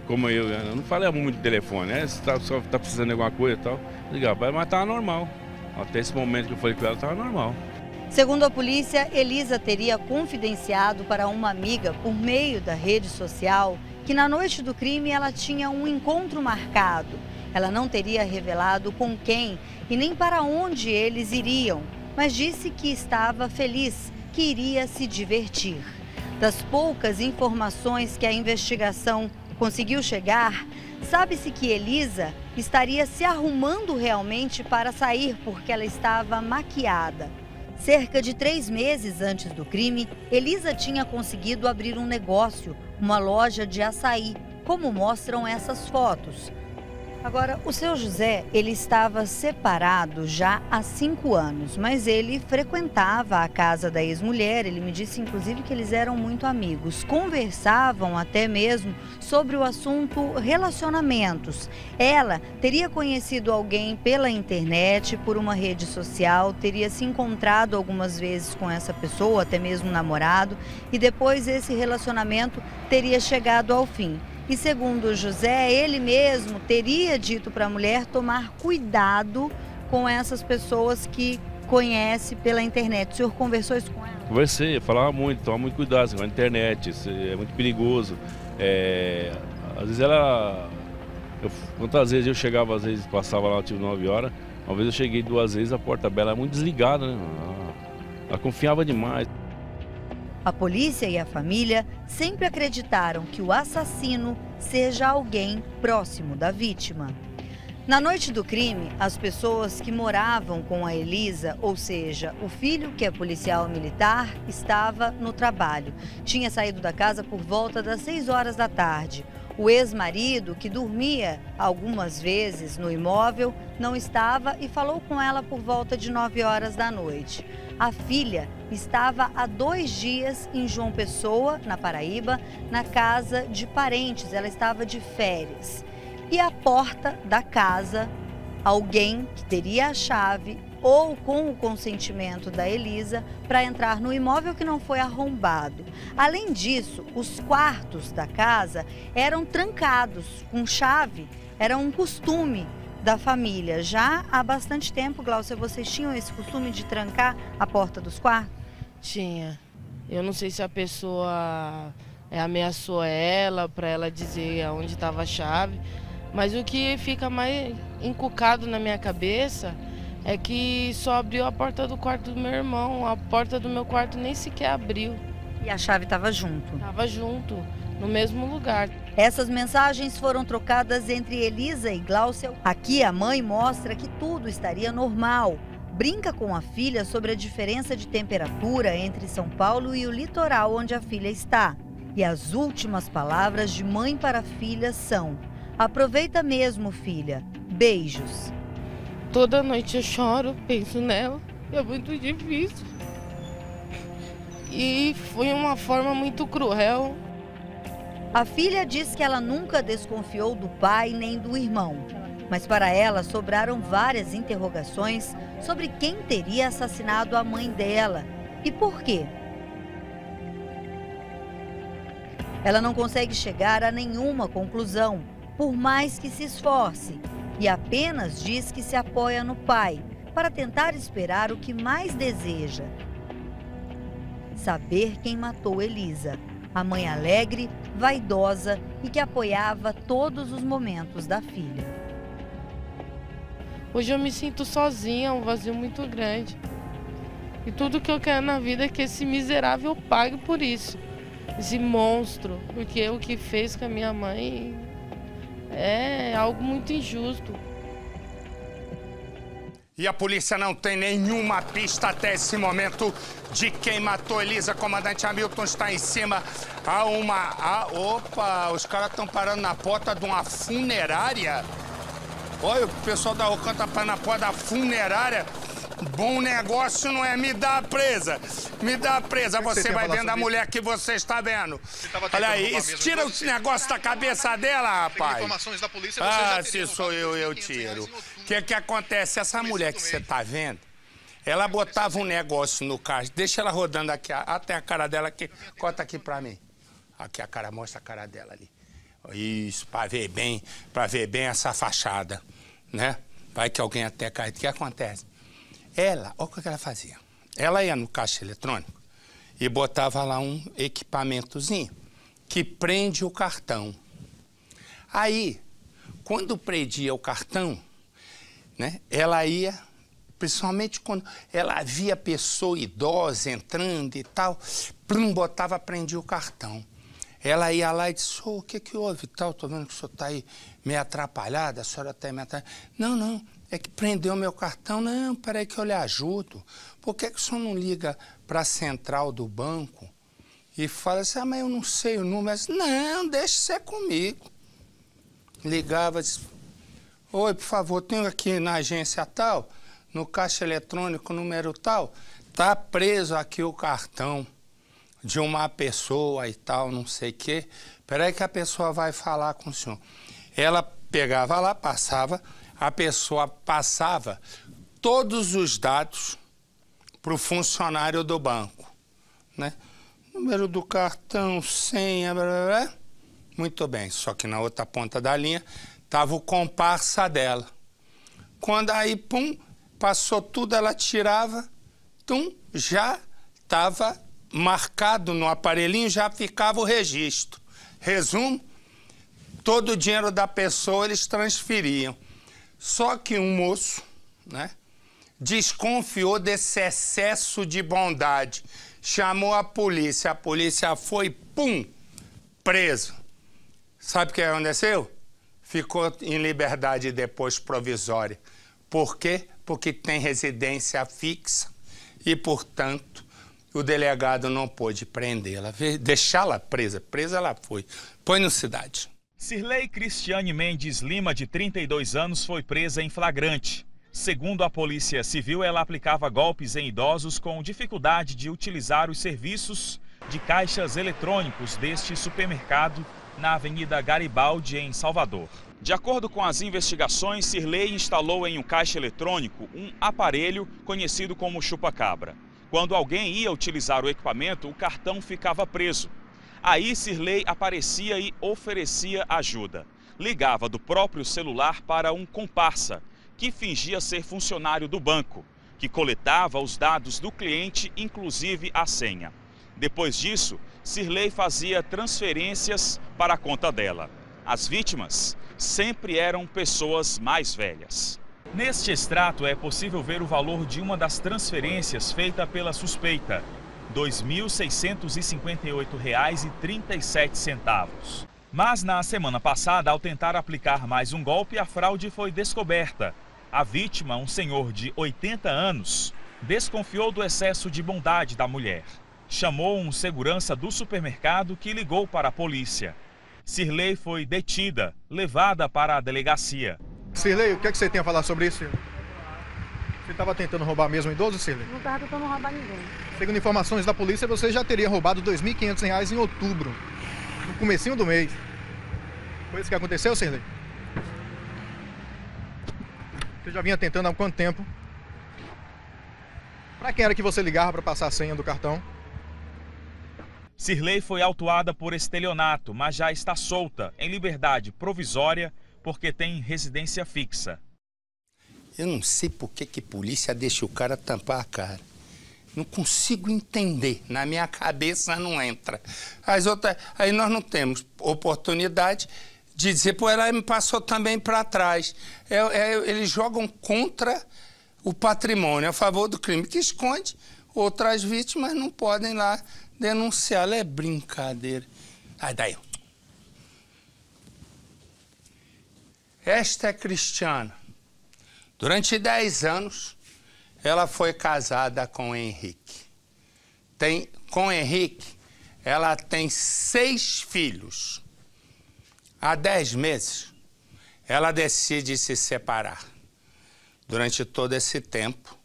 como eu, eu não falei muito de telefone, né? Se tá, só tá precisando de alguma coisa e tal, ligar, mas tava normal. Até esse momento que eu falei com ela, tava normal. Segundo a polícia, Elisa teria confidenciado para uma amiga por meio da rede social que na noite do crime ela tinha um encontro marcado. Ela não teria revelado com quem e nem para onde eles iriam, mas disse que estava feliz, que iria se divertir. Das poucas informações que a investigação conseguiu chegar, sabe-se que Elisa estaria se arrumando realmente para sair porque ela estava maquiada. Cerca de três meses antes do crime, Elisa tinha conseguido abrir um negócio, uma loja de açaí, como mostram essas fotos. Agora, o seu José, ele estava separado já há cinco anos, mas ele frequentava a casa da ex-mulher. Ele me disse, inclusive, que eles eram muito amigos. Conversavam até mesmo sobre o assunto relacionamentos. Ela teria conhecido alguém pela internet, por uma rede social, teria se encontrado algumas vezes com essa pessoa, até mesmo namorado, e depois esse relacionamento teria chegado ao fim. E segundo José, ele mesmo teria dito para a mulher tomar cuidado com essas pessoas que conhece pela internet. O senhor conversou isso com ela? Conversei, falava muito, toma muito cuidado com a internet, é muito perigoso. É, às vezes ela. Eu, quantas vezes eu chegava, às vezes passava lá, tipo 9 horas, uma vez eu cheguei duas vezes, a porta dela era muito desligada, né? Ela, ela confiava demais. A polícia e a família sempre acreditaram que o assassino seja alguém próximo da vítima. Na noite do crime, as pessoas que moravam com a Elisa, ou seja, o filho que é policial militar, estava no trabalho. Tinha saído da casa por volta das 6 horas da tarde. O ex-marido, que dormia algumas vezes no imóvel, não estava e falou com ela por volta de 9 horas da noite. A filha estava há dois dias em João Pessoa, na Paraíba, na casa de parentes. Ela estava de férias. E a porta da casa, alguém que teria a chave ou com o consentimento da Elisa para entrar no imóvel que não foi arrombado. Além disso, os quartos da casa eram trancados com chave, era um costume da família. Já há bastante tempo, Glaucia, vocês tinham esse costume de trancar a porta dos quartos? Tinha. Eu não sei se a pessoa é, ameaçou ela para ela dizer aonde estava a chave, mas o que fica mais encucado na minha cabeça é que só abriu a porta do quarto do meu irmão. A porta do meu quarto nem sequer abriu. E a chave estava junto? Estava junto, no mesmo lugar. Essas mensagens foram trocadas entre Elisa e Glaucia. Aqui a mãe mostra que tudo estaria normal. Brinca com a filha sobre a diferença de temperatura entre São Paulo e o litoral onde a filha está. E as últimas palavras de mãe para filha são: Aproveita mesmo, filha. Beijos. Toda noite eu choro, penso nela. É muito difícil. E foi uma forma muito cruel. A filha diz que ela nunca desconfiou do pai nem do irmão. Mas para ela sobraram várias interrogações sobre quem teria assassinado a mãe dela e por quê. Ela não consegue chegar a nenhuma conclusão, por mais que se esforce e apenas diz que se apoia no pai para tentar esperar o que mais deseja: saber quem matou Elisa, a mãe alegre, vaidosa e que apoiava todos os momentos da filha. Hoje eu me sinto sozinha, um vazio muito grande. E tudo que eu quero na vida é que esse miserável pague por isso. Esse monstro, porque o que fez com a minha mãe é algo muito injusto. E a polícia não tem nenhuma pista até esse momento de quem matou Elisa. Comandante Hamilton está em cima. Há uma. Há, opa, os caras estão parando na porta de uma funerária. Olha, o pessoal da Ocan tá parando na porta da funerária. Bom negócio não é me dá presa. Me dá presa. Você, você vai vendo a mulher isso? que você está vendo. Você Olha aí, tira o negócio da cabeça dela, rapaz. informações da polícia, ah, se sou eu, eu tiro. O que que acontece? Essa mulher que você está vendo, ela botava um negócio no carro. Deixa ela rodando aqui, até a cara dela aqui. Corta aqui pra mim. Aqui a cara, mostra a cara dela ali. Isso, pra ver bem, pra ver bem essa fachada, né? Vai que alguém até cai. O que acontece? Ela, olha o que ela fazia. Ela ia no caixa eletrônico e botava lá um equipamentozinho que prende o cartão. Aí, quando prendia o cartão, né, ela ia, principalmente quando ela via pessoa idosa entrando e tal, plum, botava, prendia o cartão. Ela ia lá e disse, oh, o que que houve tal? Tô vendo que o senhor está aí meio atrapalhada, a senhora está meio atrapalhada. Não, não, é que prendeu meu cartão. Não, peraí que eu lhe ajudo. Por que, que o senhor não liga para a central do banco e fala assim, ah, mas eu não sei o número? Não, deixe ser comigo. Ligava, disse, oi, por favor, tenho aqui na agência tal, no caixa eletrônico número tal, tá preso aqui o cartão de uma pessoa e tal, não sei o quê. Peraí que a pessoa vai falar com o senhor. Ela pegava lá, passava, a pessoa passava todos os dados para o funcionário do banco. Né? Número do cartão, senha, blá, blá, blá. Muito bem, só que na outra ponta da linha estava o comparsa dela. Quando aí, pum, passou tudo, ela tirava, tum, já estava marcado no aparelhinho, já ficava o registro. Resumo, todo o dinheiro da pessoa eles transferiam. Só que um moço, né, desconfiou desse excesso de bondade, chamou a polícia, a polícia foi, pum, preso. Sabe o que aconteceu? Ficou em liberdade depois provisória. Por quê? Porque tem residência fixa e, portanto, o delegado não pôde prendê-la, deixá-la presa. Presa ela foi. Põe no cidade. Cirlei Cristiane Mendes Lima, de 32 anos, foi presa em flagrante. Segundo a Polícia Civil, ela aplicava golpes em idosos com dificuldade de utilizar os serviços de caixas eletrônicos deste supermercado na Avenida Garibaldi, em Salvador. De acordo com as investigações, Cirlei instalou em um caixa eletrônico um aparelho conhecido como chupa-cabra. Quando alguém ia utilizar o equipamento, o cartão ficava preso. Aí Cirlei aparecia e oferecia ajuda. Ligava do próprio celular para um comparsa, que fingia ser funcionário do banco, que coletava os dados do cliente, inclusive a senha. Depois disso, Cirlei fazia transferências para a conta dela. As vítimas sempre eram pessoas mais velhas. Neste extrato é possível ver o valor de uma das transferências feita pela suspeita, R$ 2.658,37. Mas na semana passada, ao tentar aplicar mais um golpe, a fraude foi descoberta. A vítima, um senhor de 80 anos, desconfiou do excesso de bondade da mulher. Chamou um segurança do supermercado que ligou para a polícia. Cirlei foi detida, levada para a delegacia. Cirlei, o que, é que você tem a falar sobre isso? Você estava tentando roubar mesmo um idoso, Cirlei? Não estava tentando roubar ninguém. Segundo informações da polícia, você já teria roubado R$ 2.500 em outubro, no comecinho do mês. Foi isso que aconteceu, Cirlei? Você já vinha tentando há quanto tempo? Para quem era que você ligava para passar a senha do cartão? Cirlei foi autuada por estelionato, mas já está solta, em liberdade provisória, porque tem residência fixa. Eu não sei por que que polícia deixa o cara tampar a cara. Não consigo entender. Na minha cabeça não entra. As outras, aí nós não temos oportunidade de dizer, pô, ela me passou também para trás. É, é, eles jogam contra o patrimônio, a favor do crime, que esconde. Outras vítimas não podem lá denunciar. É brincadeira. Aí daí. Esta é Cristiana. Durante 10 anos, ela foi casada com o Henrique. Tem, com o Henrique, ela tem seis filhos. Há dez meses, ela decide se separar. Durante todo esse tempo,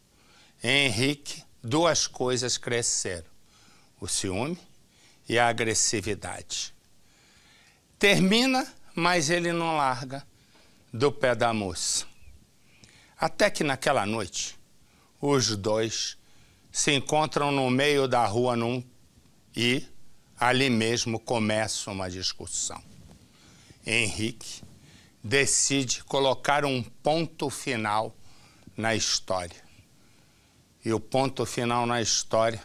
Henrique, duas coisas cresceram: o ciúme e a agressividade. Termina, mas ele não larga do pé da moça. Até que naquela noite, os dois se encontram no meio da rua num, e ali mesmo começa uma discussão. Henrique decide colocar um ponto final na história. E o ponto final na história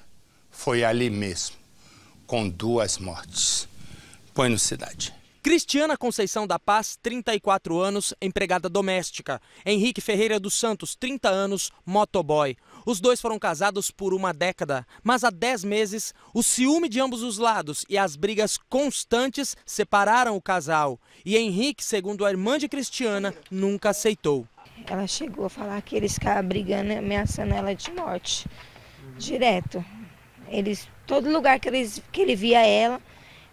foi ali mesmo, com duas mortes. Põe no cidade. Cristiana Conceição da Paz, 34 anos, empregada doméstica. Henrique Ferreira dos Santos, 30 anos, motoboy. Os dois foram casados por uma década, mas há 10 meses, o ciúme de ambos os lados e as brigas constantes separaram o casal. E Henrique, segundo a irmã de Cristiana, nunca aceitou. Ela chegou a falar que eles ficavam brigando, ameaçando ela de morte. Direto. Eles, todo lugar que, eles, que ele via ela,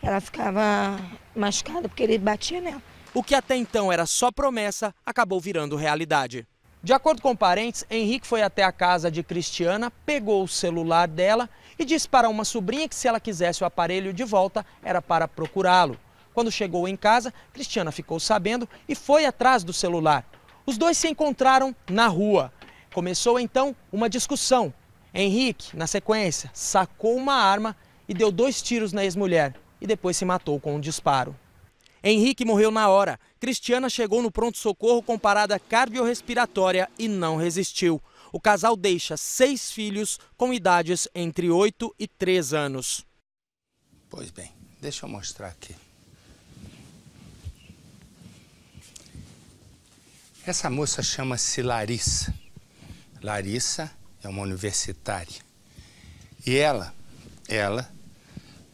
ela ficava machucada porque ele batia nela. O que até então era só promessa acabou virando realidade. De acordo com parentes, Henrique foi até a casa de Cristiana, pegou o celular dela e disse para uma sobrinha que se ela quisesse o aparelho de volta era para procurá-lo. Quando chegou em casa, Cristiana ficou sabendo e foi atrás do celular. Os dois se encontraram na rua. Começou então uma discussão. Henrique, na sequência, sacou uma arma e deu dois tiros na ex-mulher e depois se matou com um disparo. Henrique morreu na hora. Cristiana chegou no pronto-socorro com parada cardiorrespiratória e não resistiu. O casal deixa seis filhos com idades entre 8 e 3 anos. Pois bem, deixa eu mostrar aqui. Essa moça chama-se Larissa. Larissa é uma universitária. E ela, ela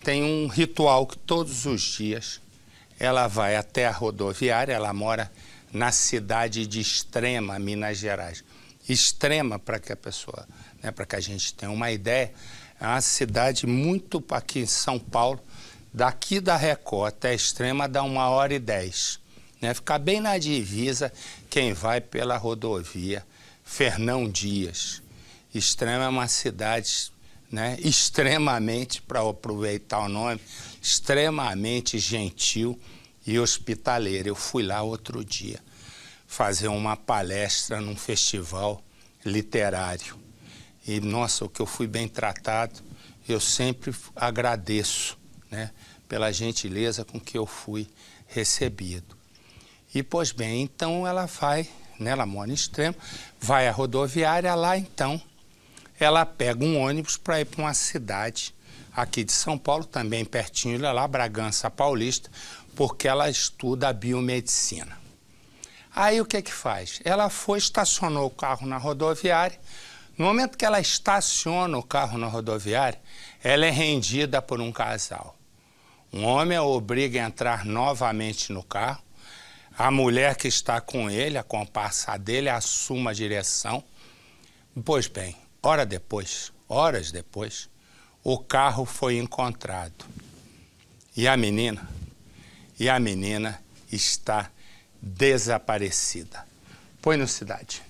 tem um ritual que todos os dias ela vai até a rodoviária, ela mora na cidade de Extrema, Minas Gerais. Extrema, para que a pessoa, né, para que a gente tenha uma ideia, é uma cidade muito aqui em São Paulo, Daqui da Record até Extrema dá uma hora e dez. Né? Fica bem na divisa quem vai pela rodovia Fernão Dias. Extrema é uma cidade né, extremamente, para aproveitar o nome, extremamente gentil e hospitaleira. Eu fui lá outro dia fazer uma palestra num festival literário. E, nossa, o que eu fui bem tratado, eu sempre agradeço né, pela gentileza com que eu fui recebido. E, pois bem, então ela vai, né, ela mora em extremo, vai à rodoviária lá, então ela pega um ônibus para ir para uma cidade aqui de São Paulo, também pertinho lá, Bragança Paulista, porque ela estuda biomedicina. Aí o que que faz? Ela foi, estacionou o carro na rodoviária. No momento que ela estaciona o carro na rodoviária, ela é rendida por um casal. Um homem a obriga a entrar novamente no carro. A mulher que está com ele, a comparsa dele, assume a direção. Pois bem, hora depois, horas depois, o carro foi encontrado. E a menina, e a menina está desaparecida. Põe no cidade.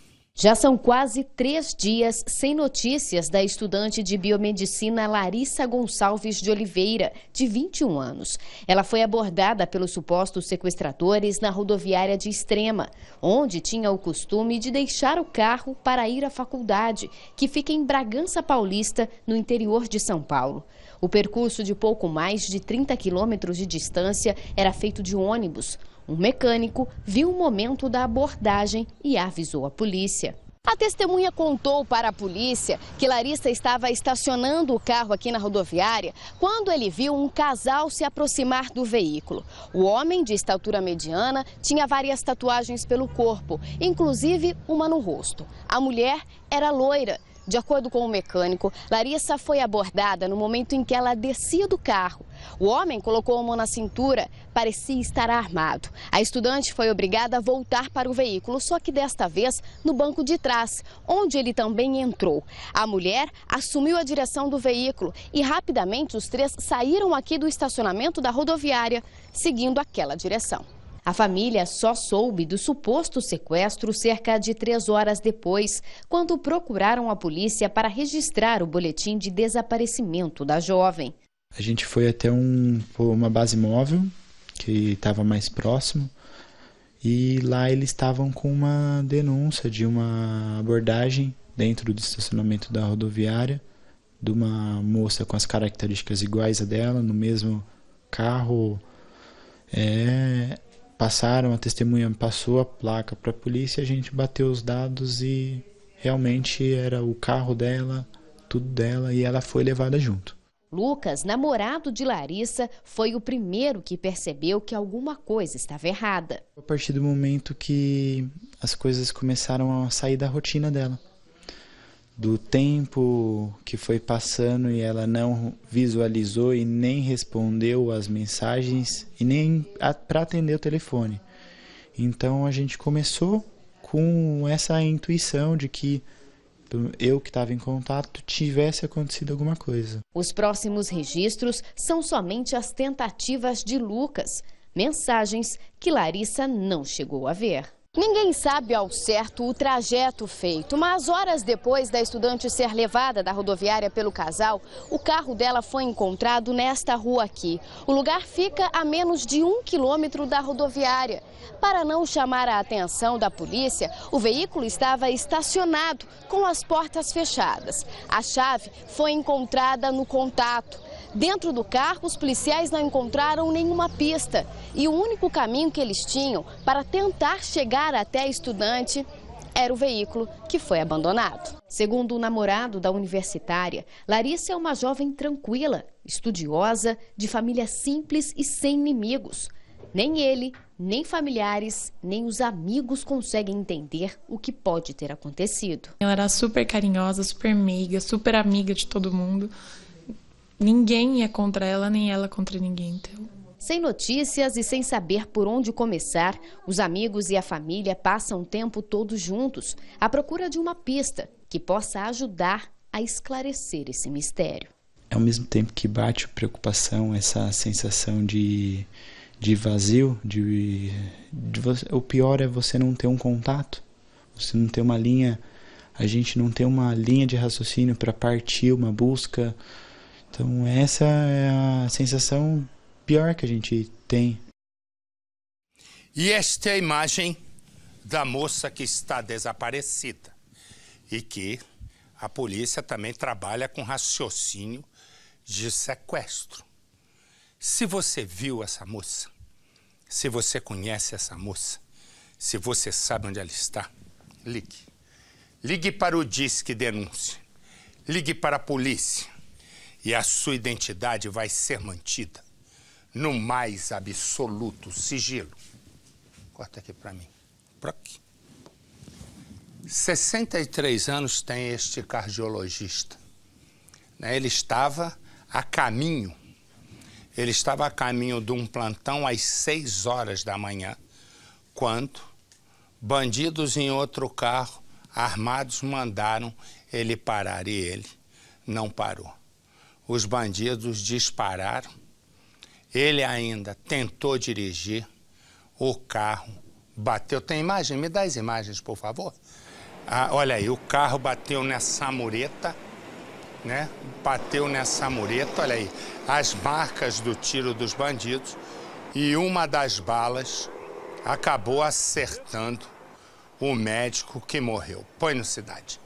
Já são quase três dias sem notícias da estudante de biomedicina Larissa Gonçalves de Oliveira, de 21 anos. Ela foi abordada pelos supostos sequestradores na rodoviária de Extrema, onde tinha o costume de deixar o carro para ir à faculdade, que fica em Bragança Paulista, no interior de São Paulo. O percurso de pouco mais de 30 quilômetros de distância era feito de ônibus. Um mecânico viu o momento da abordagem e avisou a polícia. A testemunha contou para a polícia que Larissa estava estacionando o carro aqui na rodoviária quando ele viu um casal se aproximar do veículo. O homem, de estatura mediana, tinha várias tatuagens pelo corpo, inclusive uma no rosto. A mulher era loira de acordo com o mecânico, Larissa foi abordada no momento em que ela descia do carro. O homem colocou a mão na cintura, parecia estar armado. A estudante foi obrigada a voltar para o veículo, só que desta vez no banco de trás, onde ele também entrou. A mulher assumiu a direção do veículo e rapidamente os três saíram aqui do estacionamento da rodoviária, seguindo aquela direção. A família só soube do suposto sequestro cerca de três horas depois, quando procuraram a polícia para registrar o boletim de desaparecimento da jovem. A gente foi até um, uma base móvel, que estava mais próximo, e lá eles estavam com uma denúncia de uma abordagem dentro do estacionamento da rodoviária de uma moça com as características iguais a dela, no mesmo carro. É, passaram, a testemunha passou a placa para a polícia, a gente bateu os dados e realmente era o carro dela, tudo dela e ela foi levada junto. Lucas, namorado de Larissa, foi o primeiro que percebeu que alguma coisa estava errada. A partir do momento que as coisas começaram a sair da rotina dela do tempo que foi passando e ela não visualizou e nem respondeu as mensagens e nem para atender o telefone. Então a gente começou com essa intuição de que eu que estava em contato tivesse acontecido alguma coisa. Os próximos registros são somente as tentativas de Lucas, mensagens que Larissa não chegou a ver. Ninguém sabe ao certo o trajeto feito, mas horas depois da estudante ser levada da rodoviária pelo casal, o carro dela foi encontrado nesta rua aqui. O lugar fica a menos de um quilômetro da rodoviária. Para não chamar a atenção da polícia, o veículo estava estacionado com as portas fechadas. A chave foi encontrada no contato. Dentro do carro, os policiais não encontraram nenhuma pista e o único caminho que eles tinham para tentar chegar até a estudante era o veículo que foi abandonado. Segundo o namorado da universitária, Larissa é uma jovem tranquila, estudiosa, de família simples e sem inimigos. Nem ele, nem familiares, nem os amigos conseguem entender o que pode ter acontecido. Ela era super carinhosa, super meiga, super amiga de todo mundo ninguém ia contra ela, nem ela contra ninguém. Então. Sem notícias e sem saber por onde começar, os amigos e a família passam o tempo todos juntos à procura de uma pista que possa ajudar a esclarecer esse mistério. ao mesmo tempo que bate preocupação, essa sensação de, de vazio, de, de o pior é você não ter um contato, você não ter uma linha, a gente não ter uma linha de raciocínio para partir uma busca. Então essa é a sensação pior que a gente tem. E esta é a imagem da moça que está desaparecida e que a polícia também trabalha com raciocínio de sequestro. Se você viu essa moça, se você conhece essa moça, se você sabe onde ela está, ligue. Ligue para o Disque Denúncia. Ligue para a polícia. E a sua identidade vai ser mantida no mais absoluto sigilo. Corta aqui para mim. Aqui. 63 anos tem este cardiologista. Né? Ele estava a caminho, ele estava a caminho de um plantão às 6 horas da manhã, quando bandidos em outro carro, armados, mandaram ele parar e ele não parou. Os bandidos dispararam, ele ainda tentou dirigir, o carro bateu. Tem imagem? Me dá as imagens, por favor. Ah, olha aí, o carro bateu nessa mureta, né? Bateu nessa mureta, olha aí, as marcas do tiro dos bandidos e uma das balas acabou acertando o médico que morreu. Põe no cidade.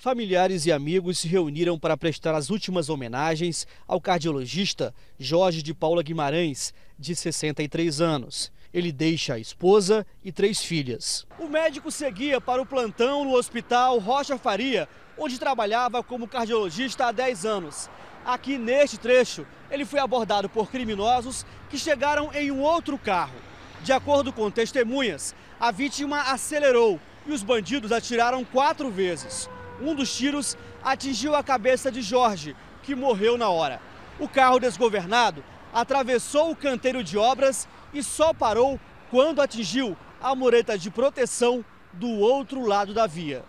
Familiares e amigos se reuniram para prestar as últimas homenagens ao cardiologista Jorge de Paula Guimarães, de 63 anos. Ele deixa a esposa e três filhas. O médico seguia para o plantão no hospital Rocha Faria, onde trabalhava como cardiologista há 10 anos. Aqui neste trecho, ele foi abordado por criminosos que chegaram em um outro carro. De acordo com testemunhas, a vítima acelerou e os bandidos atiraram quatro vezes. Um dos tiros atingiu a cabeça de Jorge, que morreu na hora. O carro desgovernado atravessou o canteiro de obras e só parou quando atingiu a mureta de proteção do outro lado da via.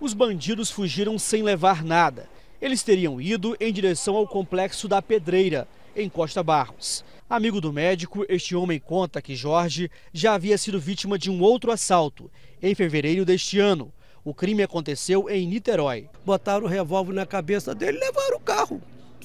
Os bandidos fugiram sem levar nada. Eles teriam ido em direção ao complexo da Pedreira, em Costa Barros. Amigo do médico, este homem conta que Jorge já havia sido vítima de um outro assalto, em fevereiro deste ano. O crime aconteceu em Niterói. Botaram o revólver na cabeça dele e levaram o carro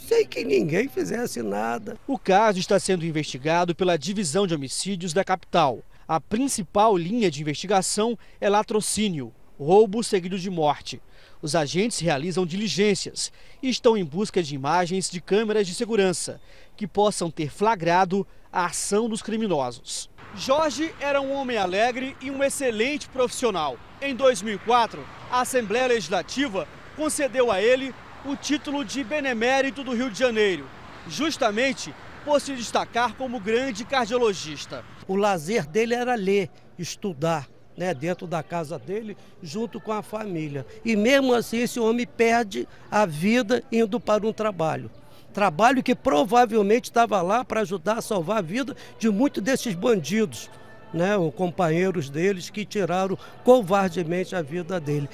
sem que ninguém fizesse nada. O caso está sendo investigado pela Divisão de Homicídios da capital. A principal linha de investigação é latrocínio, roubo seguido de morte. Os agentes realizam diligências e estão em busca de imagens de câmeras de segurança que possam ter flagrado a ação dos criminosos. Jorge era um homem alegre e um excelente profissional. Em 2004, a Assembleia Legislativa concedeu a ele o título de Benemérito do Rio de Janeiro, justamente por se destacar como grande cardiologista. O lazer dele era ler, estudar. Né, dentro da casa dele, junto com a família. E mesmo assim, esse homem perde a vida indo para um trabalho. Trabalho que provavelmente estava lá para ajudar a salvar a vida de muitos desses bandidos, né, os companheiros deles que tiraram covardemente a vida dele.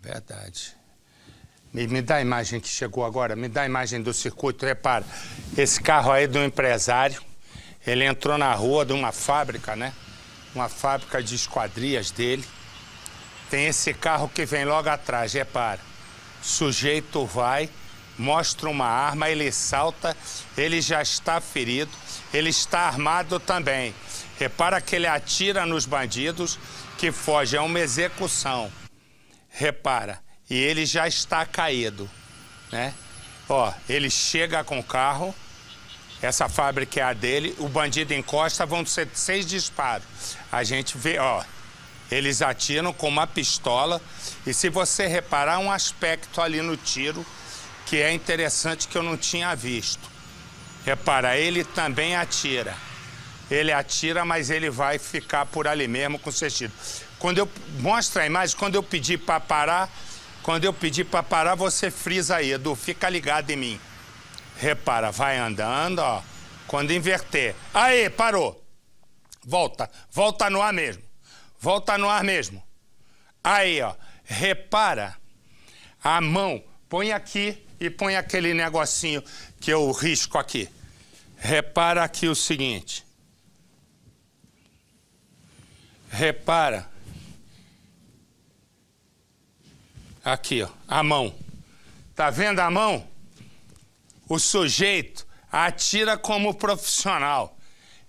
Verdade. Me, me dá a imagem que chegou agora, me dá a imagem do circuito. Repara, esse carro aí do empresário, ele entrou na rua de uma fábrica, né? Uma fábrica de esquadrias dele. Tem esse carro que vem logo atrás, repara. Sujeito vai, mostra uma arma, ele salta, ele já está ferido, ele está armado também. Repara que ele atira nos bandidos que fogem, é uma execução. Repara, e ele já está caído, né? Ó, ele chega com o carro, essa fábrica é a dele, o bandido encosta, vão ser seis disparos. A gente vê, ó, eles atiram com uma pistola e se você reparar um aspecto ali no tiro que é interessante que eu não tinha visto. Repara, ele também atira. Ele atira, mas ele vai ficar por ali mesmo com sentido. Quando eu mostra a imagem, quando eu pedi para parar, quando eu pedir para parar, você frisa aí, Edu, fica ligado em mim. Repara, vai andando, ó. Quando inverter. Aí, parou. Volta, volta no ar mesmo. Volta no ar mesmo. Aí, ó. Repara. A mão, põe aqui. E põe aquele negocinho que eu risco aqui. Repara aqui o seguinte. Repara. Aqui, ó, a mão. Tá vendo a mão? O sujeito atira como profissional.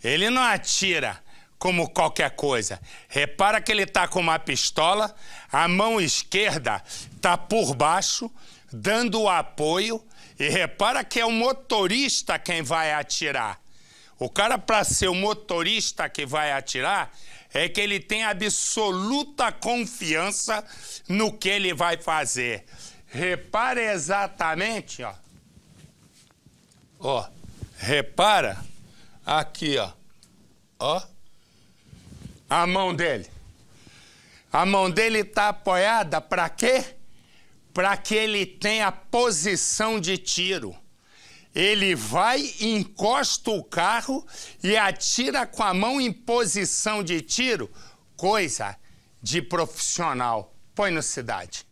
Ele não atira como qualquer coisa. Repara que ele tá com uma pistola, a mão esquerda tá por baixo, dando o apoio, e repara que é o motorista quem vai atirar. O cara, para ser o motorista que vai atirar, é que ele tem absoluta confiança no que ele vai fazer. Repara exatamente, ó. Ó, repara aqui, ó. Ó. A mão dele. A mão dele está apoiada para quê? Para que ele tenha posição de tiro. Ele vai, encosta o carro e atira com a mão em posição de tiro, coisa de profissional. Põe no cidade.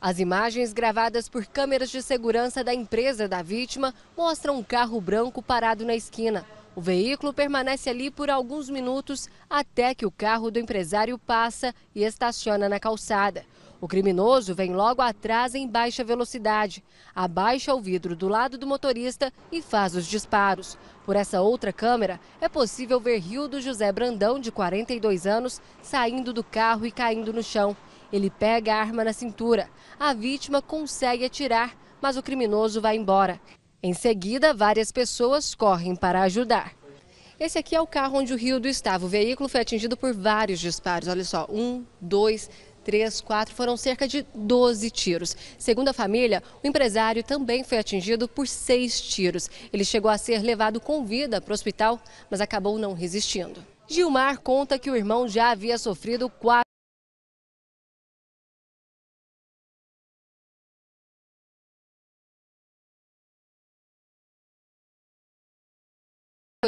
As imagens gravadas por câmeras de segurança da empresa da vítima mostram um carro branco parado na esquina. O veículo permanece ali por alguns minutos até que o carro do empresário passa e estaciona na calçada. O criminoso vem logo atrás em baixa velocidade, abaixa o vidro do lado do motorista e faz os disparos. Por essa outra câmera, é possível ver Rildo José Brandão, de 42 anos, saindo do carro e caindo no chão. Ele pega a arma na cintura. A vítima consegue atirar, mas o criminoso vai embora. Em seguida, várias pessoas correm para ajudar. Esse aqui é o carro onde o Rildo estava. O veículo foi atingido por vários disparos. Olha só, um, dois, três, quatro, foram cerca de 12 tiros. Segundo a família, o empresário também foi atingido por seis tiros. Ele chegou a ser levado com vida para o hospital, mas acabou não resistindo. Gilmar conta que o irmão já havia sofrido quatro.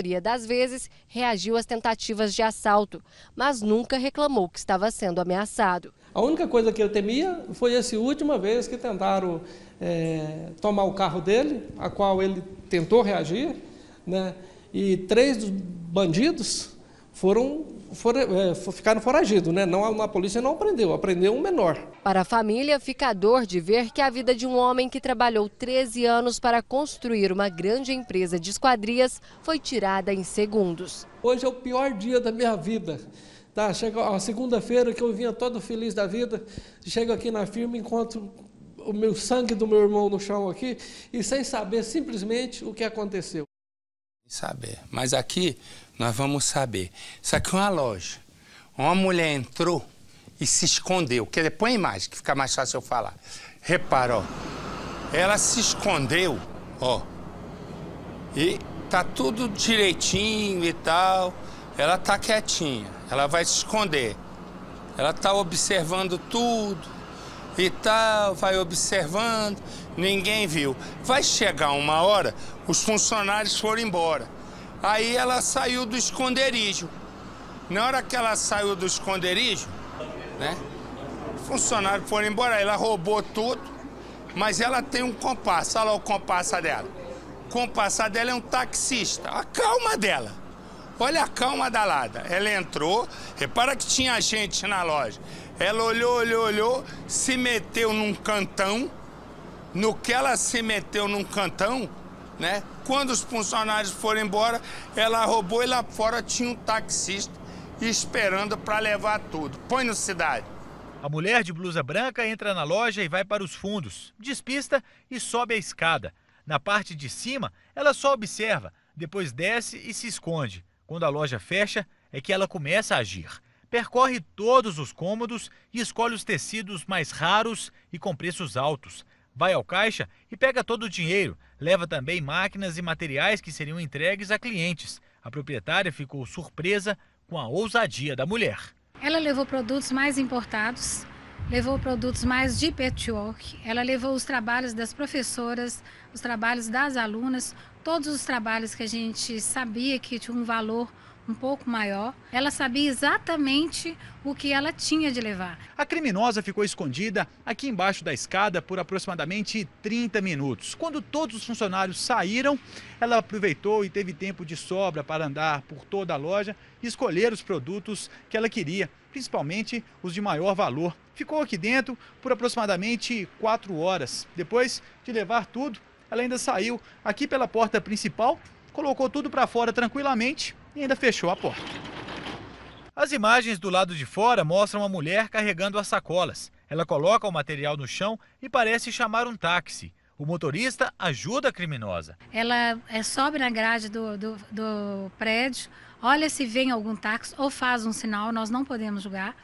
Maioria das vezes, reagiu às tentativas de assalto, mas nunca reclamou que estava sendo ameaçado. A única coisa que ele temia foi essa última vez que tentaram é, tomar o carro dele, a qual ele tentou reagir, né? e três dos bandidos foram, foram é, ficaram foragidos, né? Não, a polícia não prendeu, prendeu um menor. Para a família, fica a dor de ver que a vida de um homem que trabalhou 13 anos para construir uma grande empresa de esquadrias foi tirada em segundos. Hoje é o pior dia da minha vida. Tá, chega a segunda-feira que eu vinha todo feliz da vida, chego aqui na firma, encontro o meu sangue do meu irmão no chão aqui e sem saber simplesmente o que aconteceu. Saber, mas aqui nós vamos saber. Isso aqui é uma loja. Uma mulher entrou e se escondeu. Quer dizer, põe a imagem, que fica mais fácil eu falar. Repara, ó. Ela se escondeu, ó. E tá tudo direitinho e tal. Ela tá quietinha. Ela vai se esconder. Ela tá observando tudo e tal, vai observando, ninguém viu. Vai chegar uma hora, os funcionários foram embora. Aí ela saiu do esconderijo. Na hora que ela saiu do esconderijo, né? Funcionário foram embora, ela roubou tudo, mas ela tem um compasso. Olha lá o compasso dela. O compasso dela é um taxista. A calma dela. Olha a calma da Lada. Ela entrou, repara que tinha gente na loja. Ela olhou, olhou, olhou, se meteu num cantão. No que ela se meteu num cantão, né? Quando os funcionários foram embora, ela roubou e lá fora tinha um taxista esperando para levar tudo. Põe no cidade. A mulher de blusa branca entra na loja e vai para os fundos, despista e sobe a escada. Na parte de cima, ela só observa, depois desce e se esconde. Quando a loja fecha, é que ela começa a agir. Percorre todos os cômodos e escolhe os tecidos mais raros e com preços altos vai ao caixa e pega todo o dinheiro. Leva também máquinas e materiais que seriam entregues a clientes. A proprietária ficou surpresa com a ousadia da mulher. Ela levou produtos mais importados, levou produtos mais de patchwork, ela levou os trabalhos das professoras, os trabalhos das alunas, todos os trabalhos que a gente sabia que tinham um valor um pouco maior. Ela sabia exatamente o que ela tinha de levar. A criminosa ficou escondida aqui embaixo da escada por aproximadamente 30 minutos. Quando todos os funcionários saíram, ela aproveitou e teve tempo de sobra para andar por toda a loja e escolher os produtos que ela queria, principalmente os de maior valor. Ficou aqui dentro por aproximadamente 4 horas. Depois de levar tudo, ela ainda saiu aqui pela porta principal, colocou tudo para fora tranquilamente ainda fechou a porta. As imagens do lado de fora mostram uma mulher carregando as sacolas. Ela coloca o material no chão e parece chamar um táxi. O motorista ajuda a criminosa. Ela é, sobe na grade do, do, do prédio, olha se vem algum táxi ou faz um sinal, nós não podemos julgar.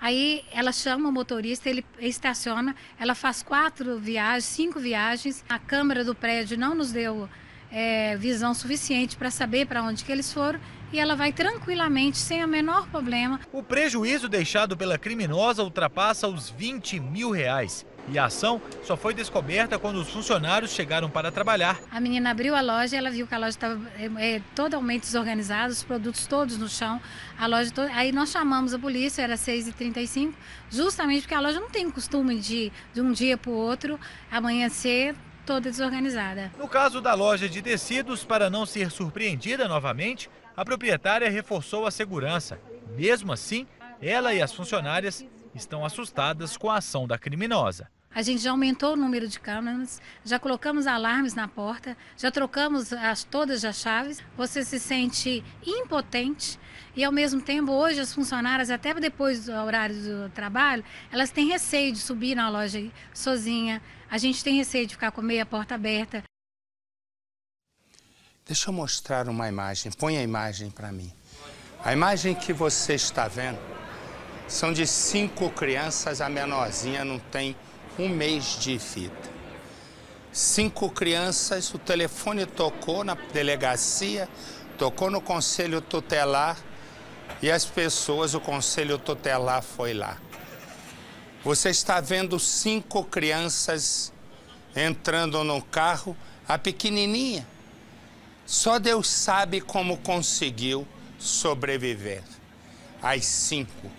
Aí ela chama o motorista, ele estaciona, ela faz quatro viagens, cinco viagens. A câmera do prédio não nos deu é, visão suficiente para saber para onde que eles foram e ela vai tranquilamente, sem o menor problema. O prejuízo deixado pela criminosa ultrapassa os 20 mil reais. E a ação só foi descoberta quando os funcionários chegaram para trabalhar. A menina abriu a loja, ela viu que a loja estava é, é, totalmente desorganizada, os produtos todos no chão. A loja Aí nós chamamos a polícia, era 6h35, justamente porque a loja não tem costume de, de um dia para o outro amanhecer toda desorganizada. No caso da loja de tecidos, para não ser surpreendida novamente, a proprietária reforçou a segurança. Mesmo assim, ela e as funcionárias estão assustadas com a ação da criminosa. A gente já aumentou o número de câmeras, já colocamos alarmes na porta, já trocamos as, todas as chaves. Você se sente impotente e, ao mesmo tempo, hoje as funcionárias, até depois do horário do trabalho, elas têm receio de subir na loja sozinha. A gente tem receio de ficar com meia porta aberta. Deixa eu mostrar uma imagem. Põe a imagem para mim. A imagem que você está vendo são de cinco crianças, a menorzinha não tem um mês de vida. Cinco crianças, o telefone tocou na delegacia, tocou no conselho tutelar e as pessoas, o conselho tutelar foi lá. Você está vendo cinco crianças entrando no carro, a pequenininha. Só Deus sabe como conseguiu sobreviver. As cinco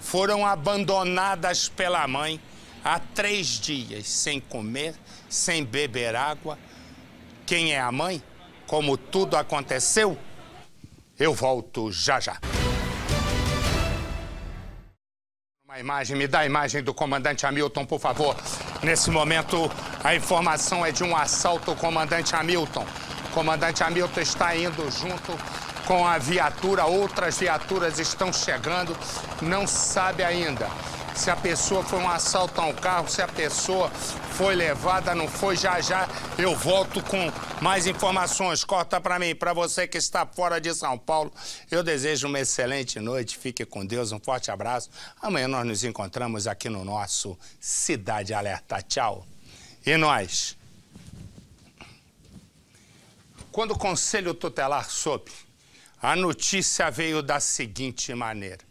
foram abandonadas pela mãe há três dias, sem comer, sem beber água. Quem é a mãe? Como tudo aconteceu? Eu volto já já. Uma imagem, me dá a imagem do comandante Hamilton, por favor. Nesse momento, a informação é de um assalto ao comandante Hamilton. O comandante Hamilton está indo junto com a viatura, outras viaturas estão chegando, não sabe ainda se a pessoa foi um assalto a um carro, se a pessoa foi levada, não foi, já já eu volto com mais informações. Corta para mim, para você que está fora de São Paulo, eu desejo uma excelente noite, fique com Deus, um forte abraço. Amanhã nós nos encontramos aqui no nosso Cidade Alerta. Tchau. E nós? Quando o Conselho Tutelar soube, a notícia veio da seguinte maneira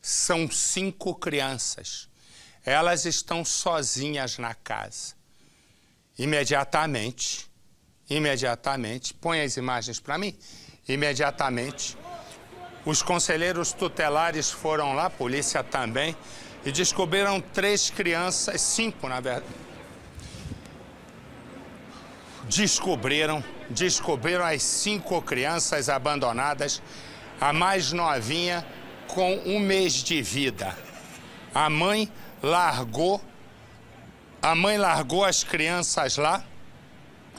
são cinco crianças. Elas estão sozinhas na casa. Imediatamente, imediatamente, põe as imagens para mim. Imediatamente, os conselheiros tutelares foram lá, a polícia também, e descobriram três crianças, cinco na verdade. Descobriram, descobriram as cinco crianças abandonadas. A mais novinha com um mês de vida. A mãe largou, a mãe largou as crianças lá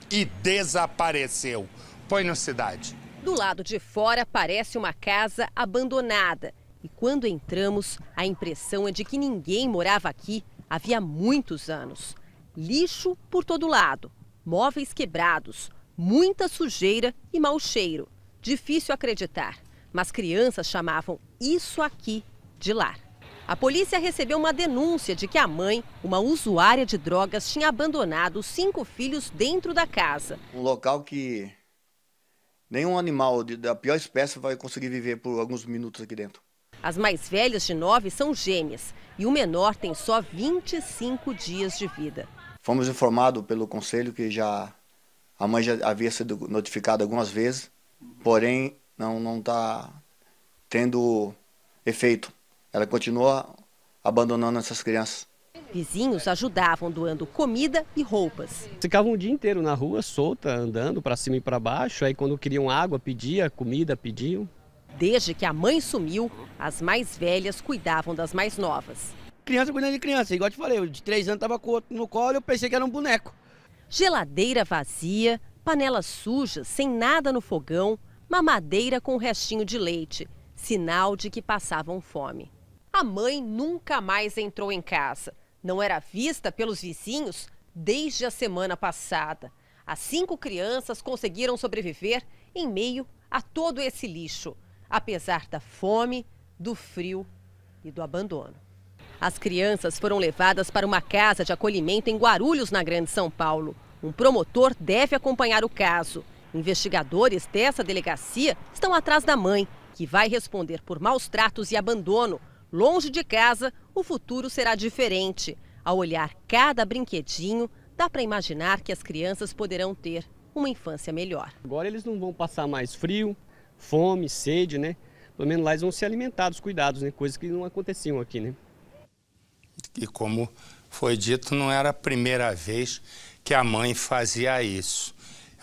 e desapareceu. Põe no cidade. Do lado de fora parece uma casa abandonada. E quando entramos, a impressão é de que ninguém morava aqui havia muitos anos. Lixo por todo lado, móveis quebrados, muita sujeira e mau cheiro. Difícil acreditar mas crianças chamavam isso aqui de lar. A polícia recebeu uma denúncia de que a mãe, uma usuária de drogas, tinha abandonado os cinco filhos dentro da casa. Um local que nenhum animal da pior espécie vai conseguir viver por alguns minutos aqui dentro. As mais velhas de nove são gêmeas e o menor tem só 25 dias de vida. Fomos informados pelo conselho que já a mãe já havia sido notificada algumas vezes, porém não não está tendo efeito. Ela continua abandonando essas crianças. Vizinhos ajudavam doando comida e roupas. Ficavam o dia inteiro na rua, solta, andando para cima e para baixo. Aí quando queriam água, pedia, comida, pediam. Desde que a mãe sumiu, as mais velhas cuidavam das mais novas. Criança cuidando de criança, igual eu te falei, eu de três anos estava com outro no colo eu pensei que era um boneco. Geladeira vazia, panelas sujas, sem nada no fogão, mamadeira com restinho de leite, sinal de que passavam fome. A mãe nunca mais entrou em casa não era vista pelos vizinhos desde a semana passada. As cinco crianças conseguiram sobreviver em meio a todo esse lixo, apesar da fome, do frio e do abandono. As crianças foram levadas para uma casa de acolhimento em Guarulhos, na Grande São Paulo. Um promotor deve acompanhar o caso. Investigadores dessa delegacia estão atrás da mãe, que vai responder por maus tratos e abandono Longe de casa, o futuro será diferente. Ao olhar cada brinquedinho, dá para imaginar que as crianças poderão ter uma infância melhor. Agora eles não vão passar mais frio, fome, sede, né? Pelo menos lá eles vão se alimentar dos cuidados, né? Coisas que não aconteciam aqui, né? E como foi dito, não era a primeira vez que a mãe fazia isso.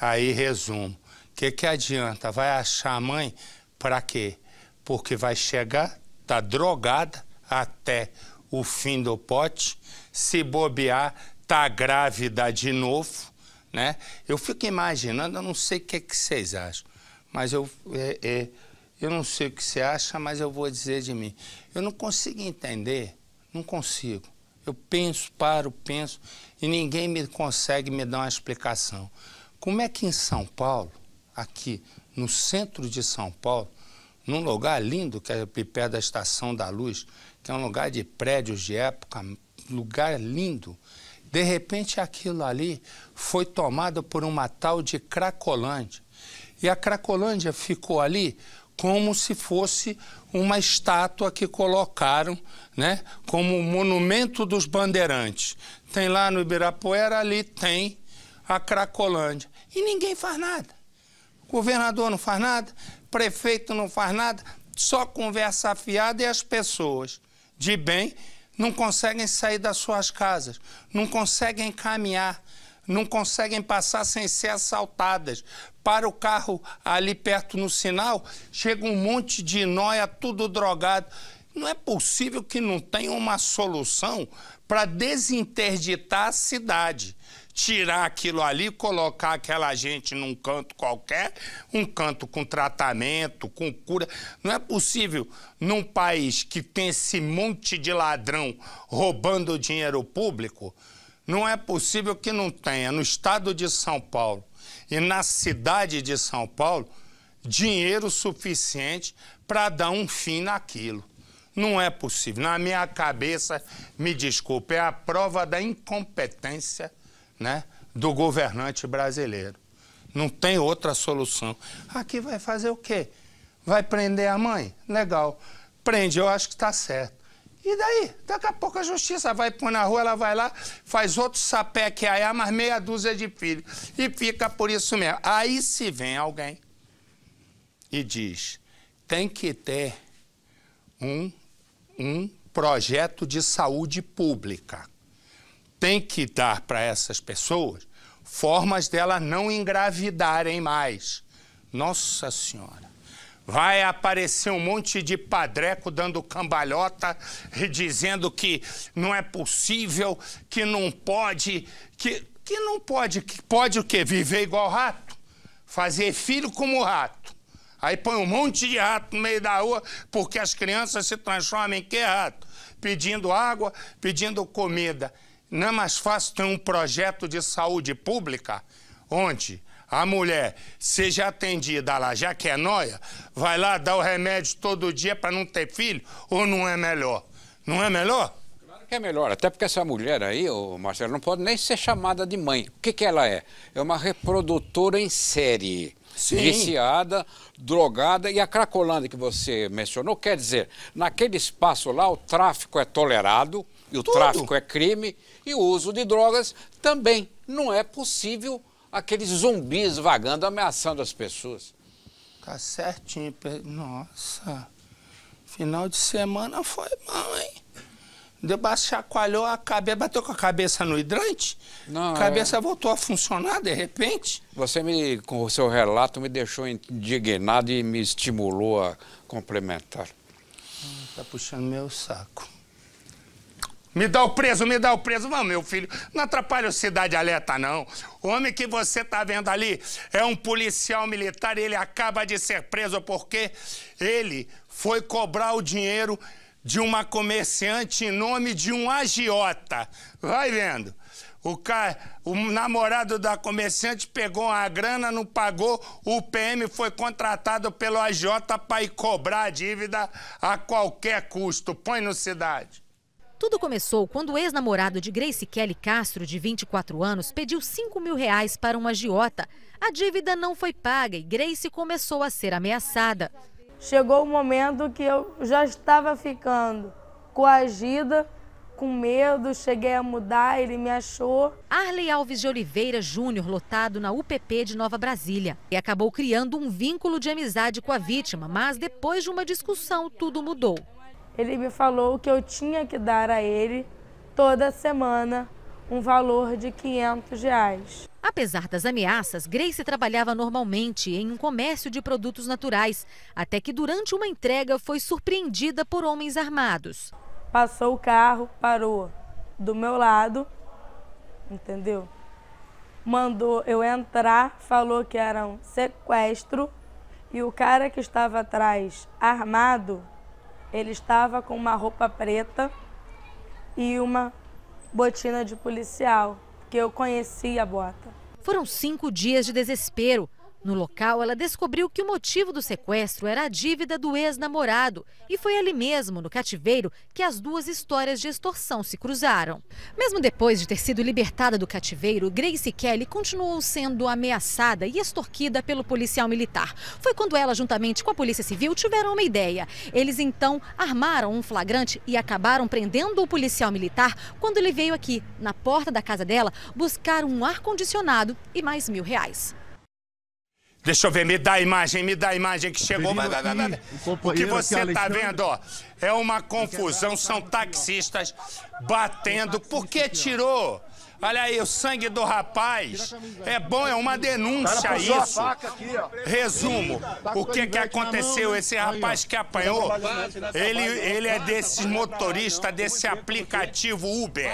Aí, resumo. O que, que adianta? Vai achar a mãe para quê? Porque vai chegar está drogada até o fim do pote, se bobear, tá grávida de novo, né? Eu fico imaginando, eu não sei o que, que vocês acham, mas eu, é, é, eu não sei o que você acha, mas eu vou dizer de mim. Eu não consigo entender, não consigo. Eu penso, paro, penso, e ninguém me consegue me dar uma explicação. Como é que em São Paulo, aqui no centro de São Paulo, num lugar lindo, que é perto da Estação da Luz, que é um lugar de prédios de época, lugar lindo. De repente, aquilo ali foi tomado por uma tal de Cracolândia. E a Cracolândia ficou ali como se fosse uma estátua que colocaram né, como monumento dos bandeirantes. Tem lá no Ibirapuera, ali tem a Cracolândia. E ninguém faz nada. Governador não faz nada, prefeito não faz nada, só conversa afiada e as pessoas de bem não conseguem sair das suas casas, não conseguem caminhar, não conseguem passar sem ser assaltadas. Para o carro ali perto no sinal, chega um monte de noia, tudo drogado. Não é possível que não tenha uma solução para desinterditar a cidade tirar aquilo ali, colocar aquela gente num canto qualquer, um canto com tratamento, com cura. Não é possível num país que tem esse monte de ladrão roubando dinheiro público, não é possível que não tenha no estado de São Paulo e na cidade de São Paulo dinheiro suficiente para dar um fim naquilo. Não é possível. Na minha cabeça, me desculpe, é a prova da incompetência né, do governante brasileiro. Não tem outra solução. Aqui vai fazer o quê? Vai prender a mãe? Legal. Prende, eu acho que está certo. E daí? Daqui a pouco a justiça vai pôr na rua, ela vai lá, faz outro sapé que aí, mais meia dúzia de filhos. E fica por isso mesmo. Aí se vem alguém e diz: tem que ter um, um projeto de saúde pública tem que dar para essas pessoas formas delas não engravidarem mais. Nossa Senhora. Vai aparecer um monte de padreco dando cambalhota dizendo que não é possível, que não pode, que, que não pode, que pode o quê? Viver igual rato? Fazer filho como rato. Aí põe um monte de rato no meio da rua porque as crianças se transformam em que rato? Pedindo água, pedindo comida. Não é mais fácil ter um projeto de saúde pública onde a mulher seja atendida lá, já que é noia, vai lá dar o remédio todo dia para não ter filho? Ou não é melhor? Não é melhor? Claro que é melhor, até porque essa mulher aí, ô Marcelo, não pode nem ser chamada de mãe. O que, que ela é? É uma reprodutora em série. Sim. viciada, drogada e a cracolândia que você mencionou, quer dizer, naquele espaço lá o tráfico é tolerado, e o Tudo. tráfico é crime, e o uso de drogas também. Não é possível aqueles zumbis vagando, ameaçando as pessoas. Tá certinho. Nossa. Final de semana foi bom, hein? Debaixo chacoalhou a cabeça, bateu com a cabeça no hidrante. Não, a cabeça é... voltou a funcionar de repente. Você me, com o seu relato, me deixou indignado e me estimulou a complementar. Tá puxando meu saco. Me dá o preso, me dá o preso. Vamos, meu filho, não atrapalha o Cidade Alerta, não. O homem que você tá vendo ali é um policial militar e ele acaba de ser preso porque ele foi cobrar o dinheiro de uma comerciante em nome de um agiota. Vai vendo. O, cara, o namorado da comerciante pegou a grana, não pagou, o PM foi contratado pelo agiota para ir cobrar a dívida a qualquer custo. Põe no cidade. Tudo começou quando o ex-namorado de Grace Kelly Castro, de 24 anos, pediu 5 mil reais para um agiota. A dívida não foi paga e Grace começou a ser ameaçada. Chegou o momento que eu já estava ficando coagida, com medo, cheguei a mudar, ele me achou. Arley Alves de Oliveira Júnior, lotado na UPP de Nova Brasília. E acabou criando um vínculo de amizade com a vítima, mas depois de uma discussão, tudo mudou. Ele me falou que eu tinha que dar a ele toda semana um valor de 500 reais. Apesar das ameaças, Grace trabalhava normalmente em um comércio de produtos naturais, até que durante uma entrega foi surpreendida por homens armados. Passou o carro, parou do meu lado, entendeu? Mandou eu entrar, falou que era um sequestro e o cara que estava atrás, armado, ele estava com uma roupa preta e uma botina de policial, que eu conhecia a bota. Foram cinco dias de desespero. No local, ela descobriu que o motivo do sequestro era a dívida do ex-namorado. E foi ali mesmo, no cativeiro, que as duas histórias de extorsão se cruzaram. Mesmo depois de ter sido libertada do cativeiro, Grace Kelly continuou sendo ameaçada e extorquida pelo policial militar. Foi quando ela, juntamente com a Polícia Civil, tiveram uma ideia. Eles então armaram um flagrante e acabaram prendendo o policial militar quando ele veio aqui, na porta da casa dela, buscar um ar-condicionado e mais mil reais. Deixa eu ver, me dá a imagem, me dá a imagem que chegou. Vai, o que você está vendo, ó, é uma confusão, são taxistas batendo. Por que tirou? Olha aí, o sangue do rapaz. É bom, é uma denúncia isso. Resumo, o que que aconteceu? Esse rapaz que apanhou, ele, ele é desses motoristas desse aplicativo Uber.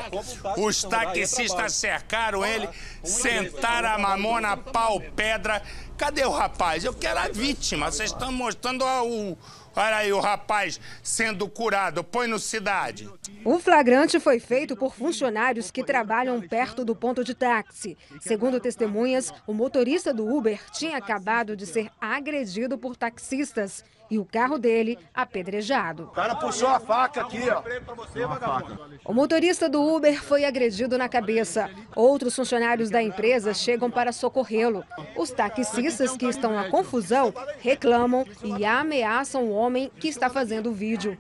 Os taxistas cercaram ele, sentaram a mamona, pau, pedra. Cadê o rapaz? Eu quero a vítima. Vocês estão mostrando o Olha aí o rapaz sendo curado. Põe no cidade. O flagrante foi feito por funcionários que trabalham perto do ponto de táxi. Segundo testemunhas, o motorista do Uber tinha acabado de ser agredido por taxistas e o carro dele apedrejado. O cara puxou a faca aqui, ó. O motorista do Uber foi agredido na cabeça. Outros funcionários da empresa chegam para socorrê-lo. Os taxistas que estão na confusão reclamam e ameaçam o homem que está fazendo o vídeo.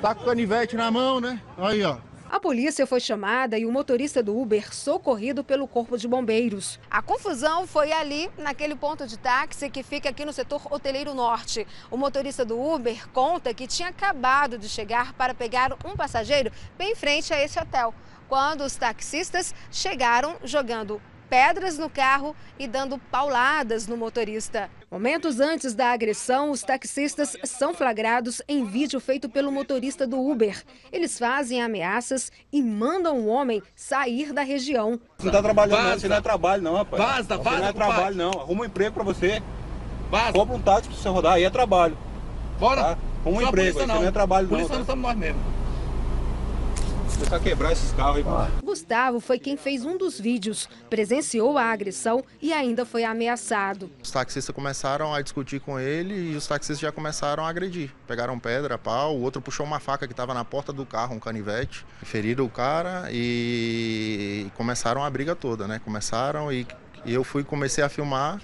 Tá com o canivete na mão, né? Aí, ó. A polícia foi chamada e o motorista do Uber socorrido pelo Corpo de Bombeiros. A confusão foi ali, naquele ponto de táxi que fica aqui no setor hoteleiro norte. O motorista do Uber conta que tinha acabado de chegar para pegar um passageiro bem em frente a esse hotel. Quando os taxistas chegaram jogando pedras no carro e dando pauladas no motorista. Momentos antes da agressão, os taxistas são flagrados em vídeo feito pelo motorista do Uber. Eles fazem ameaças e mandam o homem sair da região. Você não está trabalhando, não. Você não é trabalho, não, rapaz. Vaza, vaza, Você não é trabalho, não. Arruma um emprego para você. Vaza. Compra um táxi para você rodar, aí é trabalho. Bora. Tá? Arruma um emprego, não. você não é trabalho, não. Isso tá? não somos nós mesmo. Tentar quebrar esses carros aí. Ah. Gustavo foi quem fez um dos vídeos, presenciou a agressão e ainda foi ameaçado. Os taxistas começaram a discutir com ele e os taxistas já começaram a agredir. Pegaram pedra, pau, o outro puxou uma faca que estava na porta do carro, um canivete, feriram o cara e começaram a briga toda, né? Começaram e eu fui comecei a filmar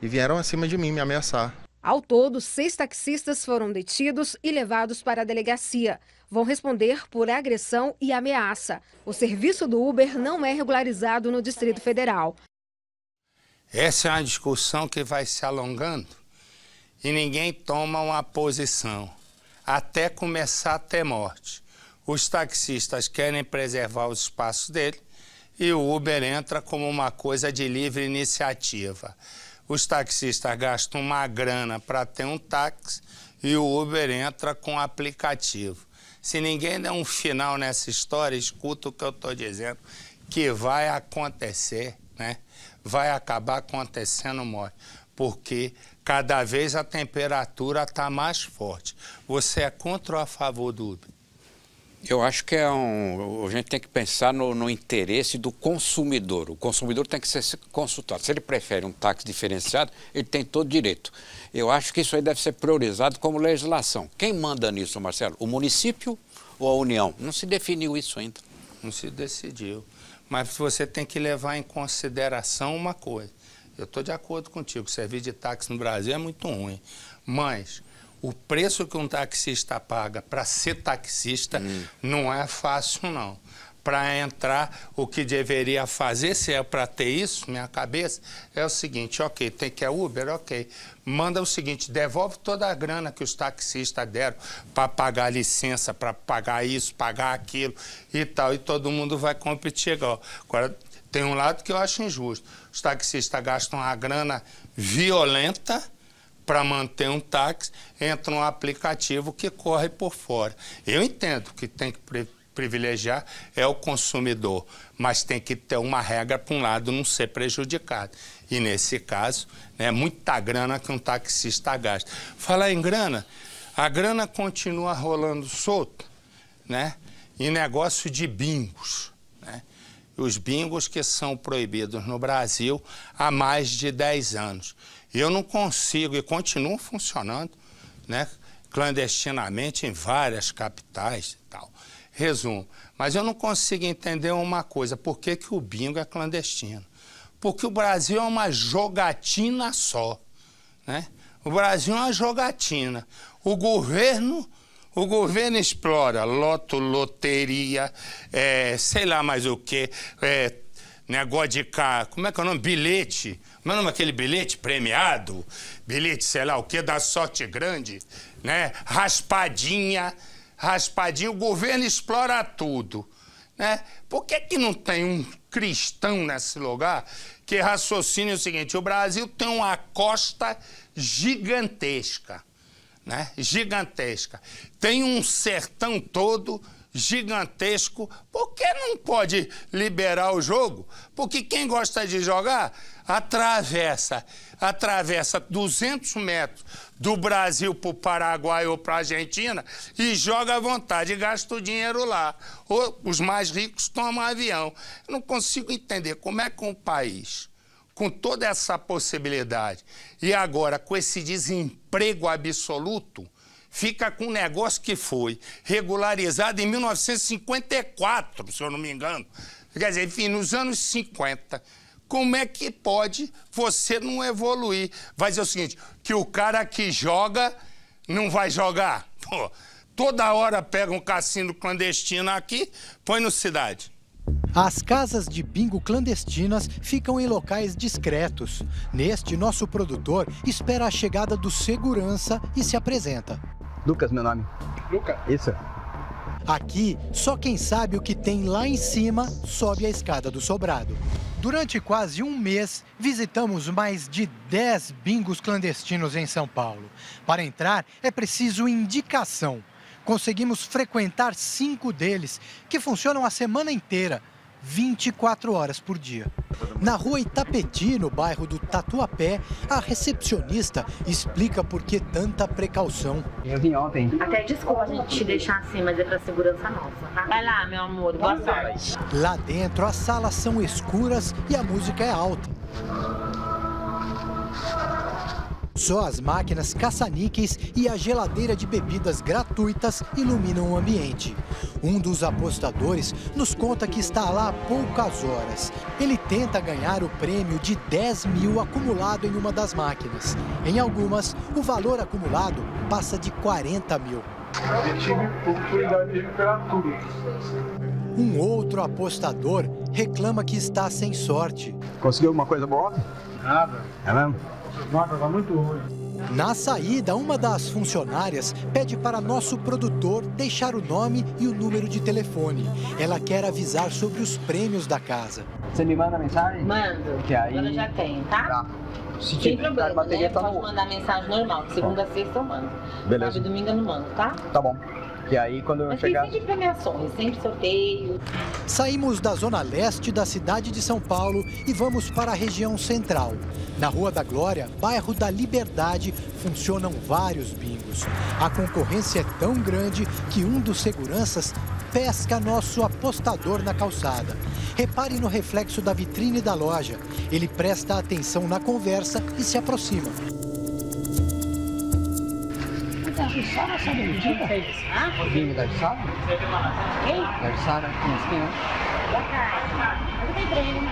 e vieram acima de mim me ameaçar. Ao todo, seis taxistas foram detidos e levados para a delegacia. Vão responder por agressão e ameaça. O serviço do Uber não é regularizado no Distrito Federal. Essa é uma discussão que vai se alongando e ninguém toma uma posição, até começar a ter morte. Os taxistas querem preservar os espaços dele e o Uber entra como uma coisa de livre iniciativa. Os taxistas gastam uma grana para ter um táxi e o Uber entra com o aplicativo. Se ninguém der um final nessa história, escuta o que eu estou dizendo, que vai acontecer, né? Vai acabar acontecendo morte, porque cada vez a temperatura está mais forte. Você é contra ou a favor do Uber? Eu acho que é um. A gente tem que pensar no, no, interesse do consumidor. O consumidor tem que ser consultado. Se ele prefere um táxi diferenciado, ele tem todo direito. Eu acho que isso aí deve ser priorizado como legislação. Quem manda nisso, Marcelo? O município ou a União? Não se definiu isso ainda. Não se decidiu. Mas você tem que levar em consideração uma coisa. Eu estou de acordo contigo, o serviço de táxi no Brasil é muito ruim. Mas o preço que um taxista paga para ser taxista hum. não é fácil, não. Para entrar, o que deveria fazer, se é para ter isso, minha cabeça, é o seguinte: ok, tem que é Uber, ok. Manda o seguinte: devolve toda a grana que os taxistas deram para pagar licença, para pagar isso, pagar aquilo e tal, e todo mundo vai competir igual. Agora, tem um lado que eu acho injusto. Os taxistas gastam uma grana violenta para manter um táxi, entra um aplicativo que corre por fora. Eu entendo que tem que privilegiar é o consumidor, mas tem que ter uma regra para um lado não ser prejudicado. E nesse caso, é né, muita grana que um taxista gasta. Falar em grana, a grana continua rolando solto, né? Em negócio de bingos, né? Os bingos que são proibidos no Brasil há mais de 10 anos. Eu não consigo, e continuam funcionando, né, clandestinamente em várias capitais e tal. Resumo, mas eu não consigo entender uma coisa, por que, que o bingo é clandestino? Porque o Brasil é uma jogatina só, né? O Brasil é uma jogatina. O governo, o governo explora loto, loteria, é, sei lá mais o que, é, negócio de cá, como é que é o nome? Bilhete. Como é nome aquele bilhete premiado? Bilhete, sei lá o que, da sorte grande, né? Raspadinha, raspadinha, o governo explora tudo, né? Por que que não tem um cristão nesse lugar que raciocine o seguinte, o Brasil tem uma costa gigantesca, né? Gigantesca. Tem um sertão todo gigantesco, por que não pode liberar o jogo? Porque quem gosta de jogar atravessa, atravessa 200 metros do Brasil para o Paraguai ou para a Argentina e joga à vontade, gasta o dinheiro lá. Ou os mais ricos tomam avião. Eu não consigo entender como é que um país com toda essa possibilidade e agora com esse desemprego absoluto fica com um negócio que foi regularizado em 1954, se eu não me engano. Quer dizer, enfim, nos anos 50. Como é que pode você não evoluir? Vai dizer o seguinte, que o cara que joga não vai jogar? Pô, toda hora pega um cassino clandestino aqui, põe no cidade. As casas de bingo clandestinas ficam em locais discretos. Neste, nosso produtor espera a chegada do segurança e se apresenta. Lucas, meu nome. Lucas? Isso. Aqui, só quem sabe o que tem lá em cima sobe a escada do sobrado. Durante quase um mês, visitamos mais de 10 bingos clandestinos em São Paulo. Para entrar, é preciso indicação. Conseguimos frequentar cinco deles, que funcionam a semana inteira 24 horas por dia. Na rua Itapeti, no bairro do Tatuapé, a recepcionista explica por que tanta precaução. Eu vim ontem. Até desculpa a gente te deixar assim, mas é para segurança nossa, tá? Vai lá, meu amor, boa sorte. Lá dentro, as salas são escuras e a música é alta. Só as máquinas caça-níqueis e a geladeira de bebidas gratuitas iluminam o ambiente. Um dos apostadores nos conta que está lá há poucas horas. Ele tenta ganhar o prêmio de 10 mil acumulado em uma das máquinas. Em algumas, o valor acumulado passa de 40 mil. Eu tive oportunidade de recuperar tudo. Um outro apostador reclama que está sem sorte. Conseguiu alguma coisa boa? Nada. É mesmo? Nota tá muito ruim. Na saída, uma das funcionárias pede para nosso produtor deixar o nome e o número de telefone. Ela quer avisar sobre os prêmios da casa. Você me manda mensagem? Mando. Que aí... Agora já tenho, tá? Tá. Se Sem tiver, problema, a bateria né? tá Pode no... mandar mensagem normal. de Segunda a sexta eu mando. Beleza. Sábado e domingo eu não mando, tá? Tá bom. Que aí quando eu Mas tem chegar... sempre premiações, sempre sorteio. Saímos da zona leste da cidade de São Paulo e vamos para a região central. Na Rua da Glória, bairro da Liberdade, funcionam vários bingos. A concorrência é tão grande que um dos seguranças pesca nosso apostador na calçada. Repare no reflexo da vitrine da loja. Ele presta atenção na conversa e se aproxima. Da Jussara, sabe a medida? Bingo da Jussara? Quem? Da Jussara, com espinha. Eu tenho treino.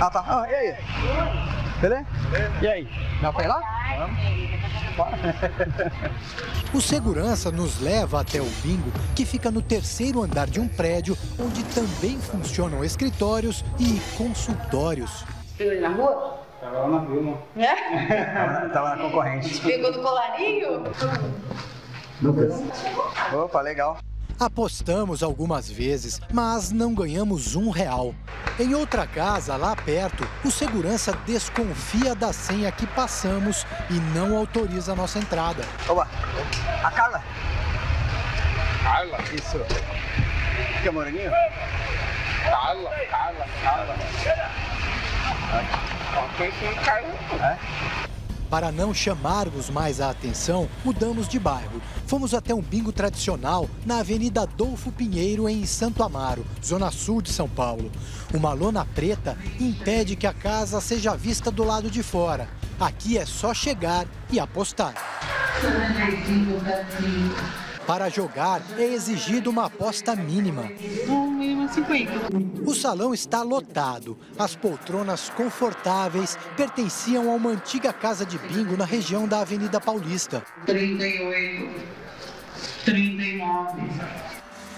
Ah, tá. Ah, e aí? Beleza? E aí? Dá pra ir lá? (laughs) O segurança nos leva até o bingo, que fica no terceiro andar de um prédio, onde também funcionam escritórios e consultórios. Pegou ele na rua? Tava lá na Vilma. É? (laughs) Tava na concorrente. Pegou no colarinho? Lucas. Opa, legal. Apostamos algumas vezes, mas não ganhamos um real. Em outra casa, lá perto, o segurança desconfia da senha que passamos e não autoriza a nossa entrada. Opa, a Carla. Carla? Isso. Que é moreninho? Carla, Carla, Carla. É? Para não chamarmos mais a atenção, mudamos de bairro. Fomos até um bingo tradicional na Avenida Adolfo Pinheiro, em Santo Amaro, zona sul de São Paulo. Uma lona preta impede que a casa seja vista do lado de fora. Aqui é só chegar e apostar. Para jogar, é exigida uma aposta mínima. Um mínimo 50. O salão está lotado. As poltronas confortáveis pertenciam a uma antiga casa de bingo na região da Avenida Paulista. 38, 39.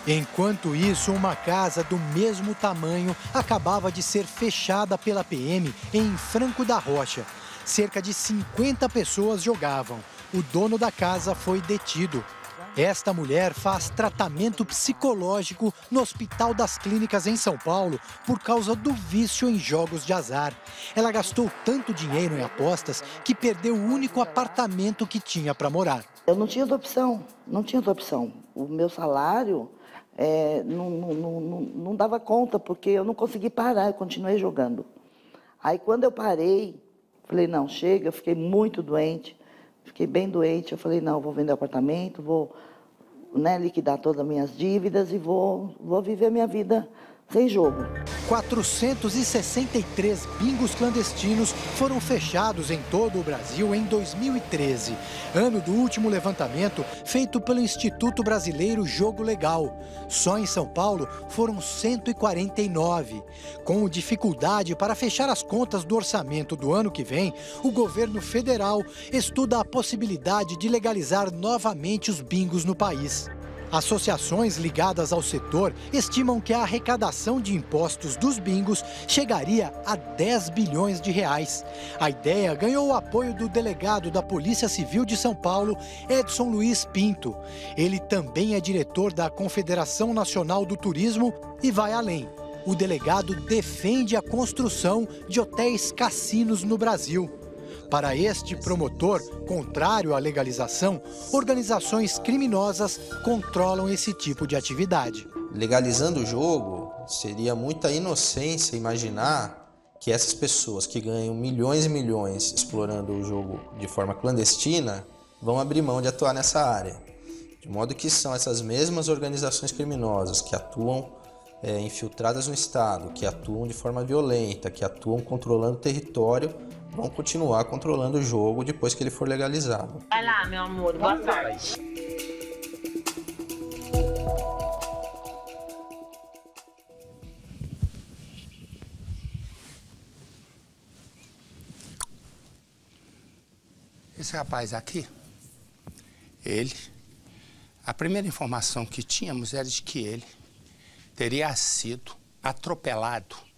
Enquanto isso, uma casa do mesmo tamanho acabava de ser fechada pela PM em Franco da Rocha. Cerca de 50 pessoas jogavam. O dono da casa foi detido. Esta mulher faz tratamento psicológico no Hospital das Clínicas em São Paulo por causa do vício em jogos de azar. Ela gastou tanto dinheiro em apostas que perdeu o único apartamento que tinha para morar. Eu não tinha outra opção, não tinha outra opção. O meu salário é, não, não, não, não dava conta, porque eu não consegui parar, eu continuei jogando. Aí quando eu parei, falei, não, chega, eu fiquei muito doente, fiquei bem doente, eu falei, não, vou vender o apartamento, vou né, liquidar todas as minhas dívidas e vou, vou viver minha vida sem jogo. 463 bingos clandestinos foram fechados em todo o Brasil em 2013, ano do último levantamento feito pelo Instituto Brasileiro Jogo Legal. Só em São Paulo foram 149. Com dificuldade para fechar as contas do orçamento do ano que vem, o governo federal estuda a possibilidade de legalizar novamente os bingos no país. Associações ligadas ao setor estimam que a arrecadação de impostos dos bingos chegaria a 10 bilhões de reais. A ideia ganhou o apoio do delegado da Polícia Civil de São Paulo, Edson Luiz Pinto. Ele também é diretor da Confederação Nacional do Turismo e vai além. O delegado defende a construção de hotéis cassinos no Brasil. Para este promotor, contrário à legalização, organizações criminosas controlam esse tipo de atividade. Legalizando o jogo, seria muita inocência imaginar que essas pessoas que ganham milhões e milhões explorando o jogo de forma clandestina vão abrir mão de atuar nessa área. De modo que são essas mesmas organizações criminosas que atuam é, infiltradas no Estado, que atuam de forma violenta, que atuam controlando o território vão continuar controlando o jogo depois que ele for legalizado. Vai lá, meu amor. Boa sorte. Esse rapaz aqui, ele, a primeira informação que tínhamos era de que ele teria sido atropelado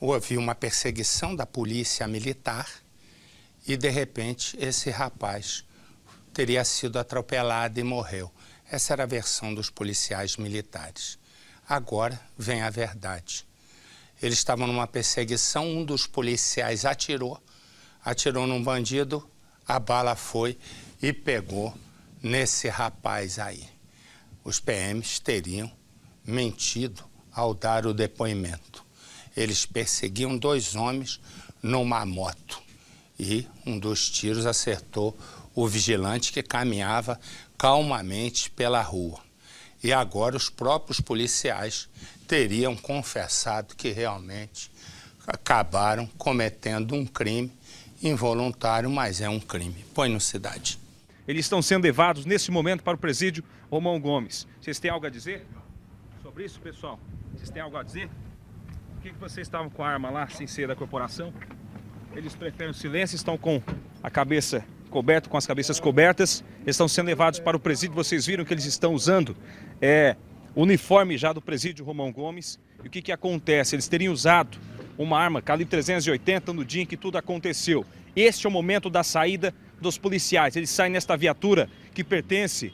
houve uma perseguição da polícia militar e de repente esse rapaz teria sido atropelado e morreu. Essa era a versão dos policiais militares. Agora vem a verdade. Eles estavam numa perseguição, um dos policiais atirou, atirou num bandido, a bala foi e pegou nesse rapaz aí. Os PMs teriam mentido ao dar o depoimento. Eles perseguiam dois homens numa moto e um dos tiros acertou o vigilante que caminhava calmamente pela rua. E agora os próprios policiais teriam confessado que realmente acabaram cometendo um crime involuntário, mas é um crime. Põe no cidade. Eles estão sendo levados nesse momento para o presídio Romão Gomes. Vocês têm algo a dizer sobre isso, pessoal? Vocês têm algo a dizer? Que, que vocês estavam com a arma lá, sem ser da corporação? Eles preferem o silêncio, estão com a cabeça coberta, com as cabeças cobertas. Eles estão sendo levados para o presídio. Vocês viram que eles estão usando é, uniforme já do presídio Romão Gomes. E o que, que acontece? Eles teriam usado uma arma calibre 380 no dia em que tudo aconteceu. Este é o momento da saída dos policiais. Eles saem nesta viatura que pertence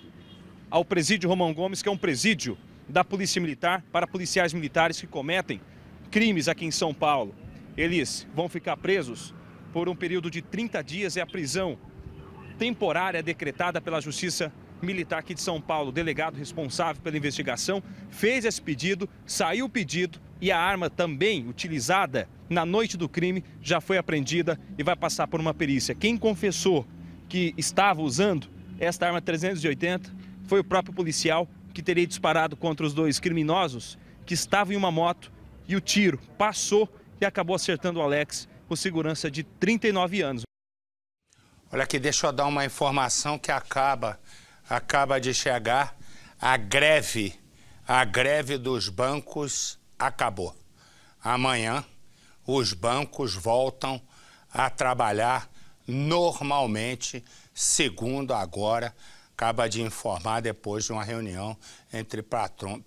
ao presídio Romão Gomes, que é um presídio da Polícia Militar para policiais militares que cometem crimes aqui em São Paulo. Eles vão ficar presos por um período de 30 dias. É a prisão temporária decretada pela Justiça Militar aqui de São Paulo. O delegado responsável pela investigação fez esse pedido, saiu o pedido e a arma também utilizada na noite do crime já foi apreendida e vai passar por uma perícia. Quem confessou que estava usando esta arma 380 foi o próprio policial que teria disparado contra os dois criminosos que estavam em uma moto e o tiro passou e acabou acertando o Alex, o segurança de 39 anos. Olha aqui, deixa eu dar uma informação que acaba, acaba de chegar. A greve, a greve dos bancos acabou. Amanhã os bancos voltam a trabalhar normalmente, segundo agora acaba de informar depois de uma reunião entre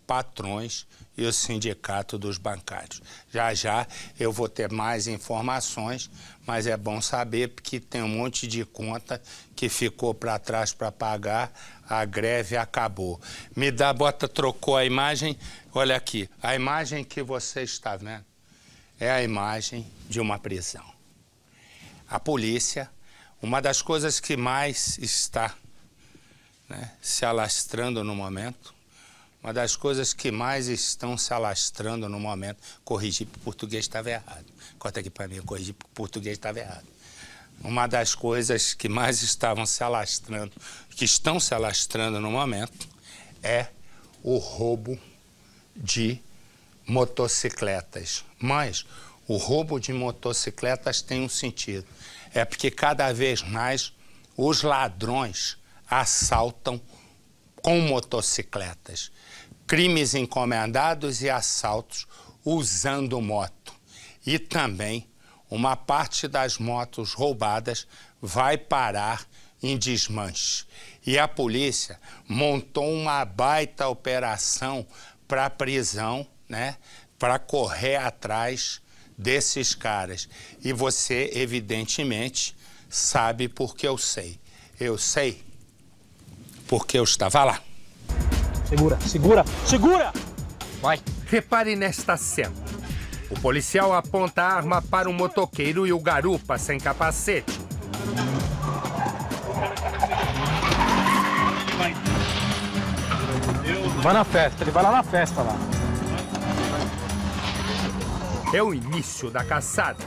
patrões e o sindicato dos bancários. Já já eu vou ter mais informações, mas é bom saber que tem um monte de conta que ficou para trás para pagar, a greve acabou. Me dá, bota, trocou a imagem, olha aqui, a imagem que você está vendo é a imagem de uma prisão. A polícia, uma das coisas que mais está né, se alastrando no momento. Uma das coisas que mais estão se alastrando no momento, corrigir para o português estava errado. Corta aqui para mim, corrigir para o português estava errado. Uma das coisas que mais estavam se alastrando, que estão se alastrando no momento, é o roubo de motocicletas. Mas o roubo de motocicletas tem um sentido. É porque cada vez mais os ladrões assaltam com motocicletas. Crimes encomendados e assaltos usando moto. E também uma parte das motos roubadas vai parar em desmanche. E a polícia montou uma baita operação para prisão, né? Para correr atrás desses caras. E você, evidentemente, sabe porque eu sei. Eu sei porque eu estava lá. Segura, segura, segura! Vai. Repare nesta cena. O policial aponta a arma para o motoqueiro e o garupa sem capacete. Vai na festa, ele vai lá na festa lá. É o início da caçada.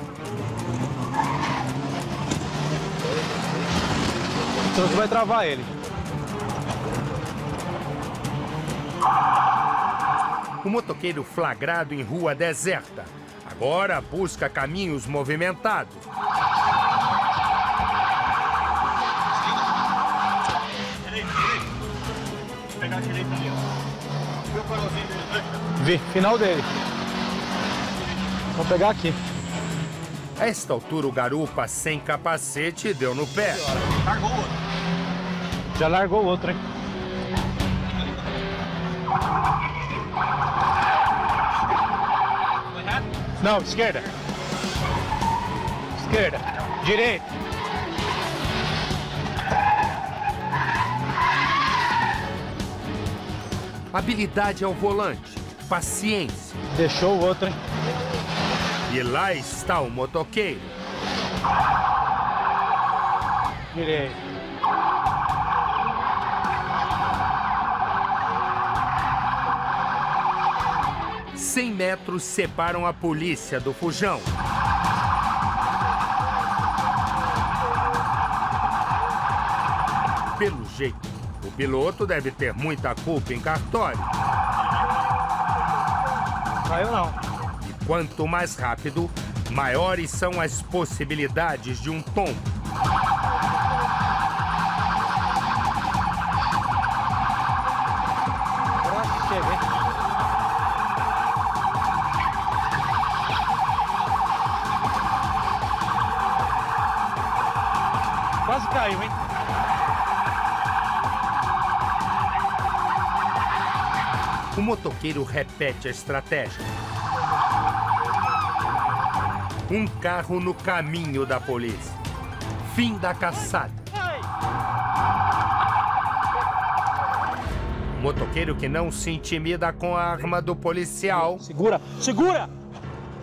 Então você vai travar ele. O motoqueiro flagrado em rua deserta. Agora busca caminhos movimentados. Pegar a direita ali, Vi, final dele. Vou pegar aqui. A esta altura, o garupa sem capacete deu no pé. Largou o outro. Já largou o outro, hein? Não, esquerda. Esquerda. Direita. Habilidade é ao volante. Paciência. Deixou o outro, hein? E lá está o motoqueiro. Direito. 100 metros separam a polícia do fujão. Pelo jeito, o piloto deve ter muita culpa em cartório. Caiu não. E quanto mais rápido, maiores são as possibilidades de um tombo. Motoqueiro repete a estratégia. Um carro no caminho da polícia. Fim da caçada. O motoqueiro que não se intimida com a arma do policial. Segura, segura!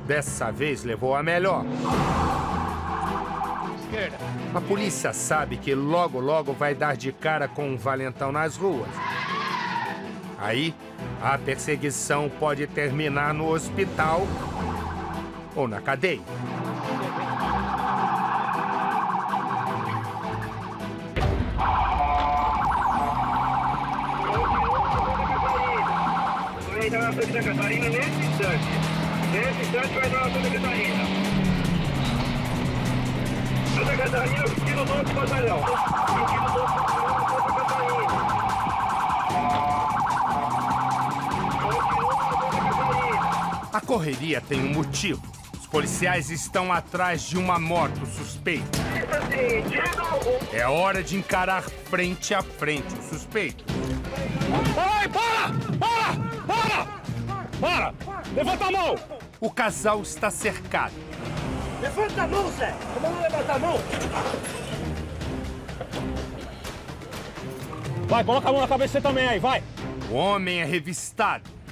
Dessa vez levou a melhor. Esquerda. A polícia sabe que logo, logo vai dar de cara com um valentão nas ruas. Aí, a perseguição pode terminar no hospital ou na cadeia. Tem um motivo. Os policiais estão atrás de uma moto suspeita. É hora de encarar frente a frente o suspeito. Ai, para! Para! Para! Para! Levanta a mão! O casal está cercado. Levanta a mão, Zé! Como não levanta a mão? Vai, coloca a mão na cabeça você também aí, vai! O homem é revistado.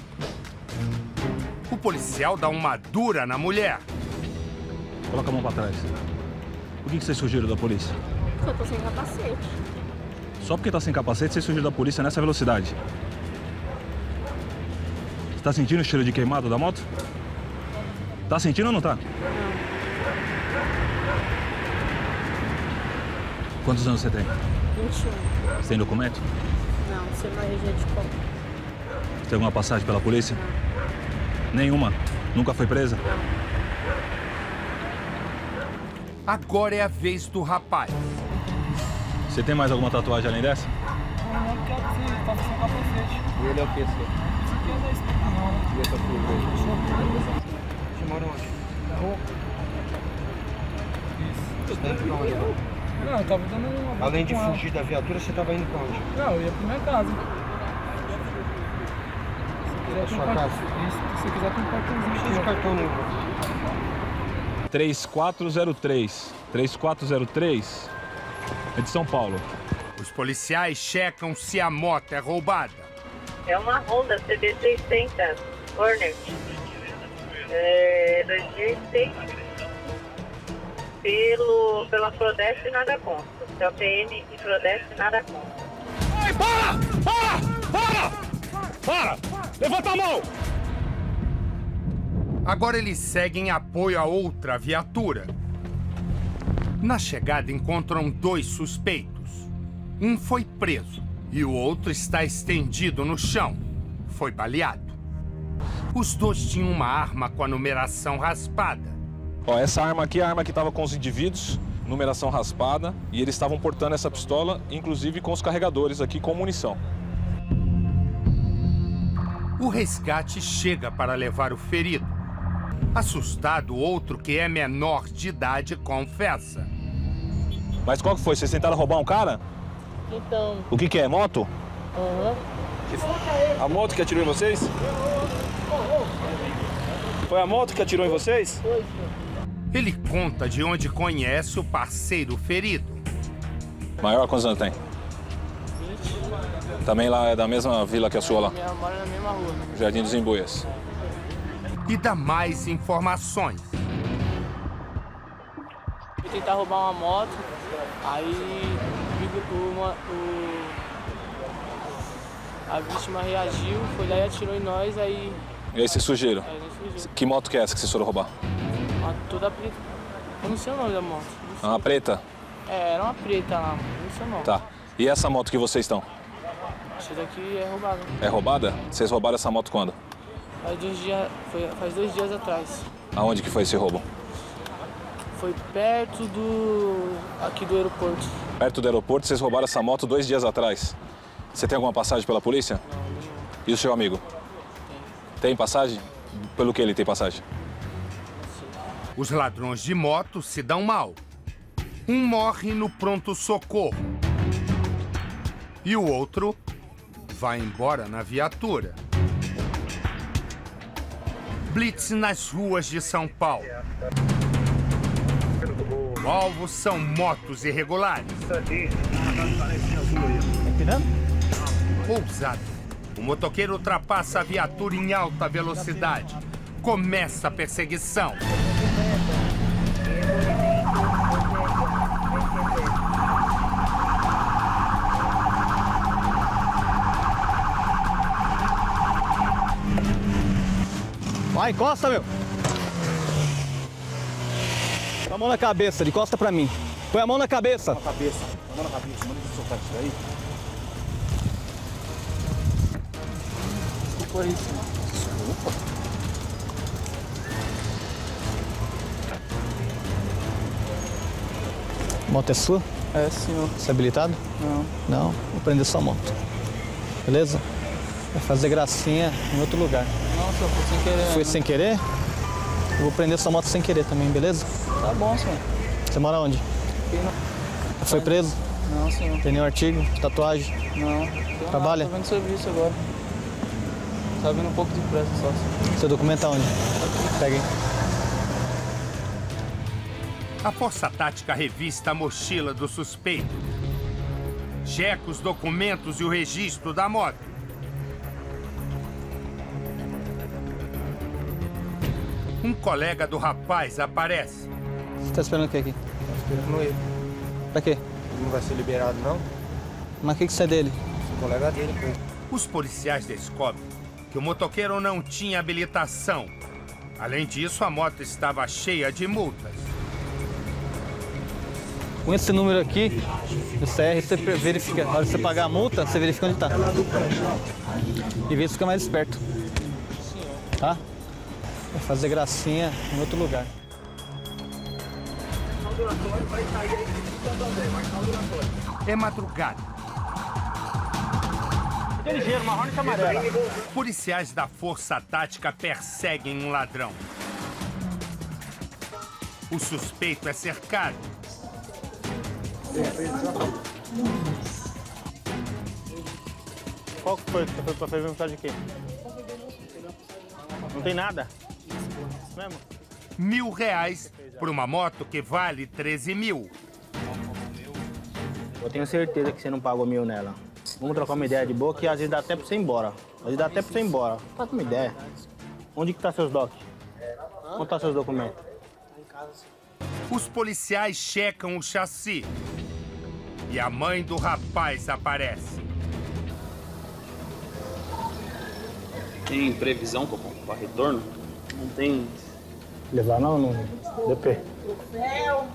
O policial dá uma dura na mulher. Coloca a mão pra trás. Por que que vocês fugiram da polícia? Porque eu tô sem capacete. Só porque tá sem capacete, vocês fugiram da polícia nessa velocidade. Você tá sentindo o cheiro de queimado da moto? Tá sentindo ou não tá? Quantos anos você tem? 21. Você tem documento? Não, você vai de como? Tem alguma passagem pela polícia? Nenhuma. Nunca foi presa? Agora é a vez do rapaz. Você tem mais alguma tatuagem além dessa? Não, não quero que você tá sem capacete. E ele é o que, senhor? Isso aqui é da espinhal. E essa curva Você mora onde? Na rua. Isso. Não, eu tava dando uma Além de fugir da viatura, você tava indo pra onde? Não, eu ia pra minha casa. Se quiser, tem sua um cartão. Se você quiser, tem um cartãozinho. De cartão nenhum. 3403. 3403 é de São Paulo. Os policiais checam se a moto é roubada. É uma Honda CB600 Hornet. É, 2006. Pelo, pela Prodeste nada consta. Pela PM e Prodeste nada consta. Ai, para! Para! Para! Levanta a mão! Agora eles seguem apoio a outra viatura. Na chegada encontram dois suspeitos. Um foi preso e o outro está estendido no chão. Foi baleado. Os dois tinham uma arma com a numeração raspada. Ó, essa arma aqui é a arma que estava com os indivíduos, numeração raspada, e eles estavam portando essa pistola, inclusive com os carregadores aqui com munição. O resgate chega para levar o ferido. Assustado, outro, que é menor de idade, confessa. Mas qual que foi? Vocês tentaram roubar um cara? Então, O que, que é? Moto? aham. A moto que atirou em vocês? Foi a moto que atirou em vocês? Foi, Ele conta de onde conhece o parceiro ferido. Maior quantos anos tem? 20. Também lá é da mesma vila que a sua lá? Minha mora na mesma rua. Jardim dos Embuias. E dá mais informações. Fui tentar roubar uma moto, aí uma- o- a vítima reagiu, foi lá e atirou em nós, aí E aí vocês fugiram? Que moto que é essa que vocês foram roubar? uma toda preta. Eu não sei o nome da moto. É uma preta? É, era uma preta lá. Não sei o nome. Tá. E essa moto que vocês estão? Essa daqui é roubada. É roubada? Vocês roubaram essa moto quando? Faz dois dias, foi, faz dois dias atrás. Aonde que foi esse roubo? Foi perto do. aqui do aeroporto. Perto do aeroporto, vocês roubaram essa moto dois dias atrás. Você tem alguma passagem pela polícia? E o seu amigo? Tem passagem? Pelo que ele tem passagem? Os ladrões de moto se dão mal. Um morre no pronto-socorro. E o outro vai embora na viatura. Blitz nas ruas de São Paulo. O alvo são motos irregulares. Ousado. O motoqueiro ultrapassa a viatura em alta velocidade. Começa a perseguição. Encosta, meu. Põe a mão na cabeça, de costa pra mim. Põe a mão na cabeça. Na cabeça. A mão na cabeça. Manda ele soltar isso daí. Desculpa isso. Desculpa. Moto é sua? É, senhor. Você é habilitado? Não. Não, vou prender sua moto. Beleza? Vai fazer gracinha em outro lugar. Não, senhor, foi sem querer. Foi sem querer? Eu vou prender sua moto sem querer também, beleza? Tá bom, senhor. Você mora onde? Aqui não. Foi preso? Não, senhor. Tem nenhum artigo? Tatuagem? Não. Tenho Trabalha? Nada, tô vendo serviço agora. Tá vindo um pouco de pressa só. senhor. Seu documento aonde? Pega aí. A Força Tática revista a mochila do suspeito. Checa os documentos e o registro da moto. Um colega do rapaz aparece. Você tá esperando o que aqui? Esperando ele. Pra quê? Não vai ser liberado, não? Mas o que, que você é dele? Sou colega dele, pô. Os policiais descobrem que o motoqueiro não tinha habilitação. Além disso, a moto estava cheia de multas. Com esse número aqui, o CR, você verifica. Na hora que você pagar a multa, você verifica onde tá. E vê se fica mais esperto. Tá? Vai fazer gracinha em outro lugar. É madrugada. Ligeiro, e amarela. Policiais da Força Tática perseguem um ladrão. O suspeito é cercado. Qual que foi? Você foi pra fazer mensagem de quê? Não tem nada? Mesmo? Mil reais por uma moto que vale 13 mil. Eu tenho certeza que você não pagou mil nela. Vamos trocar uma ideia de boa que às vezes dá até pra você ir embora. Às vezes dá até pra você ir embora. Troca uma ideia. Onde que tá seus docs? Onde tá seus documentos? Os policiais checam o chassi. E a mãe do rapaz aparece. Tem previsão para retorno? Não tem. Levar não, no DP. céu,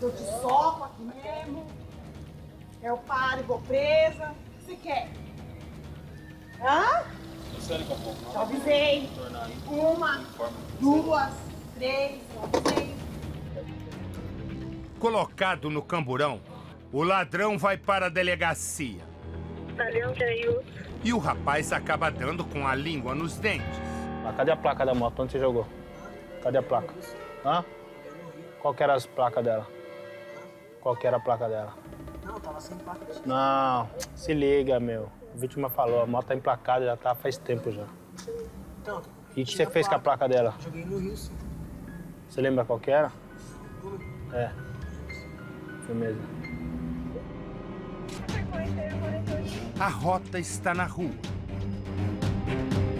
eu te soco aqui mesmo. Eu paro e vou presa. O que você quer? Hã? Já avisei. Uma, duas, três, avisei. Colocado no camburão, o ladrão vai para a delegacia. E o rapaz acaba dando com a língua nos dentes. Ah, cadê a placa da moto? Onde você jogou? Cadê a placa? Hã? Qual que era as placas dela? Qual que era a placa dela? Não, tava sem placa. Não, se liga, meu. A vítima falou, a moto tá emplacada, já tá faz tempo já. Então, E o que você fez com a placa dela? joguei no Rio, sim. Você lembra qual que era? É. Firmeza. A rota está na rua.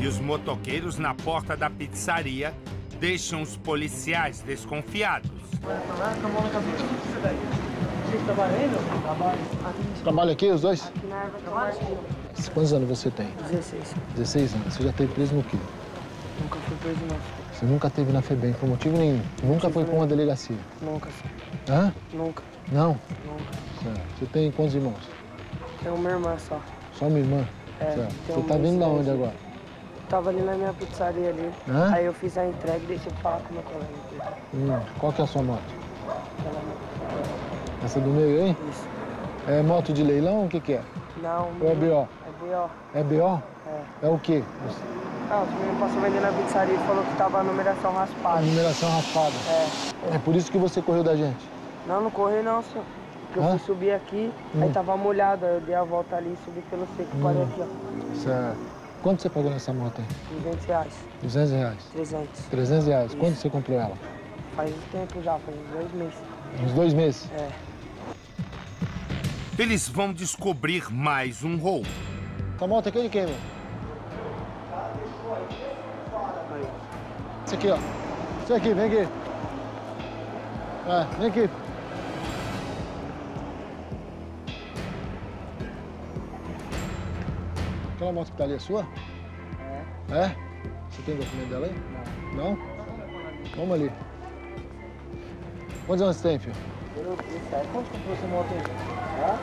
E os motoqueiros na porta da pizzaria deixam os policiais desconfiados. Trabalha aqui os dois? Aqui na. Quantos anos você tem? 16. 16 anos. Você já esteve preso no quê? Nunca fui preso não. Você nunca esteve na FEBEM por motivo nenhum? Nunca foi para uma delegacia? Nunca. Hã? Nunca. Não? Nunca. Certo. Você tem quantos irmãos? Tenho uma irmã só. Só uma irmã? É, Certo. tenho Você tá vindo da onde agora? Tava ali na minha pizzaria ali. Hã? Aí eu fiz a entrega e deixei pra falar com meu colega aqui. Hum, qual que é a sua moto? Essa do meio aí? Isso. É moto de leilão? O que que é? Não, Ou é menino- BO? É BO. É BO? É. É o quê? Ah, os meninos passou vendendo na pizzaria e falou que tava a numeração raspada. A numeração raspada. É. É por isso que você correu da gente? Não, não corri não, senhor. Porque eu Hã? fui subir aqui, Hum. aí tava molhado, aí eu dei a volta ali, subi pelo seco e parei Hum. aqui, ó. Certo. Quanto você pagou nessa moto aí? 200 reais. 200 reais? 300. 300 reais. Isso. Quando você comprou ela? Faz tempo já, faz uns dois meses. Uns dois meses? É. Eles vão descobrir mais um roubo. Essa moto aqui é de quem, meu? Esse aqui, ó. Esse aqui, vem aqui. É, vem aqui. Aquela moto que tá ali é sua? É. É? Você tem documento dela aí? Não. Não? Vamos ali. Quantos anos você tem, filho? Eu, sério, quanto comprou essa moto aí? Hã?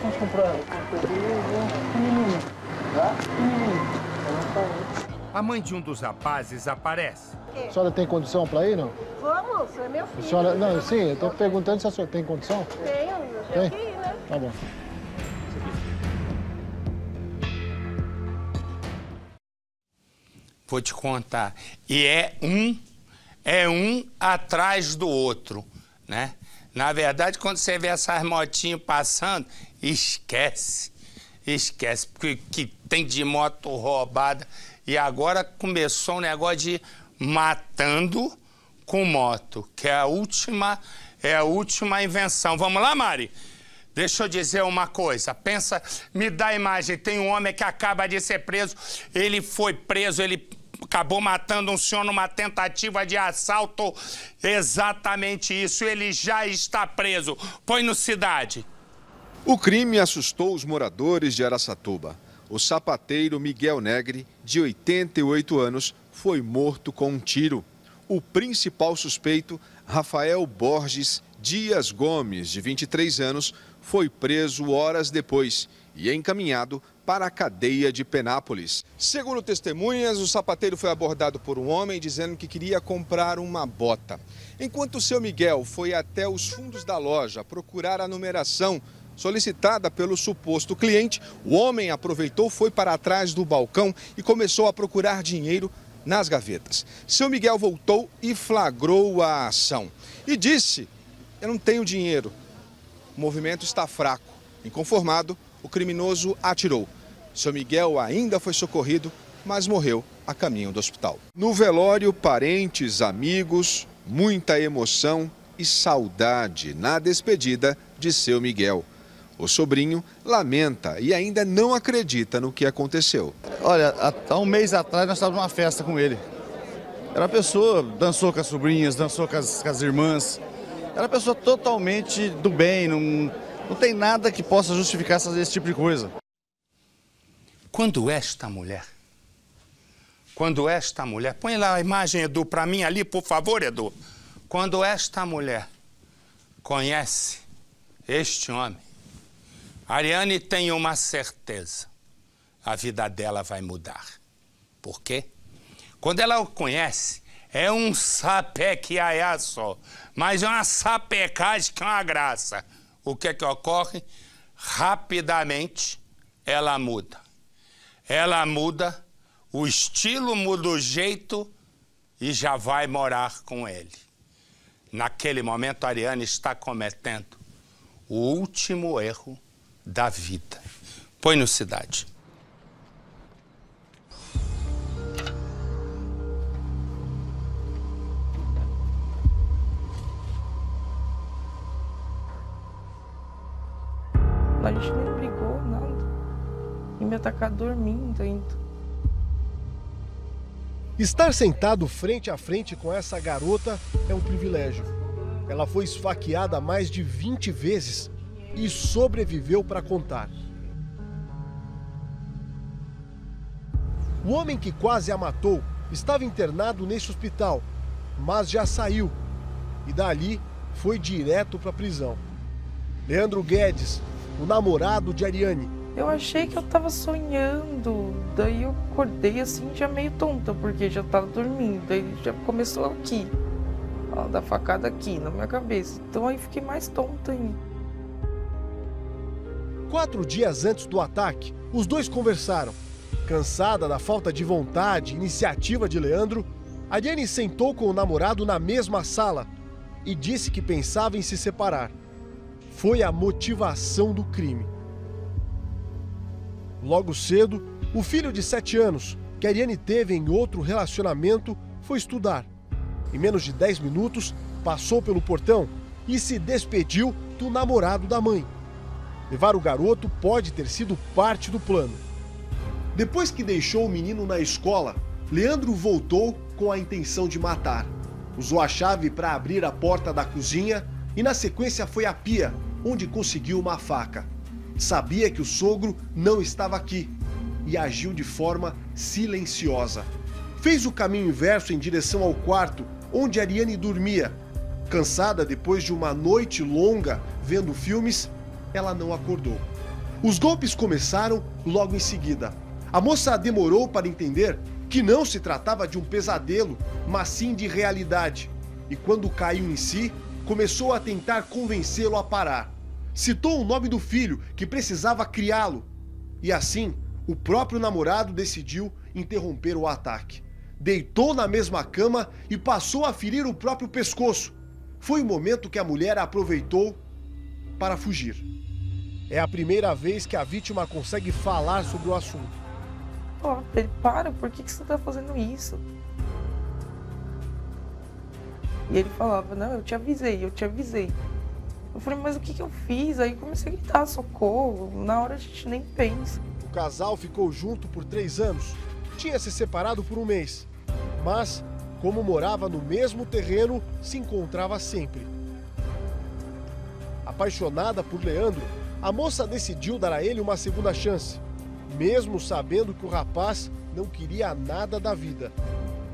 Quanto comprou ela? Pequenininho. Hã? Pequenininho. A mãe de um dos rapazes aparece. A senhora tem condição pra ir, não? Vamos, é meu A filho. senhora, não, sim, eu tô perguntando se a senhora tem condição. Tenho, eu Tem? tenho que ir, né? Tá bom. Vou te contar. E é um, é um atrás do outro, né? Na verdade, quando você vê essas motinhas passando, esquece. Esquece, porque que tem de moto roubada. E agora começou um negócio de matando com moto, que é a última, é a última invenção. Vamos lá, Mari? Deixa eu dizer uma coisa. Pensa, me dá a imagem. Tem um homem que acaba de ser preso. Ele foi preso, ele acabou matando um senhor numa tentativa de assalto. Exatamente isso. Ele já está preso. Põe no cidade. O crime assustou os moradores de Araçatuba. O sapateiro Miguel Negre, de 88 anos, foi morto com um tiro. O principal suspeito, Rafael Borges Dias Gomes, de 23 anos, foi preso horas depois e encaminhado para a cadeia de Penápolis. Segundo testemunhas, o sapateiro foi abordado por um homem dizendo que queria comprar uma bota. Enquanto o seu Miguel foi até os fundos da loja procurar a numeração solicitada pelo suposto cliente, o homem aproveitou, foi para trás do balcão e começou a procurar dinheiro nas gavetas. Seu Miguel voltou e flagrou a ação. E disse: Eu não tenho dinheiro. O movimento está fraco. Inconformado, o criminoso atirou. Seu Miguel ainda foi socorrido, mas morreu a caminho do hospital. No velório, parentes, amigos, muita emoção e saudade na despedida de seu Miguel. O sobrinho lamenta e ainda não acredita no que aconteceu. Olha, há, um mês atrás nós estávamos numa festa com ele. Era uma pessoa, dançou com as sobrinhas, dançou com as, com as irmãs. Era uma pessoa totalmente do bem, não, não tem nada que possa justificar esse tipo de coisa. Quando esta mulher, quando esta mulher, põe lá a imagem, Edu, para mim ali, por favor, Edu. Quando esta mulher conhece este homem, Ariane tem uma certeza: a vida dela vai mudar. Por quê? Quando ela o conhece, é um sapequiaiá só, mas é uma sapecagem que é uma graça. O que é que ocorre? Rapidamente ela muda. Ela muda, o estilo muda o jeito e já vai morar com ele. Naquele momento, Ariane está cometendo o último erro da vida. Põe no cidade. A gente nem brigou, nada. E me atacar dormindo ainda. Estar sentado frente a frente com essa garota é um privilégio. Ela foi esfaqueada mais de 20 vezes e sobreviveu para contar. O homem que quase a matou estava internado nesse hospital, mas já saiu e dali foi direto para a prisão. Leandro Guedes, o namorado de Ariane, Eu achei que eu tava sonhando. Daí eu acordei assim, já meio tonta, porque já tava dormindo. Daí já começou aqui. Ó, da facada aqui na minha cabeça. Então aí fiquei mais tonta ainda. Quatro dias antes do ataque, os dois conversaram. Cansada da falta de vontade e iniciativa de Leandro, Ariane sentou com o namorado na mesma sala e disse que pensava em se separar. Foi a motivação do crime. Logo cedo, o filho de sete anos, que Ariane teve em outro relacionamento, foi estudar. Em menos de 10 minutos, passou pelo portão e se despediu do namorado da mãe. Levar o garoto pode ter sido parte do plano. Depois que deixou o menino na escola, Leandro voltou com a intenção de matar. Usou a chave para abrir a porta da cozinha e, na sequência, foi à pia, onde conseguiu uma faca. Sabia que o sogro não estava aqui e agiu de forma silenciosa. Fez o caminho inverso em direção ao quarto onde Ariane dormia. Cansada depois de uma noite longa vendo filmes, ela não acordou. Os golpes começaram logo em seguida. A moça demorou para entender que não se tratava de um pesadelo, mas sim de realidade. E quando caiu em si, começou a tentar convencê-lo a parar. Citou o nome do filho, que precisava criá-lo. E assim, o próprio namorado decidiu interromper o ataque. Deitou na mesma cama e passou a ferir o próprio pescoço. Foi o momento que a mulher aproveitou para fugir. É a primeira vez que a vítima consegue falar sobre o assunto. Ó, ele para, por que, que você tá fazendo isso? E ele falava, não, eu te avisei, eu te avisei. Eu falei, mas o que, que eu fiz? Aí comecei a gritar, socorro. Na hora a gente nem pensa. O casal ficou junto por três anos. Tinha se separado por um mês. Mas, como morava no mesmo terreno, se encontrava sempre. Apaixonada por Leandro, a moça decidiu dar a ele uma segunda chance, mesmo sabendo que o rapaz não queria nada da vida.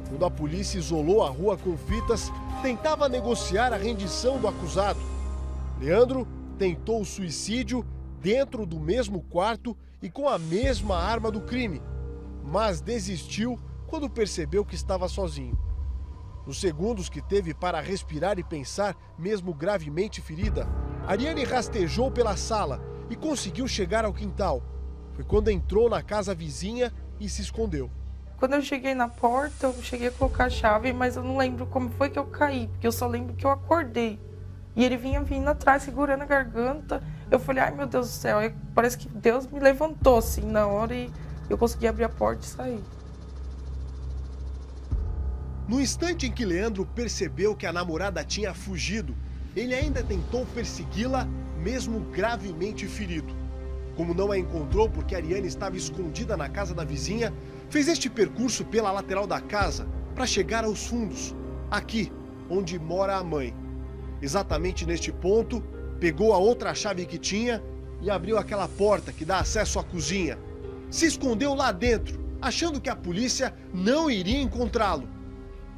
Quando a polícia isolou a rua com fitas, tentava negociar a rendição do acusado. Leandro tentou o suicídio dentro do mesmo quarto e com a mesma arma do crime, mas desistiu quando percebeu que estava sozinho. Nos segundos que teve para respirar e pensar, mesmo gravemente ferida, Ariane rastejou pela sala e conseguiu chegar ao quintal. Foi quando entrou na casa vizinha e se escondeu. Quando eu cheguei na porta, eu cheguei a colocar a chave, mas eu não lembro como foi que eu caí, porque eu só lembro que eu acordei. E ele vinha vindo atrás, segurando a garganta. Eu falei, ai meu Deus do céu, parece que Deus me levantou assim na hora e eu consegui abrir a porta e sair. No instante em que Leandro percebeu que a namorada tinha fugido, ele ainda tentou persegui-la, mesmo gravemente ferido. Como não a encontrou porque Ariane estava escondida na casa da vizinha, fez este percurso pela lateral da casa para chegar aos fundos, aqui, onde mora a mãe. Exatamente neste ponto, pegou a outra chave que tinha e abriu aquela porta que dá acesso à cozinha. Se escondeu lá dentro, achando que a polícia não iria encontrá-lo.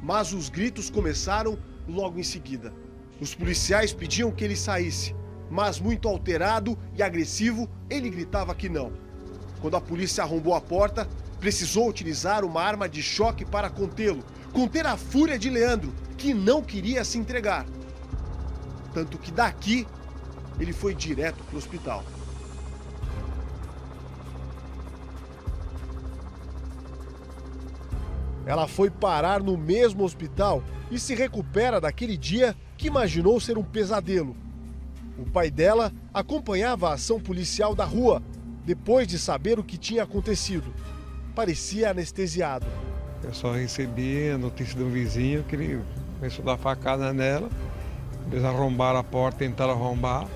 Mas os gritos começaram logo em seguida. Os policiais pediam que ele saísse, mas muito alterado e agressivo, ele gritava que não. Quando a polícia arrombou a porta, precisou utilizar uma arma de choque para contê-lo, conter a fúria de Leandro, que não queria se entregar. Tanto que daqui ele foi direto para o hospital. Ela foi parar no mesmo hospital e se recupera daquele dia que imaginou ser um pesadelo. O pai dela acompanhava a ação policial da rua depois de saber o que tinha acontecido. Parecia anestesiado. Eu só recebi a notícia do vizinho que ele começou a dar facada nela. Eles arrombaram a porta, tentaram arrombar.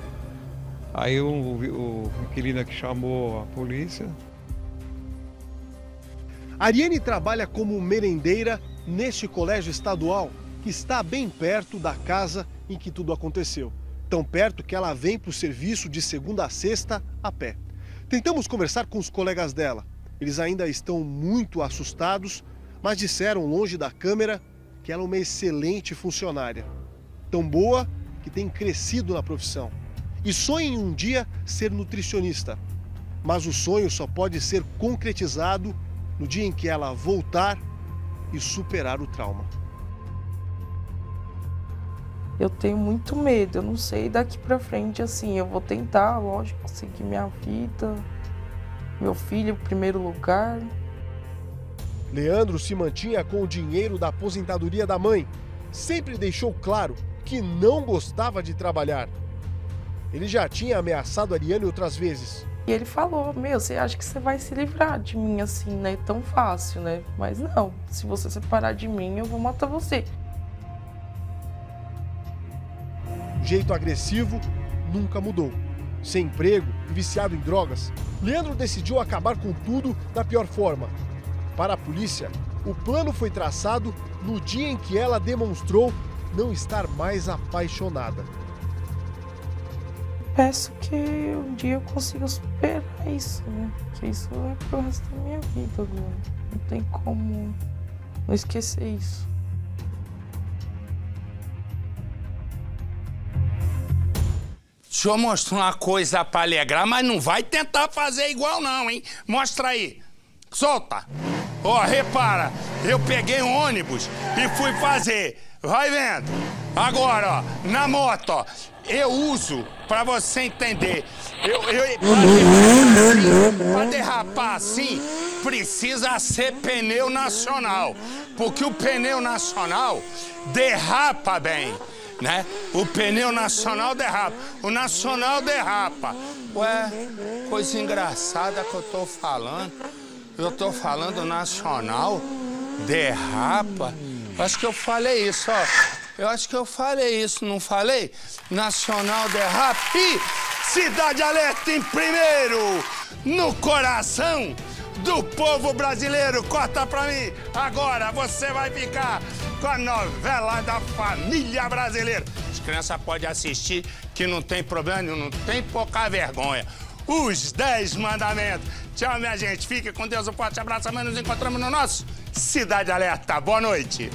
Aí o, o inquilino que chamou a polícia. Ariane trabalha como merendeira neste colégio estadual, que está bem perto da casa em que tudo aconteceu. Tão perto que ela vem para o serviço de segunda a sexta a pé. Tentamos conversar com os colegas dela. Eles ainda estão muito assustados, mas disseram longe da câmera que ela é uma excelente funcionária. Tão boa que tem crescido na profissão. E sonha em um dia ser nutricionista. Mas o sonho só pode ser concretizado no dia em que ela voltar e superar o trauma. Eu tenho muito medo, eu não sei daqui pra frente assim. Eu vou tentar, lógico, seguir minha vida, meu filho em primeiro lugar. Leandro se mantinha com o dinheiro da aposentadoria da mãe. Sempre deixou claro que não gostava de trabalhar. Ele já tinha ameaçado a Ariane outras vezes. E ele falou: Meu, você acha que você vai se livrar de mim assim, né? Tão fácil, né? Mas não, se você separar de mim, eu vou matar você. O jeito agressivo nunca mudou. Sem emprego e viciado em drogas, Leandro decidiu acabar com tudo da pior forma. Para a polícia, o plano foi traçado no dia em que ela demonstrou não estar mais apaixonada. Peço que um dia eu consiga superar isso, né? Que isso é pro resto da minha vida agora. Não tem como não esquecer isso. Deixa eu mostrar uma coisa pra alegrar, mas não vai tentar fazer igual não, hein? Mostra aí. Solta. Ó, repara, eu peguei um ônibus e fui fazer. Vai vendo. Agora, ó, na moto, ó, eu uso, pra você entender, eu, eu, pra, derrapar assim, derrapar assim, precisa ser pneu nacional. Porque o pneu nacional derrapa bem né? O pneu nacional derrapa, o nacional derrapa. Ué, coisa engraçada que eu tô falando. Eu tô falando nacional derrapa. Acho que eu falei isso, ó. Eu acho que eu falei isso, não falei? Nacional derrapa e Cidade Alerta em primeiro, no coração do povo brasileiro. Corta pra mim. Agora você vai ficar com a novela da família brasileira. As crianças podem assistir, que não tem problema não tem pouca vergonha. Os 10 mandamentos. Tchau, minha gente. Fique com Deus. Um forte abraço. Amanhã nos encontramos no nosso Cidade Alerta. Boa noite.